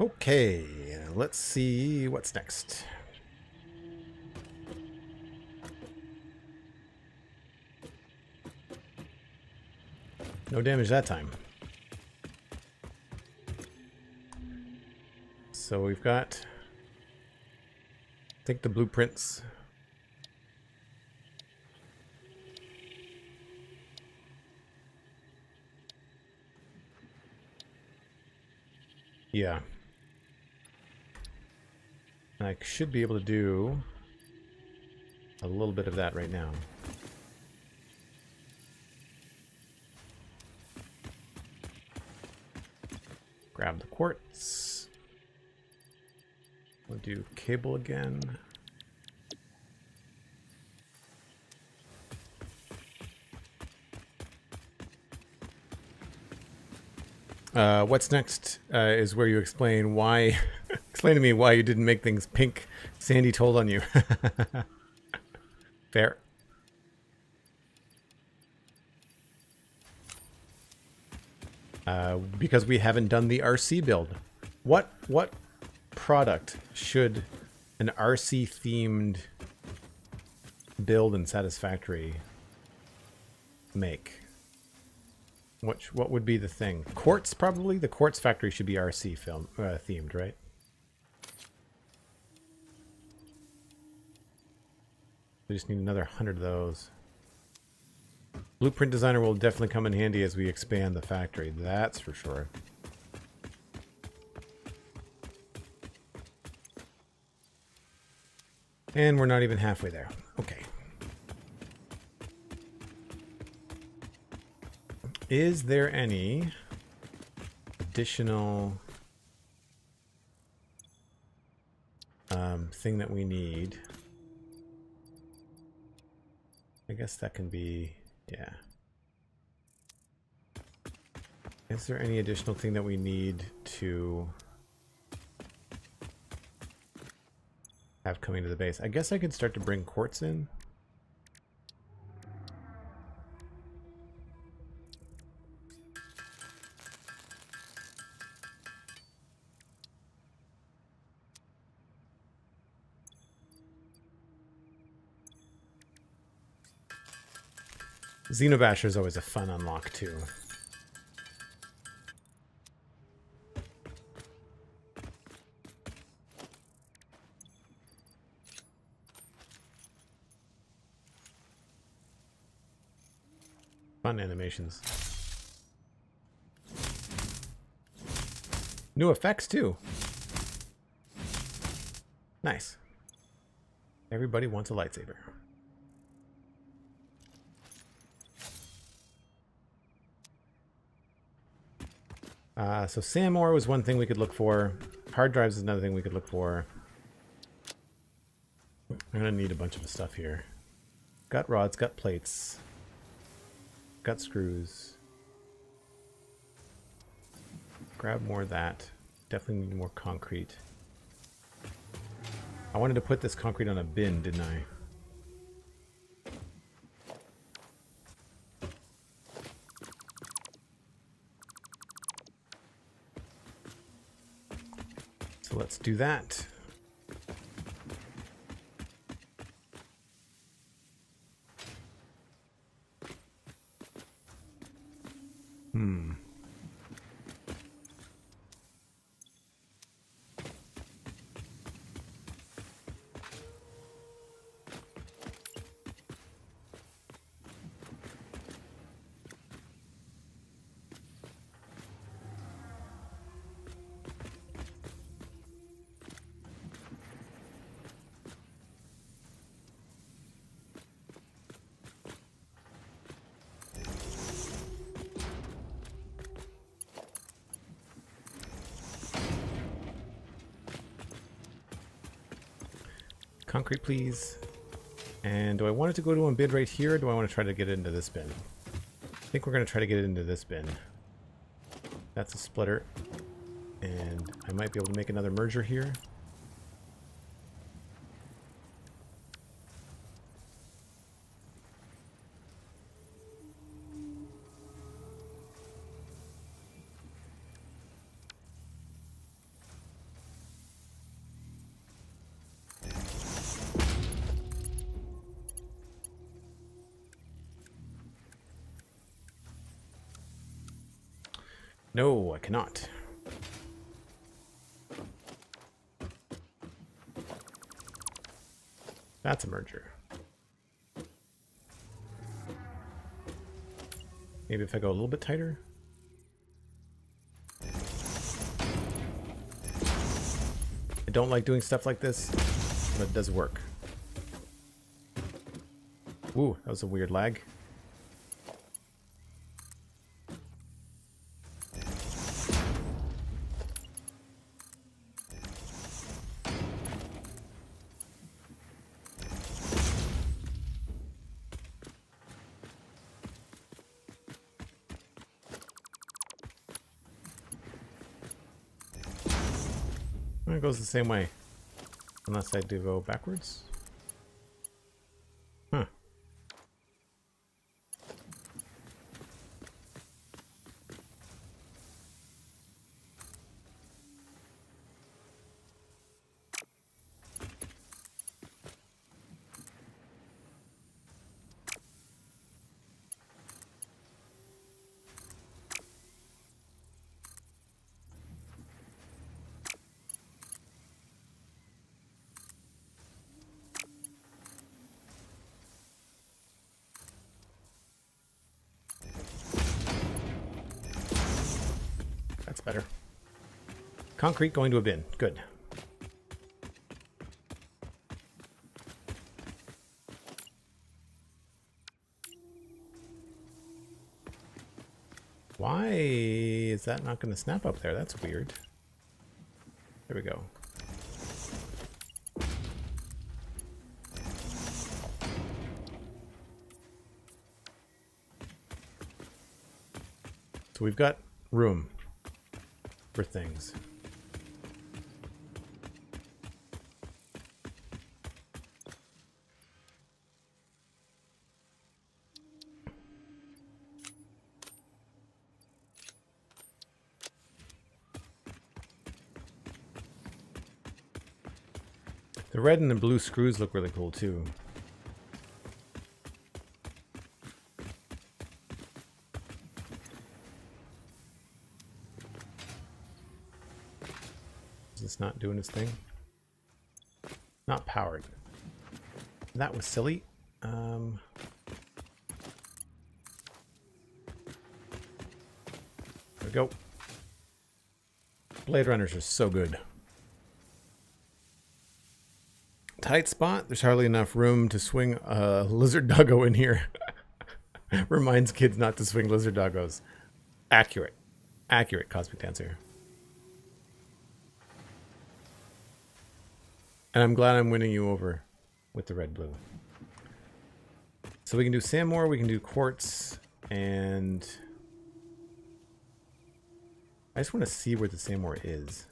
Okay, let's see what's next. No damage that time. So we've got, I think the blueprints. Yeah. And I should be able to do a little bit of that right now. Grab the quartz. We'll do cable again. Uh, what's next uh, is where you explain why. explain to me why you didn't make things pink. Sandi told on you. Fair. Uh, because we haven't done the RC build. What what product should an RC themed build and satisfactory make? Which what would be the thing? Quartz probably. The quartz factory should be RC film uh, themed, right? We just need another hundred of those. Blueprint designer will definitely come in handy as we expand the factory. That's for sure. And we're not even halfway there. Okay. Is there any additional um, thing that we need? I guess that can be, yeah. Is there any additional thing that we need to have coming to the base? I guess I could start to bring quartz in. Xeno-Basher is always a fun unlock too. Fun animations. New effects too. Nice. Everybody wants a lightsaber. Uh, so SAM ore was one thing we could look for. Hard drives is another thing we could look for. I'm gonna need a bunch of stuff here. Got rods, got plates, got screws. Grab more of that. Definitely need more concrete. I wanted to put this concrete on a bin, didn't I? Let's do that. Hmm. Concrete, please. And do I want it to go to a bin right here, do I want to try to get it into this bin? I think we're going to try to get it into this bin. That's a splitter. And I might be able to make another merger here. Merger. Maybe if I go a little bit tighter. I don't like doing stuff like this, but it does work. Ooh, that was a weird lag. The same way. Unless I do go backwards. That's better. Concrete going to a bin. Good. Why is that not going to snap up there? That's weird. There we go. So we've got room for things. The red and the blue screws look really cool too. Not doing its thing? Not powered. That was silly. Um, there we go. Blade Runners are so good. Tight spot. There's hardly enough room to swing a lizard doggo in here. Reminds kids not to swing lizard doggos. Accurate. Accurate, Cosmic Dancer. And I'm glad I'm winning you over with the red blue. So we can do SAM ore, we can do quartz, and I just want to see where the SAM ore is.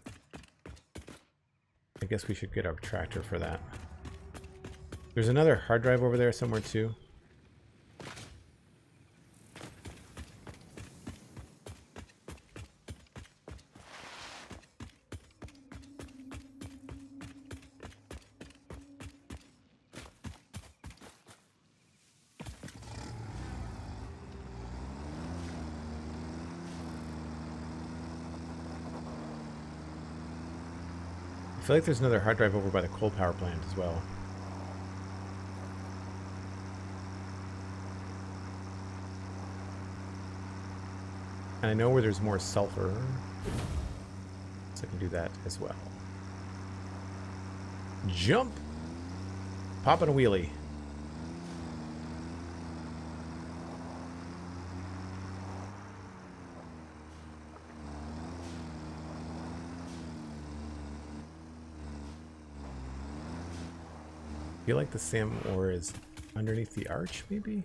I guess we should get our tractor for that. There's another hard drive over there somewhere too. Like there's another hard drive over by the coal power plant as well. And I know where there's more sulfur. So I can do that as well. Jump! Popping a wheelie. Feel like the Sam ore is underneath the arch, maybe?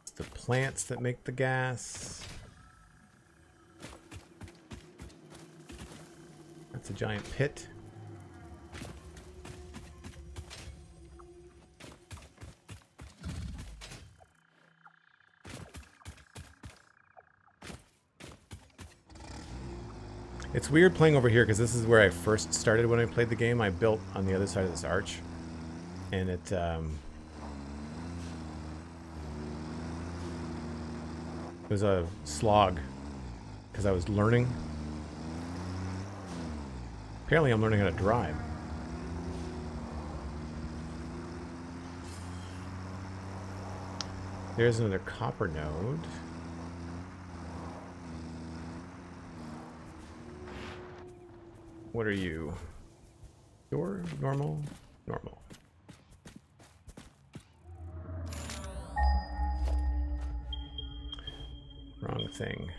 It's the plants that make the gas. That's a giant pit. It's weird playing over here because this is where I first started when I played the game. I built on the other side of this arch. And it, um, It was a slog because I was learning. Apparently I'm learning how to drive. There's another copper node. What are you? Your normal? Normal. Wrong thing.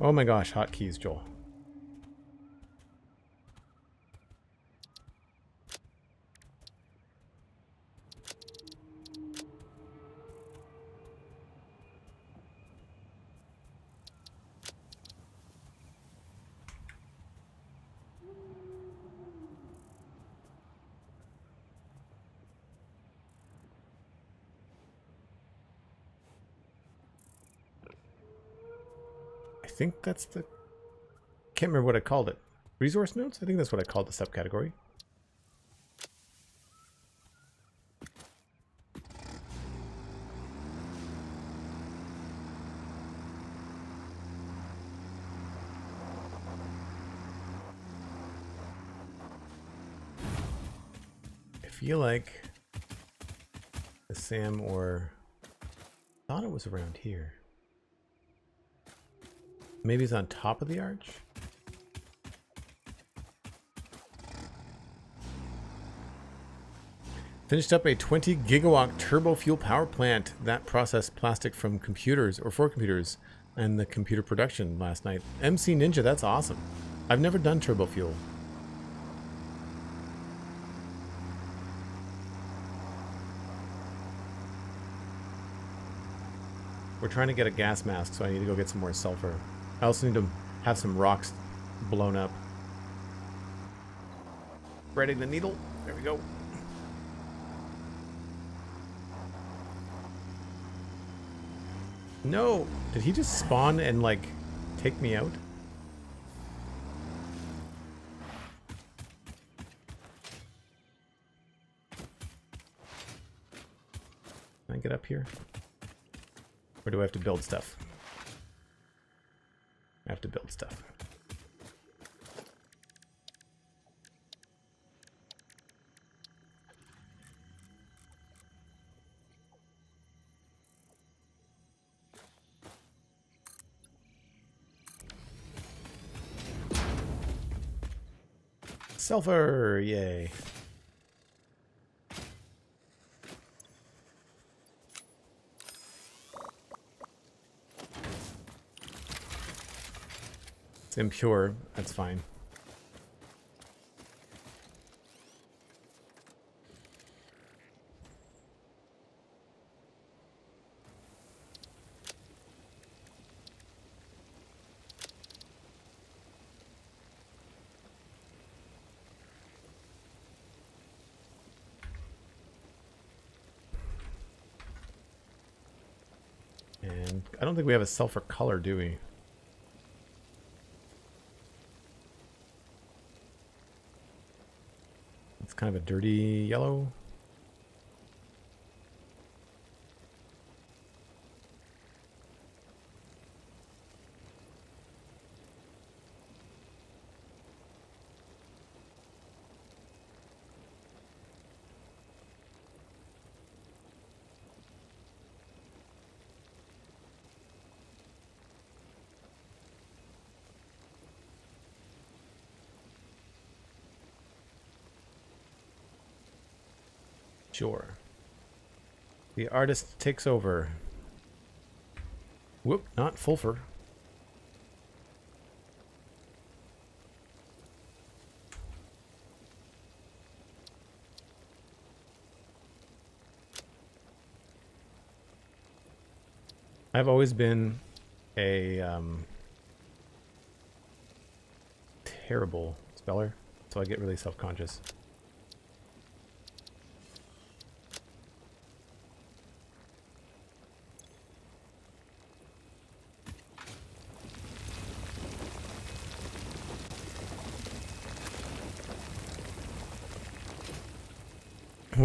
Oh my gosh, hotkeys, Joel. I think that's the... Can't remember what I called it. Resource nodes? I think that's what I called the subcategory. I feel like the Sam or... Thought it was around here. Maybe it's on top of the arch? Finished up a 20 gigawatt turbo fuel power plant that processed plastic from computers or for computers and the computer production last night. MC Ninja, that's awesome. I've never done turbo fuel. We're trying to get a gas mask, so I need to go get some more sulfur. I also need to have some rocks blown up. Threading the needle. There we go. No! Did he just spawn and, like, take me out? Can I get up here? Or do I have to build stuff? Sulfur, yay. It's impure, that's fine. And I don't think we have a sulfur color, do we? It's kind of a dirty yellow. Sure. The artist takes over. Whoop, not Fulfer. I've always been a um, terrible speller, so I get really self-conscious.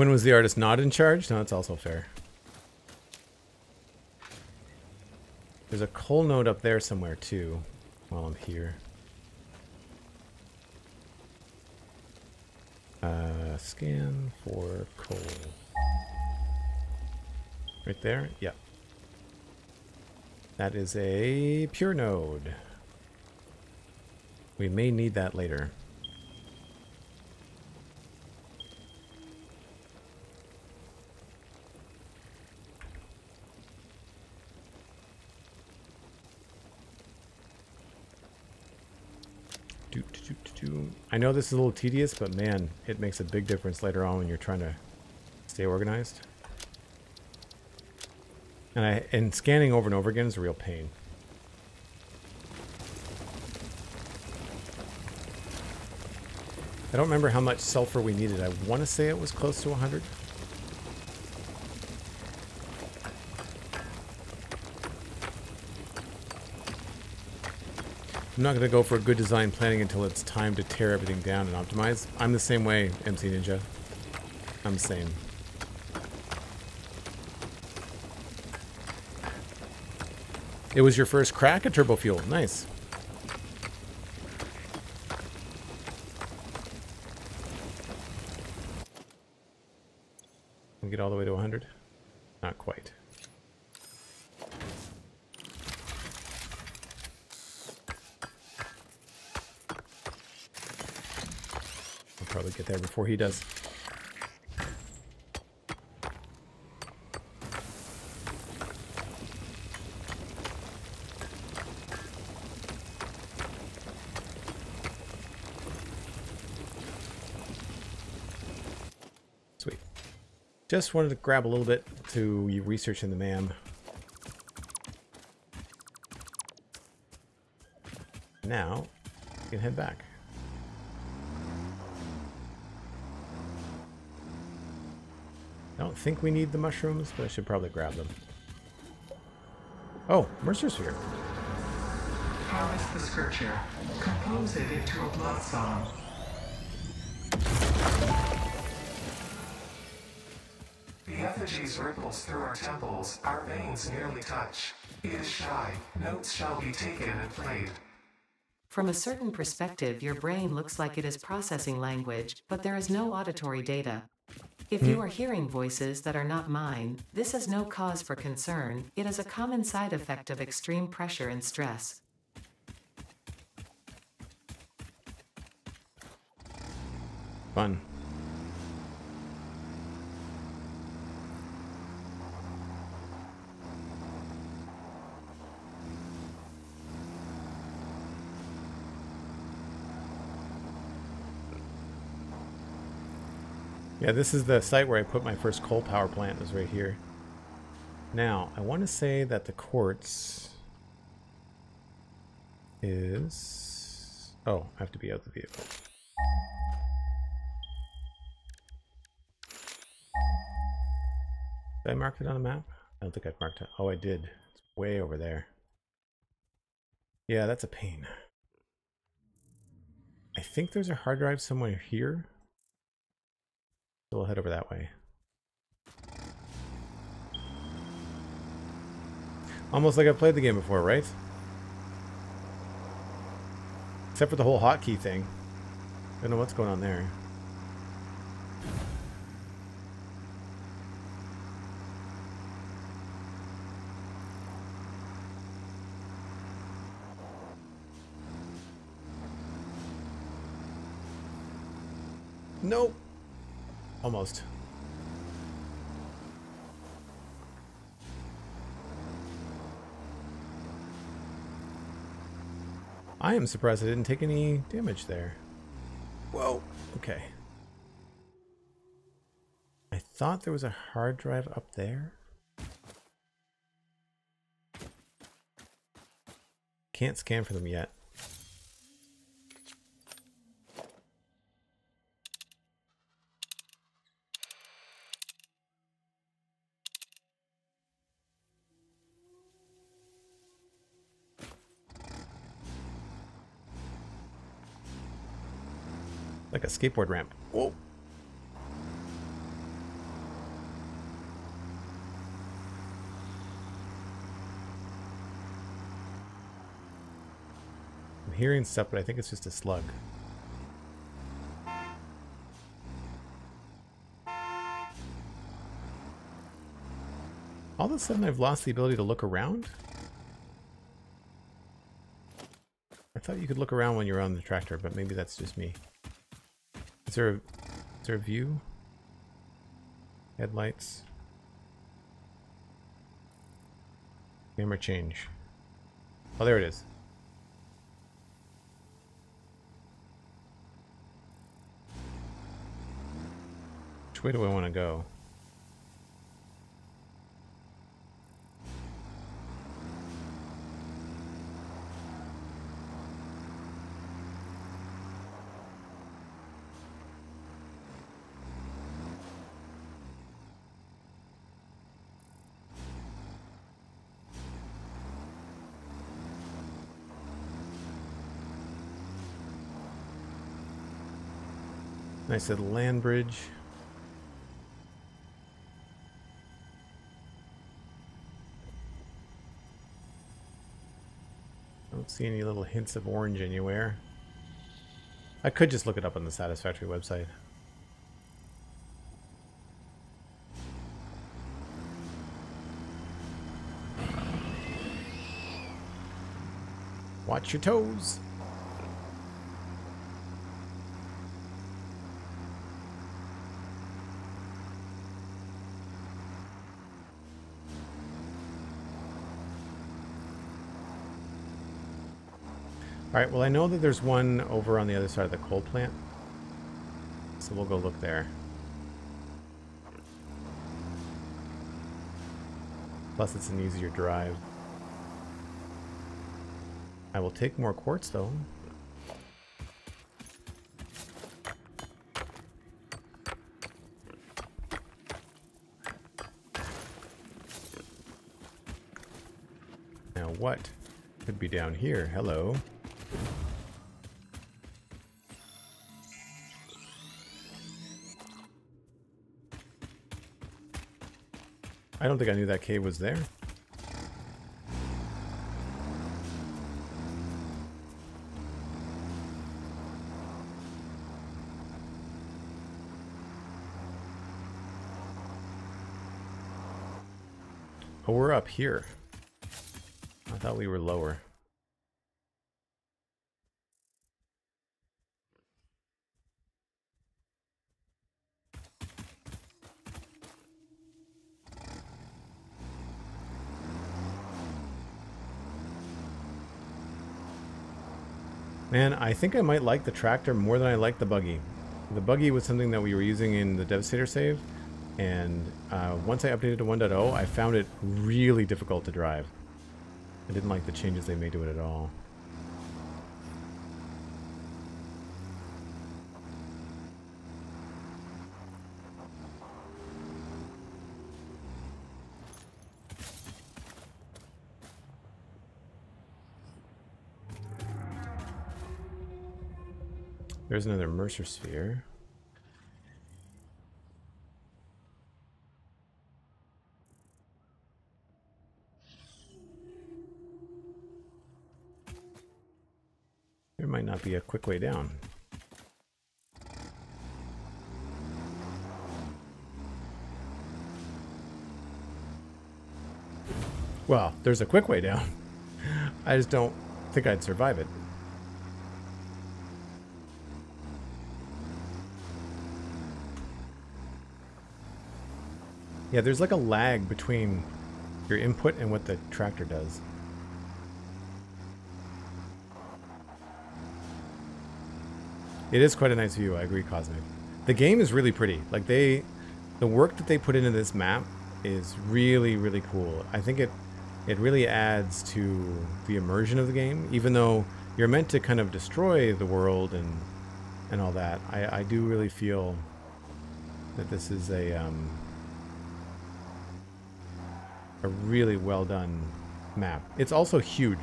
When was the artist not in charge? No, that's also fair. There's a coal node up there somewhere too, while I'm here. Uh, scan for coal. Right there? Yep. That is a pure node. We may need that later. Do, do, do, do, do. I know this is a little tedious, but man, it makes a big difference later on when you're trying to stay organized. And I and scanning over and over again is a real pain. I don't remember how much sulfur we needed. I want to say it was close to 100. I'm not going to go for a good design planning until it's time to tear everything down and optimize. I'm the same way, MC Ninja. I'm the same. It was your first crack at Turbo Fuel. Nice. We get all the way to 100? Not quite. I'll probably get there before he does. Sweet. Just wanted to grab a little bit to research in the MAM. Now, we can head back. I don't think we need the mushrooms, but I should probably grab them. Oh, Mercer sphere. Harvest the scripture. Compose it into a blood song. The effigies ripples through our temples, our veins nearly touch. It is shy, notes shall be taken and played. From a certain perspective, your brain looks like it is processing language, but there is no auditory data. If you are hearing voices that are not mine, this is no cause for concern, it is a common side effect of extreme pressure and stress. Fun. Yeah, this is the site where I put my first coal power plant is right here. Now, I want to say that the quartz is... Oh, I have to be out of the vehicle. Did I mark it on the map? I don't think I've marked it. Oh, I did. It's way over there. Yeah, that's a pain. I think there's a hard drive somewhere here. So we'll head over that way. Almost like I've played the game before, right? Except for the whole hotkey thing. I don't know what's going on there. Nope. Almost. I am surprised I didn't take any damage there. Whoa. Okay. I thought there was a hard drive up there. Can't scan for them yet. skateboard ramp. Whoa. I'm hearing stuff, but I think it's just a slug. All of a sudden I've lost the ability to look around? I thought you could look around when you're on the tractor, but maybe that's just me. Is there a, is there a view? Headlights. Camera change. Oh, there it is. Which way do I want to go? Nice little land bridge. Don't see any little hints of orange anywhere. I could just look it up on the Satisfactory website. Watch your toes. Alright, well I know that there's one over on the other side of the coal plant. So we'll go look there. Plus it's an easier drive. I will take more quartz though. Now what could be down here? Hello. I don't think I knew that cave was there. Oh, we're up here. I thought we were lower. Man, I think I might like the tractor more than I like the buggy. The buggy was something that we were using in the Devastator save, and uh, once I updated to 1.0, I found it really difficult to drive. I didn't like the changes they made to it at all. There's another Mercer sphere. There might not be a quick way down. Well, there's a quick way down. I just don't think I'd survive it. Yeah, there's like a lag between your input and what the tractor does. It is quite a nice view, I agree, Cosmic. The game is really pretty. Like they, the work that they put into this map is really, really cool. I think it, it really adds to the immersion of the game, even though you're meant to kind of destroy the world and, and all that. I, I do really feel that this is a, um, a really well done map. It's also huge.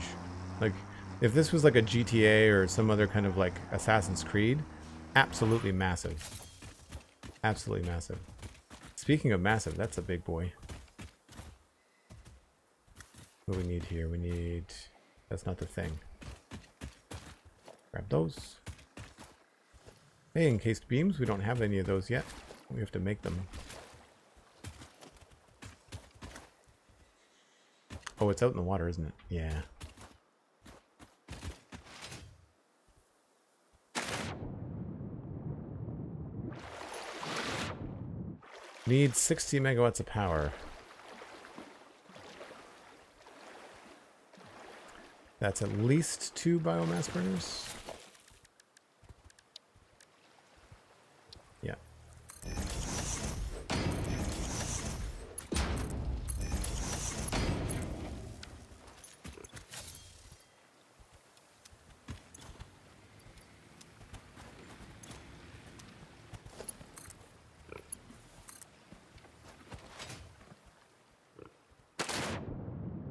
Like, if this was like a GTA or some other kind of like Assassin's Creed, absolutely massive. Absolutely massive. Speaking of massive, that's a big boy. What do we need here? We need... That's not the thing. Grab those. Hey, encased beams. We don't have any of those yet. We have to make them. Oh, it's out in the water, isn't it? Yeah. Needs 60 megawatts of power. That's at least two biomass burners. Yeah.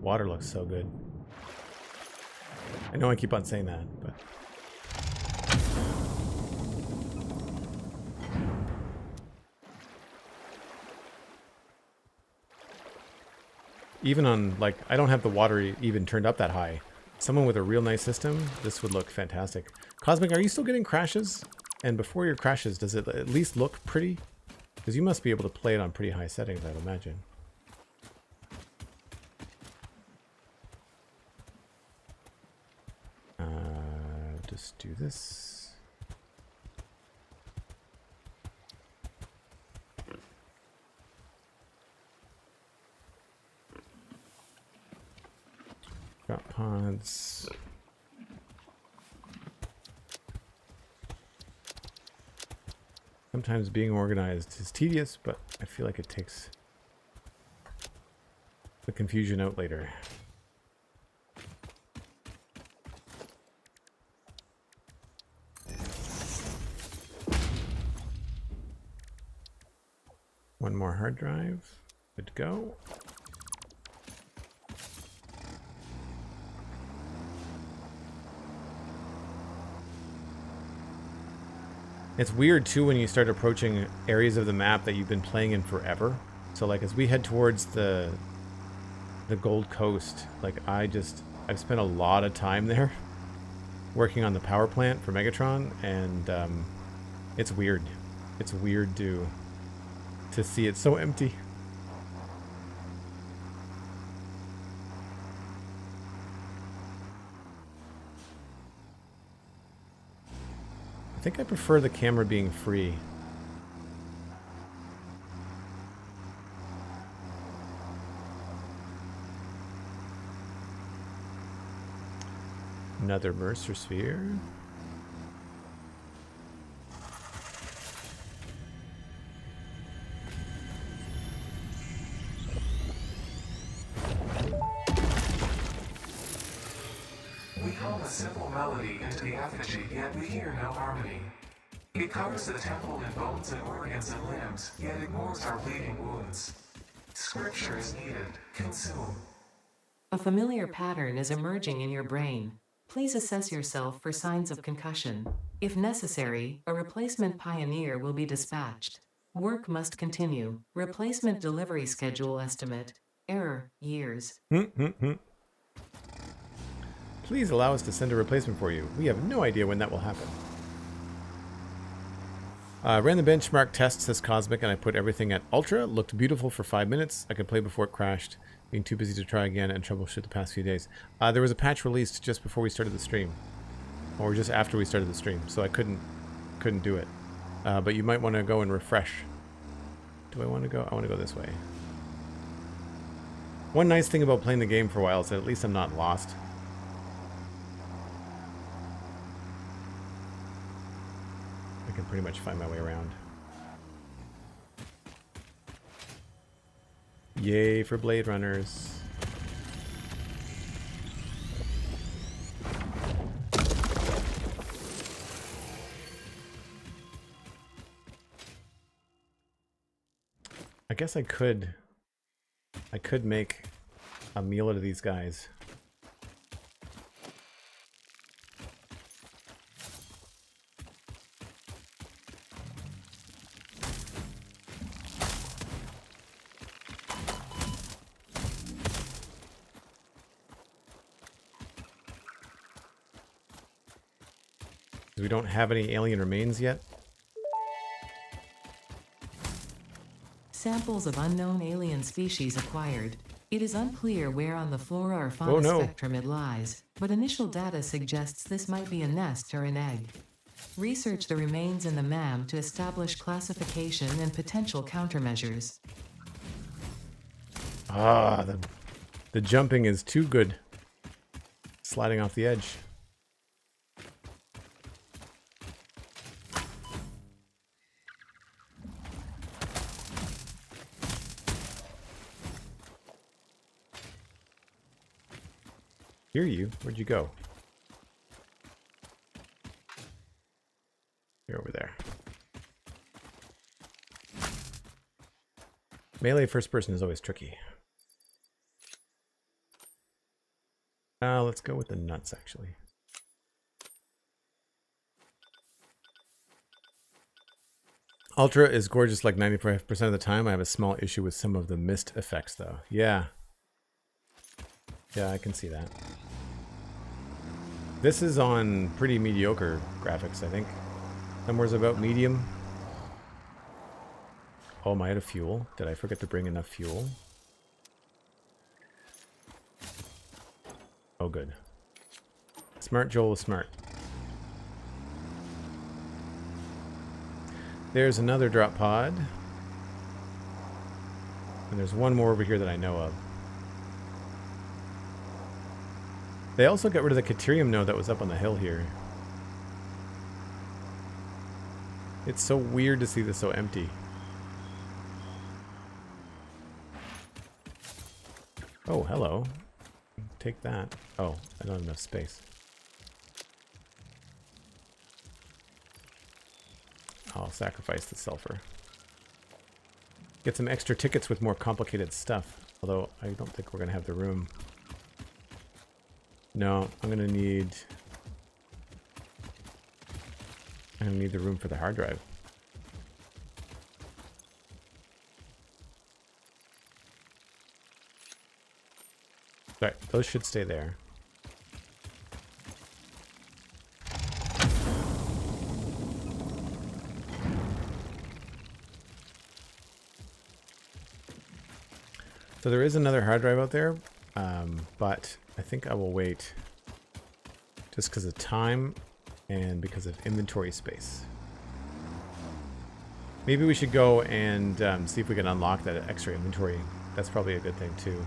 Water so good. I know I keep on saying that, but even on like I don't have the water even turned up that high. Someone with a real nice system, this would look fantastic. Cosmic, are you still getting crashes? And before your crashes, does it at least look pretty? Because you must be able to play it on pretty high settings, I'd imagine. Uh, just do this. Drop pods. Sometimes being organized is tedious, but I feel like it takes the confusion out later. More hard drive. Good to go. It's weird too when you start approaching areas of the map that you've been playing in forever. So like as we head towards the the Gold Coast, like I just I've spent a lot of time there working on the power plant for Megatron and um, it's weird. It's weird to to see it so empty. I think I prefer the camera being free. Another Mercer sphere. Covers the temple in bones and organs and limbs, yet ignores our bleeding wounds. Scripture is needed. Consume. A familiar pattern is emerging in your brain. Please assess yourself for signs of concussion. If necessary, a replacement pioneer will be dispatched. Work must continue. Replacement delivery schedule estimate. Error, years. Hmm, hmm, hmm. Please allow us to send a replacement for you. We have no idea when that will happen. Uh, ran the benchmark test, says Cosmic, and I put everything at Ultra. Looked beautiful for five minutes. I could play before it crashed. Being too busy to try again and troubleshoot the past few days. Uh, there was a patch released just before we started the stream. Or just after we started the stream, so I couldn't couldn't do it. Uh, but you might want to go and refresh. Do I want to go? I want to go this way. One nice thing about playing the game for a while is that at least I'm not lost. Can pretty much find my way around. Yay for Blade Runners. I guess I could I could make a meal out of these guys. Have any alien remains yet. Samples of unknown alien species acquired. It is unclear where on the flora or fauna Oh, no. spectrum it lies, but initial data suggests this might be a nest or an egg. Research the remains in the MAM to establish classification and potential countermeasures. Ah, the, the jumping is too good. Sliding off the edge. Hear you. Where'd you go? You're over there. Melee first person is always tricky. Uh, let's go with the nuts, actually. Ultra is gorgeous like 95% of the time. I have a small issue with some of the mist effects, though. Yeah. Yeah, I can see that. This is on pretty mediocre graphics, I think. Somewhere's about medium. Oh, am I out of fuel? Did I forget to bring enough fuel? Oh, good. Smart Joel is smart. There's another drop pod. And there's one more over here that I know of. They also got rid of the Caterium node that was up on the hill here. It's so weird to see this so empty. Oh, hello. Take that. Oh, I don't have enough space. I'll sacrifice the sulfur. Get some extra tickets with more complicated stuff. Although, I don't think we're going to have the room. No, I'm to need... I'm to need the room for the hard drive. Alright, those should stay there. So there is another hard drive out there, um, but I think I will wait just because of time and because of inventory space. Maybe we should go and um, see if we can unlock that extra inventory. That's probably a good thing too.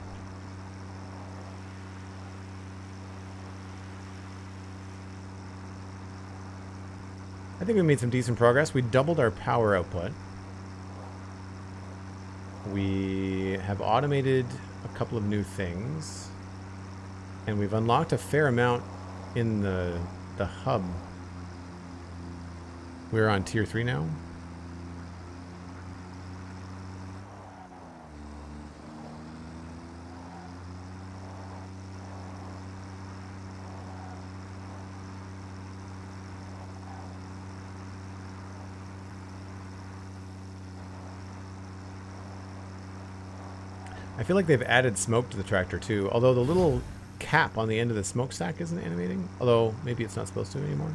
I think we made some decent progress. We doubled our power output. We have automated a couple of new things. And we've unlocked a fair amount in the the hub. We're on tier 3 now. I feel like they've added smoke to the tractor too, although the little cap on the end of the smokestack isn't animating. Although maybe it's not supposed to anymore.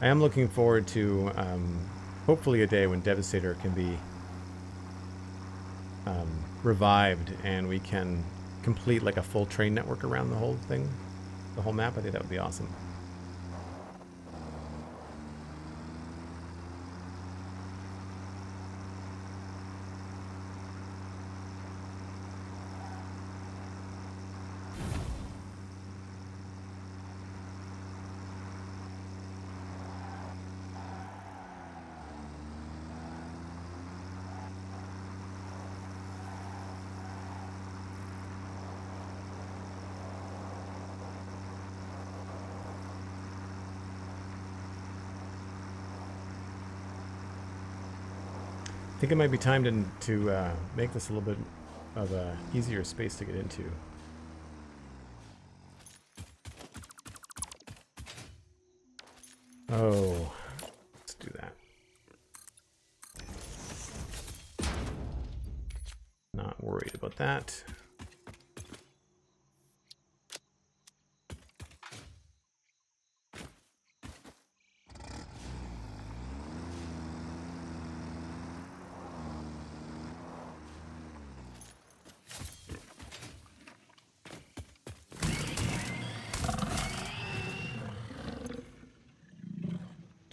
I am looking forward to um, hopefully a day when Devastator can be um, revived and we can complete like a full train network around the whole thing, the whole map. I think that would be awesome. Think it might be time to, to uh, make this a little bit of a easier space to get into. Oh, let's do that. worried about that.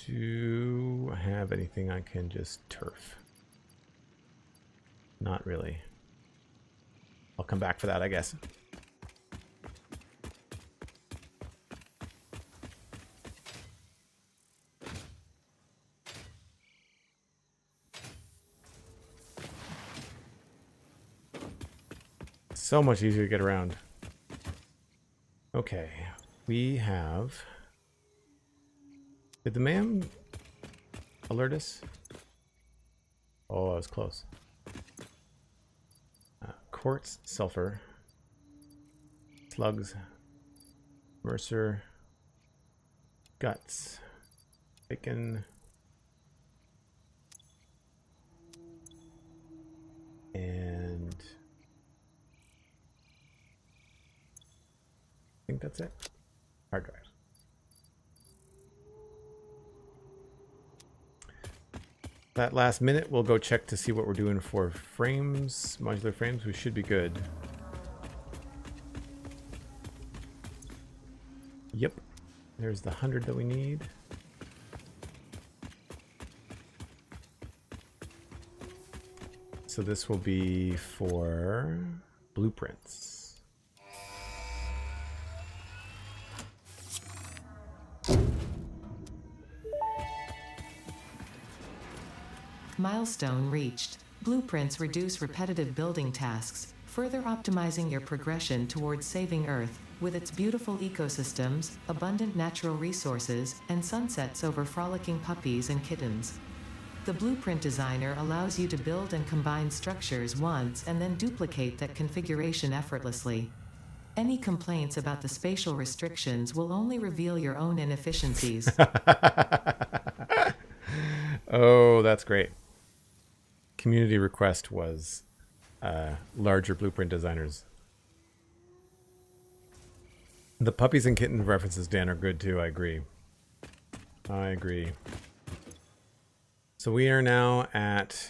Do I have anything I can just turf? Not really. I'll come back for that, I guess. So much easier to get around. Okay, we have... Did the MAM alert us? Was close. Uh, quartz, sulfur, slugs, mercer, guts, bacon, and I think that's it. That last minute, we'll go check to see what we're doing for frames, modular frames. We should be good. Yep. There's the 100 that we need. So this will be for blueprints. Milestone reached. Blueprints reduce repetitive building tasks, further optimizing your progression towards saving Earth, with its beautiful ecosystems, abundant natural resources, and sunsets over frolicking puppies and kittens. The blueprint designer allows you to build and combine structures once and then duplicate that configuration effortlessly. Any complaints about the spatial restrictions will only reveal your own inefficiencies. oh, that's great. Community request was uh, larger blueprint designers. The puppies and kitten references, Dan, are good too. I agree. I agree. So we are now at...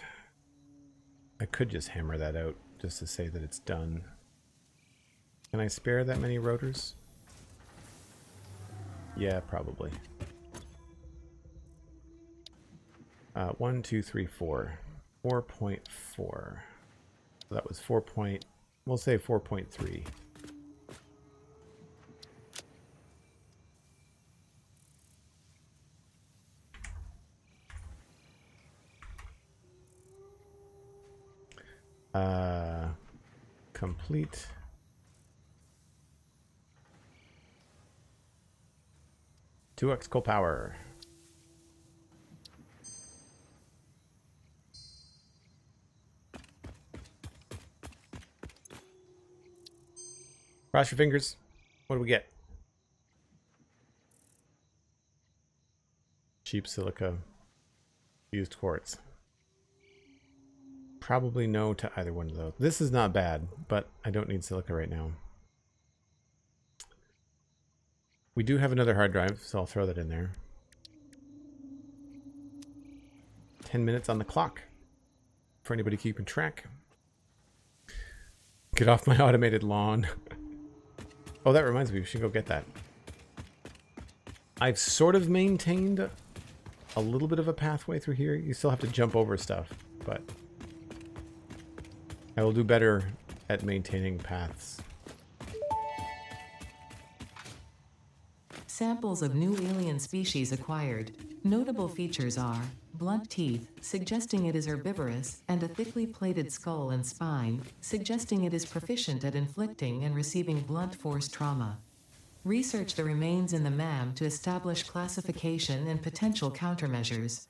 I could just hammer that out just to say that it's done. Can I spare that many rotors? Yeah, probably. Uh, one, two, three, four. 4.4. So that was 4 point, we'll say 4.3. Uh, complete. Two X coal power. Cross your fingers. What do we get? Cheap silica. Used quartz. Probably no to either one of those. This is not bad, but I don't need silica right now. We do have another hard drive, so I'll throw that in there. 10 minutes on the clock for anybody keeping track. Get off my automated lawn. Oh, that reminds me, we should go get that. I've sort of maintained a little bit of a pathway through here. You still have to jump over stuff, but I will do better at maintaining paths. Samples of new alien species acquired. Notable features are blunt teeth, suggesting it is herbivorous, and a thickly plated skull and spine, suggesting it is proficient at inflicting and receiving blunt force trauma. Research the remains in the MAM to establish classification and potential countermeasures.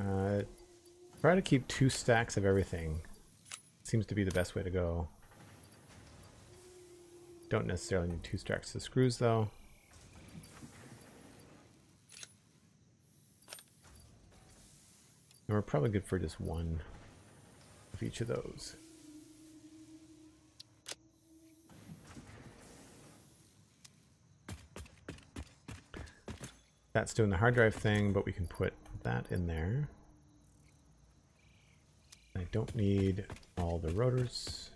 Uh, try to keep two stacks of everything. Seems to be the best way to go. Don't necessarily need two stacks of screws though. And we're probably good for just one of each of those. That's doing the hard drive thing, but we can put that in there. Don't need all the rotors.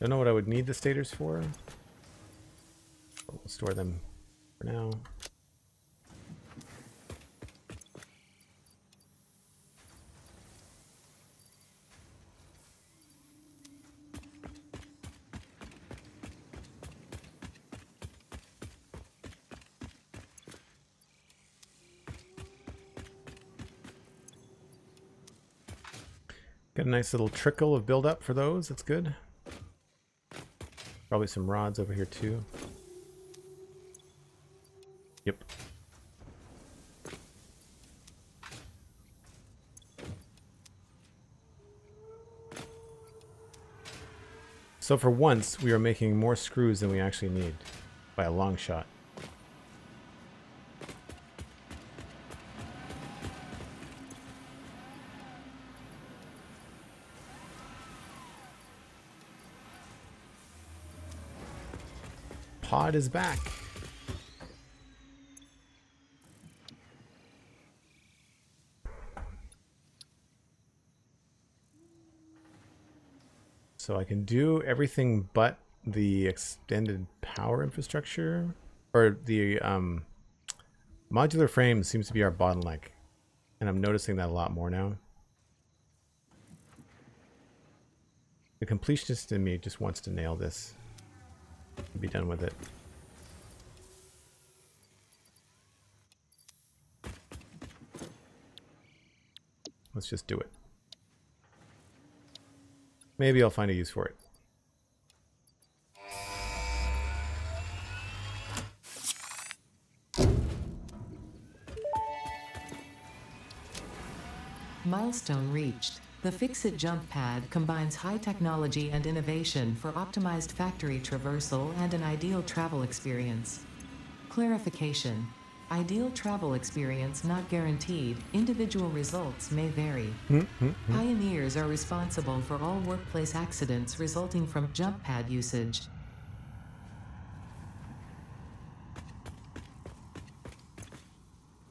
Don't know what I would need the stators for. But we'll store them for now. Nice little trickle of build up for those. That's good. Probably some rods over here too. Yep. So for once, we are making more screws than we actually need by a long shot. Is back. So I can do everything but the extended power infrastructure or the um, modular frame seems to be our bottleneck. And I'm noticing that a lot more now. The completionist in me just wants to nail this be done with it. Let's just do it. Maybe I'll find a use for it. Milestone reached. The FICSIT Jump Pad combines high technology and innovation for optimized factory traversal and an ideal travel experience. Clarification. Ideal travel experience not guaranteed, individual results may vary. Hmm, hmm, hmm. Pioneers are responsible for all workplace accidents resulting from jump pad usage.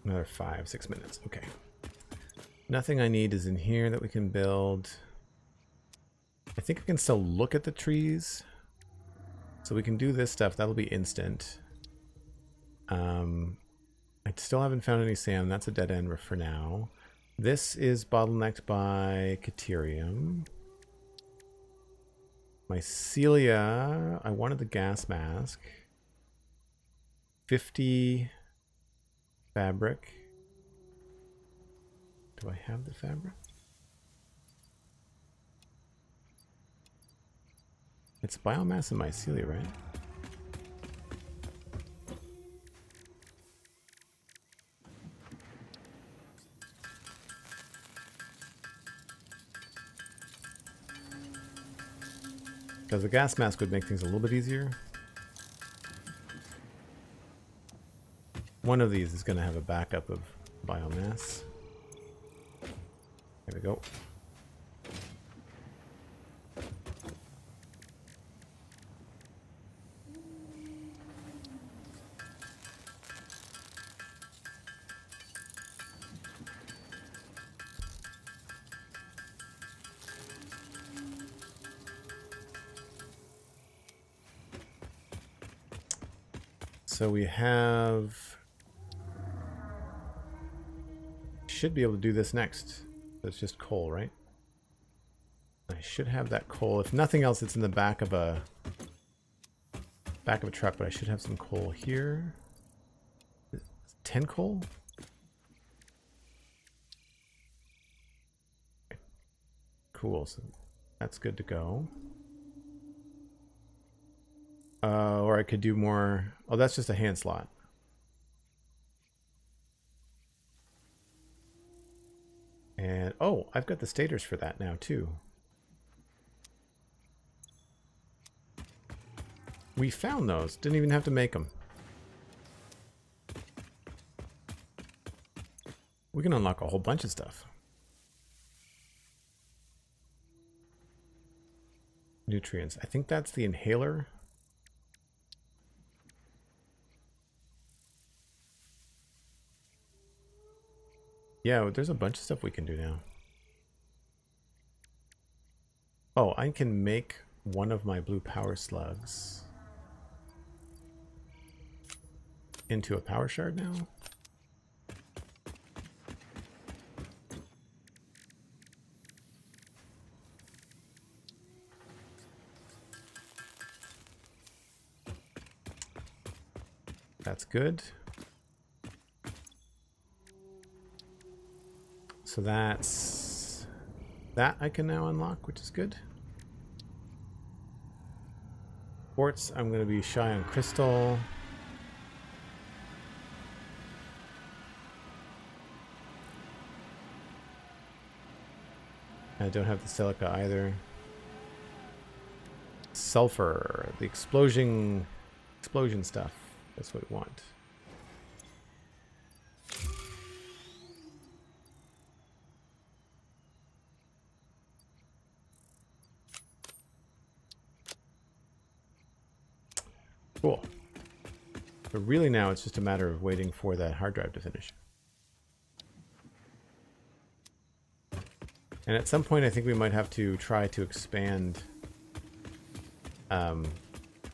Another five, six minutes. Okay. Nothing I need is in here that we can build. I think we can still look at the trees. So we can do this stuff. That'll be instant. Um, I still haven't found any sand. That's a dead end for now. This is bottlenecked by Caterium. Mycelia, I wanted the gas mask. 50 fabric. Do I have the fabric? It's biomass and mycelia, right? Because the gas mask would make things a little bit easier. One of these is going to have a backup of biomass. There we go. So we have... Should be able to do this next. It's just coal, right? I should have that coal. If nothing else, it's in the back of a back of a truck, but I should have some coal here. 10 coal? Cool. So that's good to go. Uh, or I could do more. Oh, that's just a hand slot. And oh, I've got the stators for that now too. We found those. Didn't even have to make them. We can unlock a whole bunch of stuff. Nutrients. I think that's the inhaler. Yeah, there's a bunch of stuff we can do now. Oh, I can make one of my blue power slugs into a power shard now. That's good. So that's that I can now unlock, which is good. Quartz, I'm going to be shy on crystal. I don't have the silica either. Sulfur, the explosion, explosion stuff. That's what we want. Really now it's just a matter of waiting for that hard drive to finish. And at some point I think we might have to try to expand um,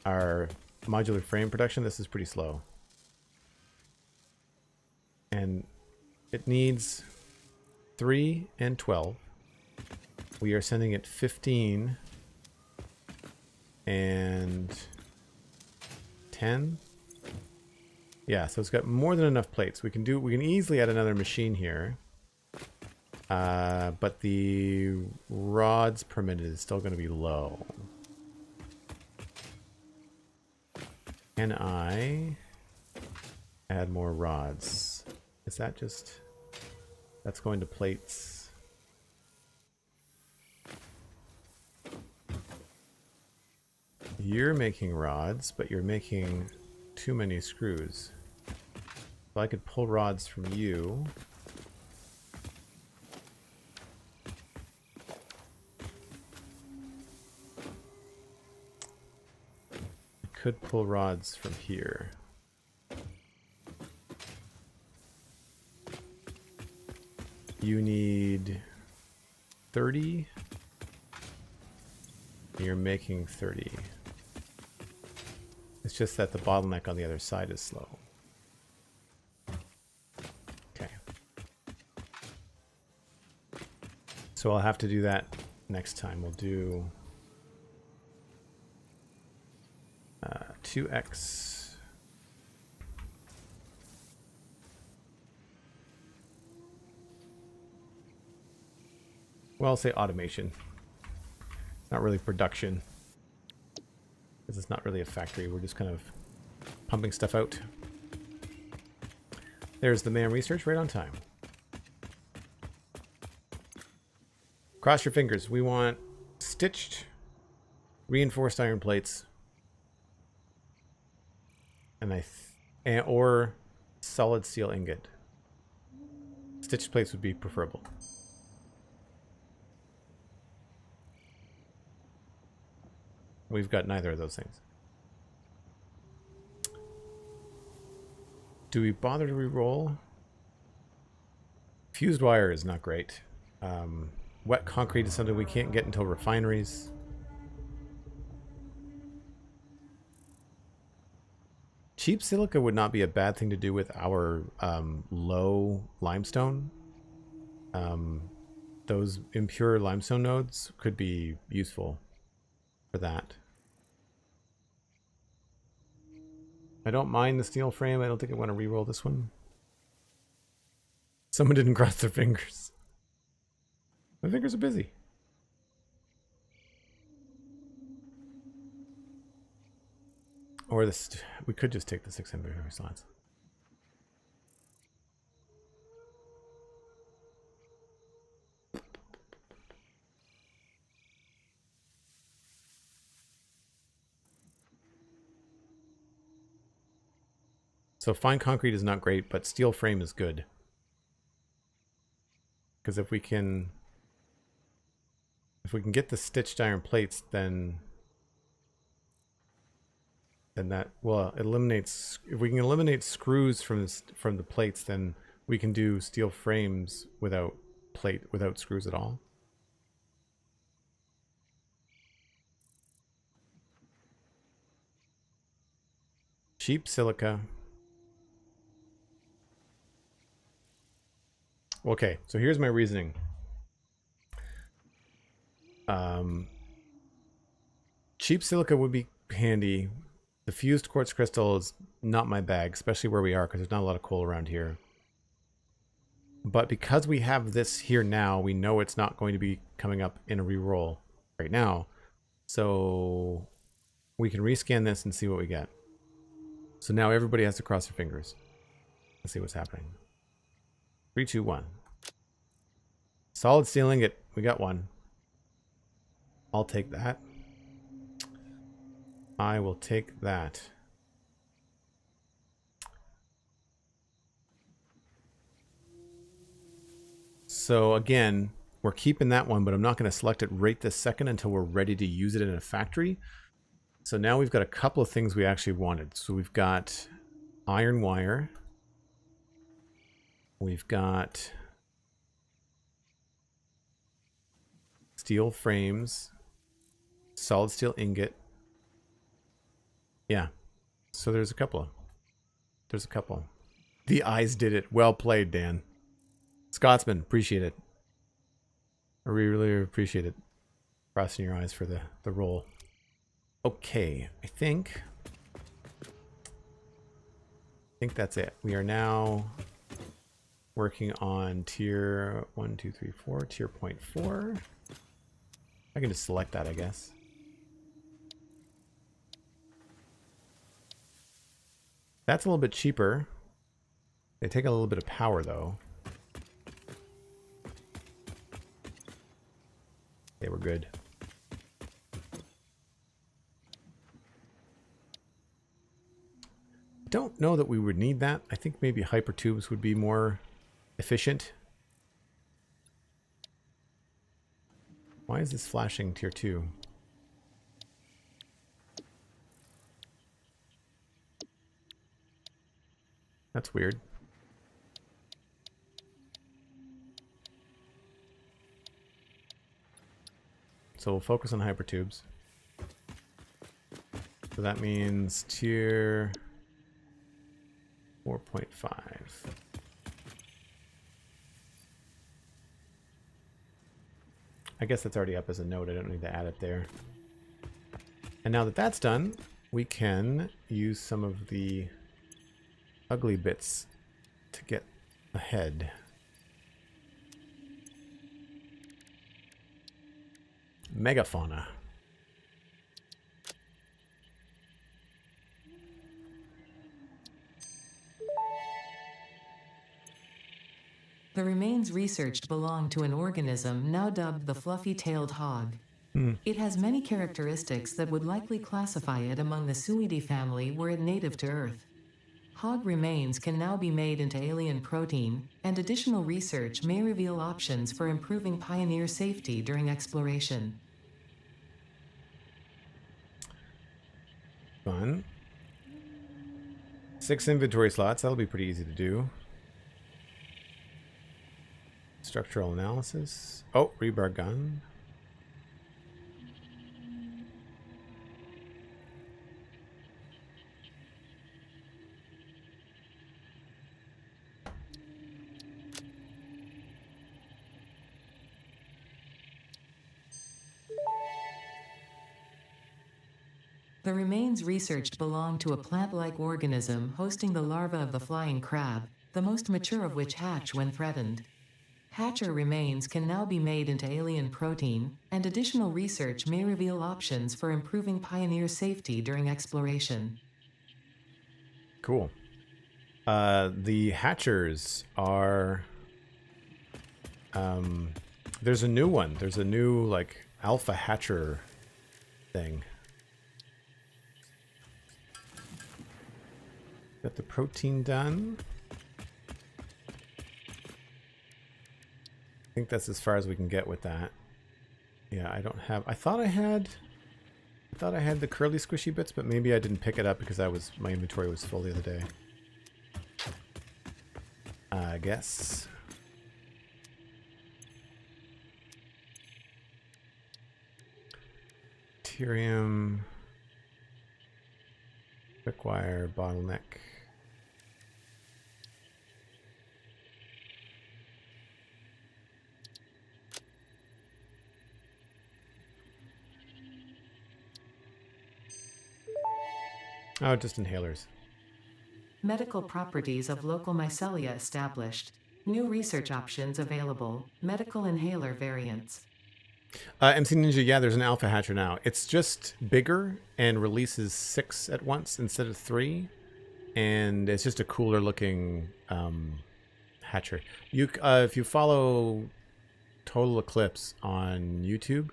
our modular frame production. This is pretty slow. And it needs 3 and 12. We are sending it 15 and 10. Yeah, so it's got more than enough plates. We can do we can easily add another machine here. Uh, but the rods permitted is still going to be low. Can I add more rods? Is that just... That's going to plates. You're making rods, but you're making too many screws. So I could pull rods from you. I could pull rods from here. You need 30. You're making 30. It's just that the bottleneck on the other side is slow. So I'll have to do that next time. We'll do uh, 2x. Well, I'll say automation. It's not really production. Because it's not really a factory, we're just kind of pumping stuff out. There's the MAM research right on time. Cross your fingers. We want stitched reinforced iron plates. And I and, or solid steel ingot. Stitched plates would be preferable. We've got neither of those things. Do we bother to re-roll? Fused wire is not great. Um, wet concrete is something we can't get until refineries. Cheap silica would not be a bad thing to do with our um, low limestone. Um, those impure limestone nodes could be useful for that. I don't mind the steel frame. I don't think I want to re-roll this one. Someone didn't cross their fingers. My fingers are busy. Or this, we could just take the six inventory slots. So fine concrete is not great, but steel frame is good. Because if we can if we can get the stitched iron plates, then then that well eliminates if we can eliminate screws from this, from the plates, then we can do steel frames without plate without screws at all. Cheap silica. Okay, so here's my reasoning. Um, cheap silica would be handy. The fused quartz crystal is not my bag, especially where we are, because there's not a lot of coal around here. But because we have this here now, we know it's not going to be coming up in a reroll right now. So we can rescan this and see what we get. So now everybody has to cross their fingers. Let's see what's happening. Three, two, one. Solid steel ingot. We got one. I'll take that. I will take that. So again, we're keeping that one, but I'm not going to select it right this second until we're ready to use it in a factory. So now we've got a couple of things we actually wanted. So we've got iron wire. We've got steel frames, solid steel ingot. Yeah. So there's a couple. There's a couple. The eyes did it. Well played, Dan. Scotsman, appreciate it. I really, appreciate it. Crossing your eyes for the, the roll. Okay, I think... I think that's it. We are now working on tier 1, 2, 3, 4, tier point 4. I can just select that, I guess. That's a little bit cheaper. They take a little bit of power, though. They were good. Don't know that we would need that. I think maybe hypertubes would be more efficient. Why is this flashing tier 2? That's weird. So we'll focus on hypertubes. So that means tier 4.5. I guess that's already up as a note. I don't need to add it there. And now that that's done, we can use some of the ugly bits to get ahead. Megafauna. The remains researched belong to an organism now dubbed the fluffy-tailed hog. Hmm. It has many characteristics that would likely classify it among the Suidae family were it native to Earth. Hog remains can now be made into alien protein, and additional research may reveal options for improving pioneer safety during exploration. Fun. Six inventory slots. That'll be pretty easy to do. Structural analysis. Oh, rebar gun. Remains researched belong to a plant-like organism hosting the larva of the flying crab, the most mature of which hatch when threatened. Hatcher remains can now be made into alien protein, and additional research may reveal options for improving pioneer safety during exploration. Cool. Uh, the hatchers are. Um, there's a new one. There's a new like alpha hatcher thing. Got the protein done. I think that's as far as we can get with that. Yeah, I don't have. I thought I had. I thought I had the curly squishy bits, but maybe I didn't pick it up because I was my inventory was full the other day. I guess. Caterium. Quickwire bottleneck. Oh, just inhalers. Medical properties of local mycelia established. New research options available. Medical inhaler variants. Uh, MC Ninja, yeah, there's an alpha hatcher now. It's just bigger and releases six at once instead of three, and it's just a cooler looking um, hatcher. You, uh, if you follow TotalXclipse on YouTube,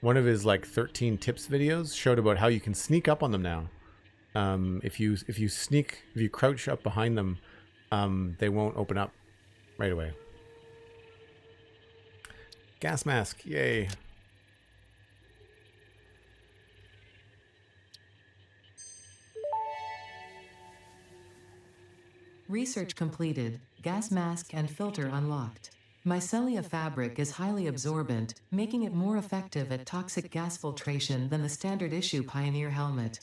one of his like 13 tips videos showed about how you can sneak up on them now. Um, if you if you sneak if you crouch up behind them, um, they won't open up right away. Gas mask, yay! Research completed. Gas mask and filter unlocked. Mycelia fabric is highly absorbent, making it more effective at toxic gas filtration than the standard issue Pioneer helmet.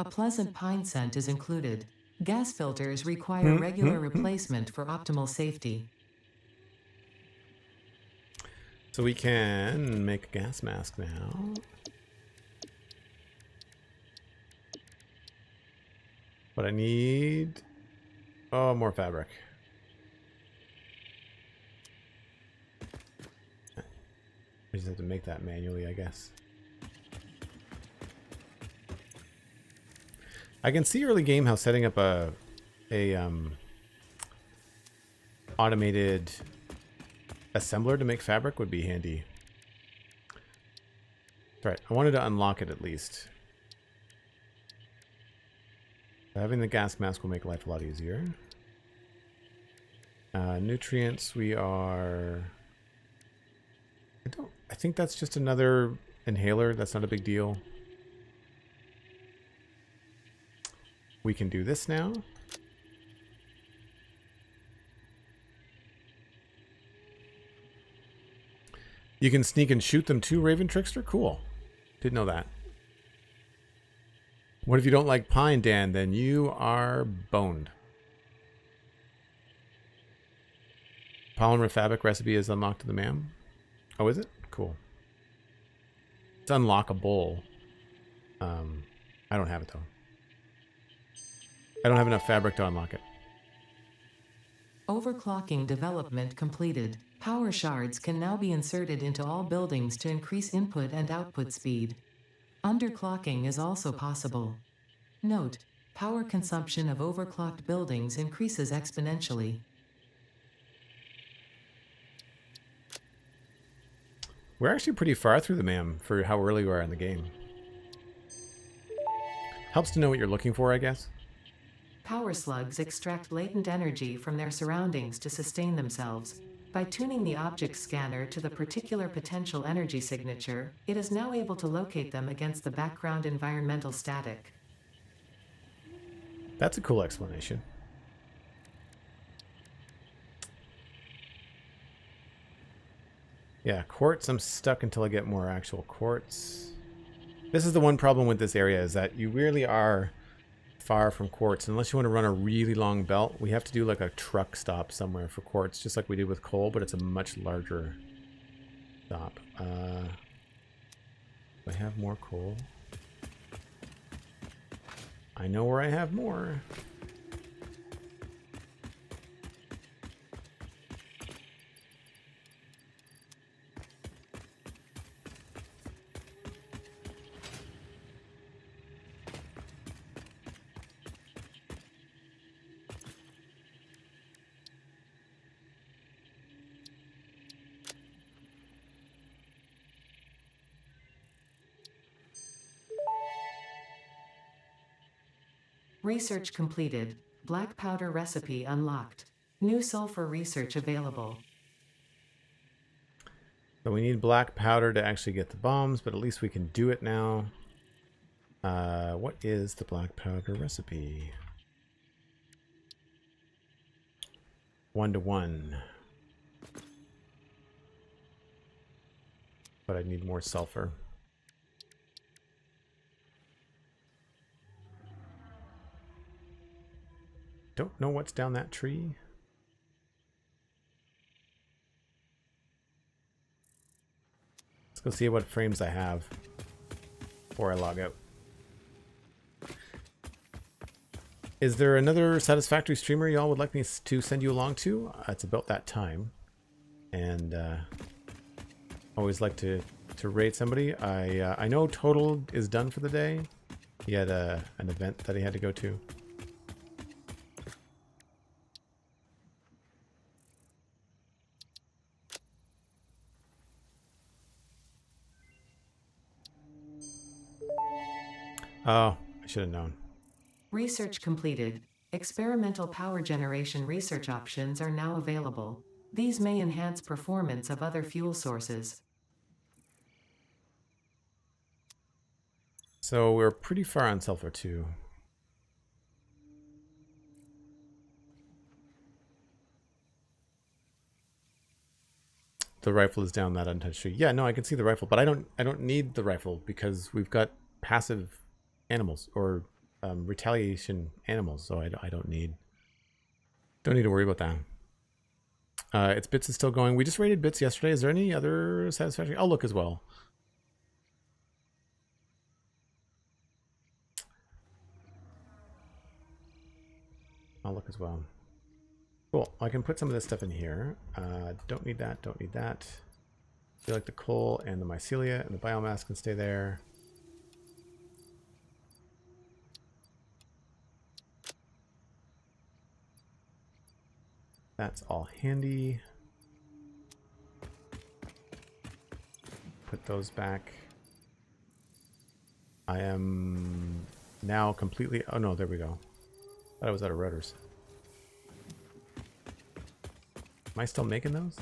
A pleasant pine scent is included. Gas filters require hmm? regular hmm? Hmm? replacement for optimal safety. So we can make a gas mask now. But I need... Oh, more fabric. I just have to make that manually, I guess. I can see early game how setting up a a um, automated assembler to make fabric would be handy. Right, I wanted to unlock it at least. Having the gas mask will make life a lot easier. Uh, nutrients, we are... I don't... I think that's just another inhaler. That's not a big deal. We can do this now. You can sneak and shoot them too, Raven Trickster? Cool. Didn't know that. What if you don't like pine, Dan? Then you are boned. Polymer fabric recipe is unlocked to the MAM. Oh, is it? Cool. It's unlockable. Um, I don't have it though. I don't have enough fabric to unlock it. Overclocking development completed. Power shards can now be inserted into all buildings to increase input and output speed. Underclocking is also possible. Note, power consumption of overclocked buildings increases exponentially. We're actually pretty far through the MAM for how early we are in the game. Helps to know what you're looking for, I guess. Power slugs extract latent energy from their surroundings to sustain themselves. By tuning the object scanner to the particular potential energy signature, it is now able to locate them against the background environmental static. That's a cool explanation. Yeah, quartz, I'm stuck until I get more actual quartz. This is the one problem with this area is that you really are far from quartz. Unless you want to run a really long belt, we have to do like a truck stop somewhere for quartz, just like we did with coal, but it's a much larger stop. Uh, I have more coal. I know where I have more. Research completed. Black powder recipe unlocked. New sulfur research available. So we need black powder to actually get the bombs, but at least we can do it now. Uh, what is the black powder recipe? One to one. But I need more sulfur. Don't know what's down that tree. Let's go see what frames I have before I log out. Is there another Satisfactory streamer y'all would like me to send you along to? Uh, it's about that time. And uh, always like to, to rate somebody. I uh, I know Total is done for the day. He had a, an event that he had to go to. Oh, I should have known. Research completed. Experimental power generation research options are now available. These may enhance performance of other fuel sources. So we're pretty far on sulfur too. The rifle is down that untouched tree. Yeah, no, I can see the rifle, but I don't I don't need the rifle because we've got passive animals or um, retaliation animals, so I, I don't need don't need to worry about that. Uh, its bits is still going. We just rated bits yesterday. Is there any other satisfaction? I'll look as well. I'll look as well. Cool. I can put some of this stuff in here. Uh, don't need that. Don't need that. I feel like the coal and the mycelia and the biomass can stay there. That's all handy. Put those back. I am now completely... Oh no, there we go. Thought I was out of rotors. Am I still making those?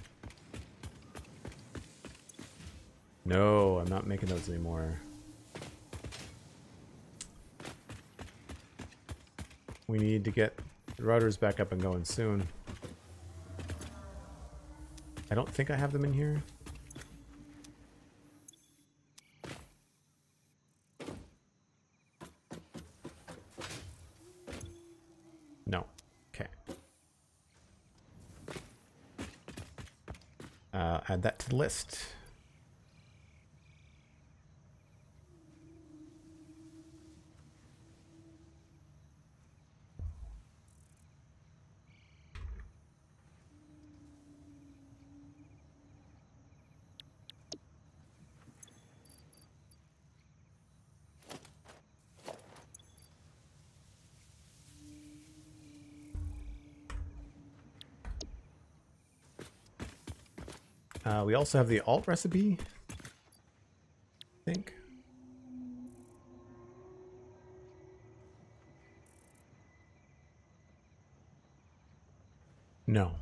No, I'm not making those anymore. We need to get the rotors back up and going soon. I don't think I have them in here. No. Okay. Uh, add that to the list. Uh, we also have the alt recipe, I think. No.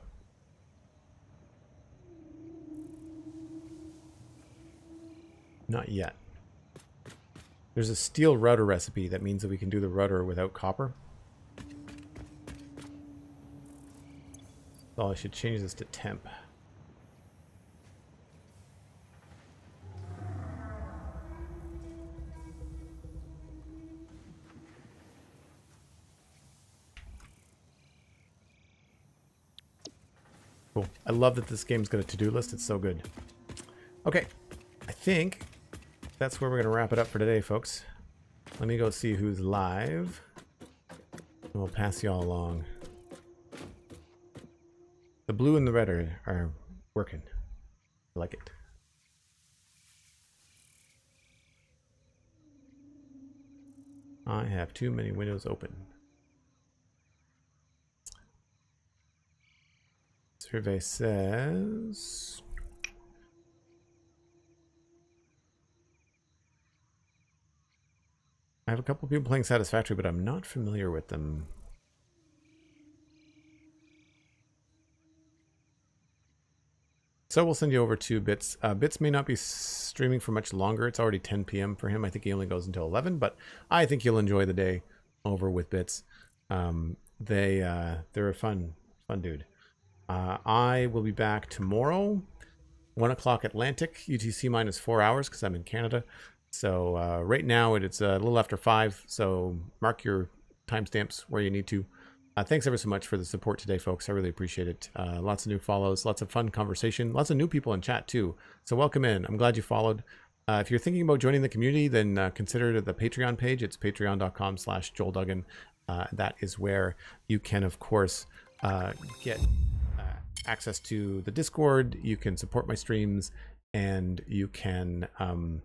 Not yet. There's a steel rotor recipe that means that we can do the rotor without copper. So I should change this to temp. I love that this game's got a to-do list. It's so good. Okay. I think that's where we're going to wrap it up for today, folks. Let me go see who's live. And we'll pass y'all along. The blue and the red are, are working. I like it. I have too many windows open. Survey says... I have a couple people playing Satisfactory, but I'm not familiar with them. So we'll send you over to Bits. Uh, Bits may not be streaming for much longer. It's already 10 p.m. for him. I think he only goes until 11, but I think you'll enjoy the day over with Bits. Um, they uh, they're a fun fun dude. Uh, I will be back tomorrow, one o'clock Atlantic, UTC minus four hours because I'm in Canada. So uh, right now it's a little after five. So mark your timestamps where you need to. Uh, thanks ever so much for the support today, folks. I really appreciate it. Uh, lots of new follows, lots of fun conversation, lots of new people in chat too. So welcome in. I'm glad you followed. Uh, if you're thinking about joining the community, then uh, consider the Patreon page. It's patreon.com slash Joel Duggan. Uh, that is where you can, of course, uh, get access to the Discord. You can support my streams and you can um,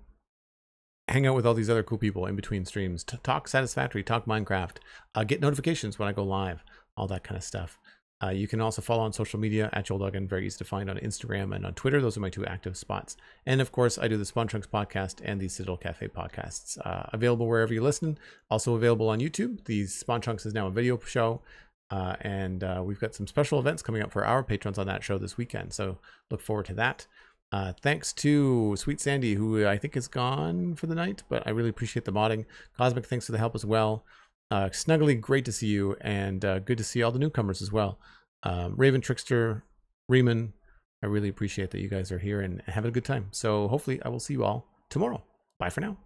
hang out with all these other cool people in between streams, talk Satisfactory, talk Minecraft, uh, get notifications when I go live, all that kind of stuff. Uh, you can also follow on social media at Joel Duggan, very easy to find on Instagram and on Twitter. Those are my two active spots. And of course, I do the Spawn Chunks podcast and the Citadel Cafe podcasts, uh, available wherever you listen. Also available on YouTube. The Spawn Chunks is now a video show, uh, and uh, we've got some special events coming up for our patrons on that show this weekend. So look forward to that. Uh, thanks to Sweet Sandi, who I think is gone for the night, but I really appreciate the modding. Cosmic, thanks for the help as well. Uh, Snuggly, great to see you, and uh, good to see all the newcomers as well. Um, Raven Trickster, Riemann, I really appreciate that you guys are here and having a good time. So hopefully I will see you all tomorrow. Bye for now.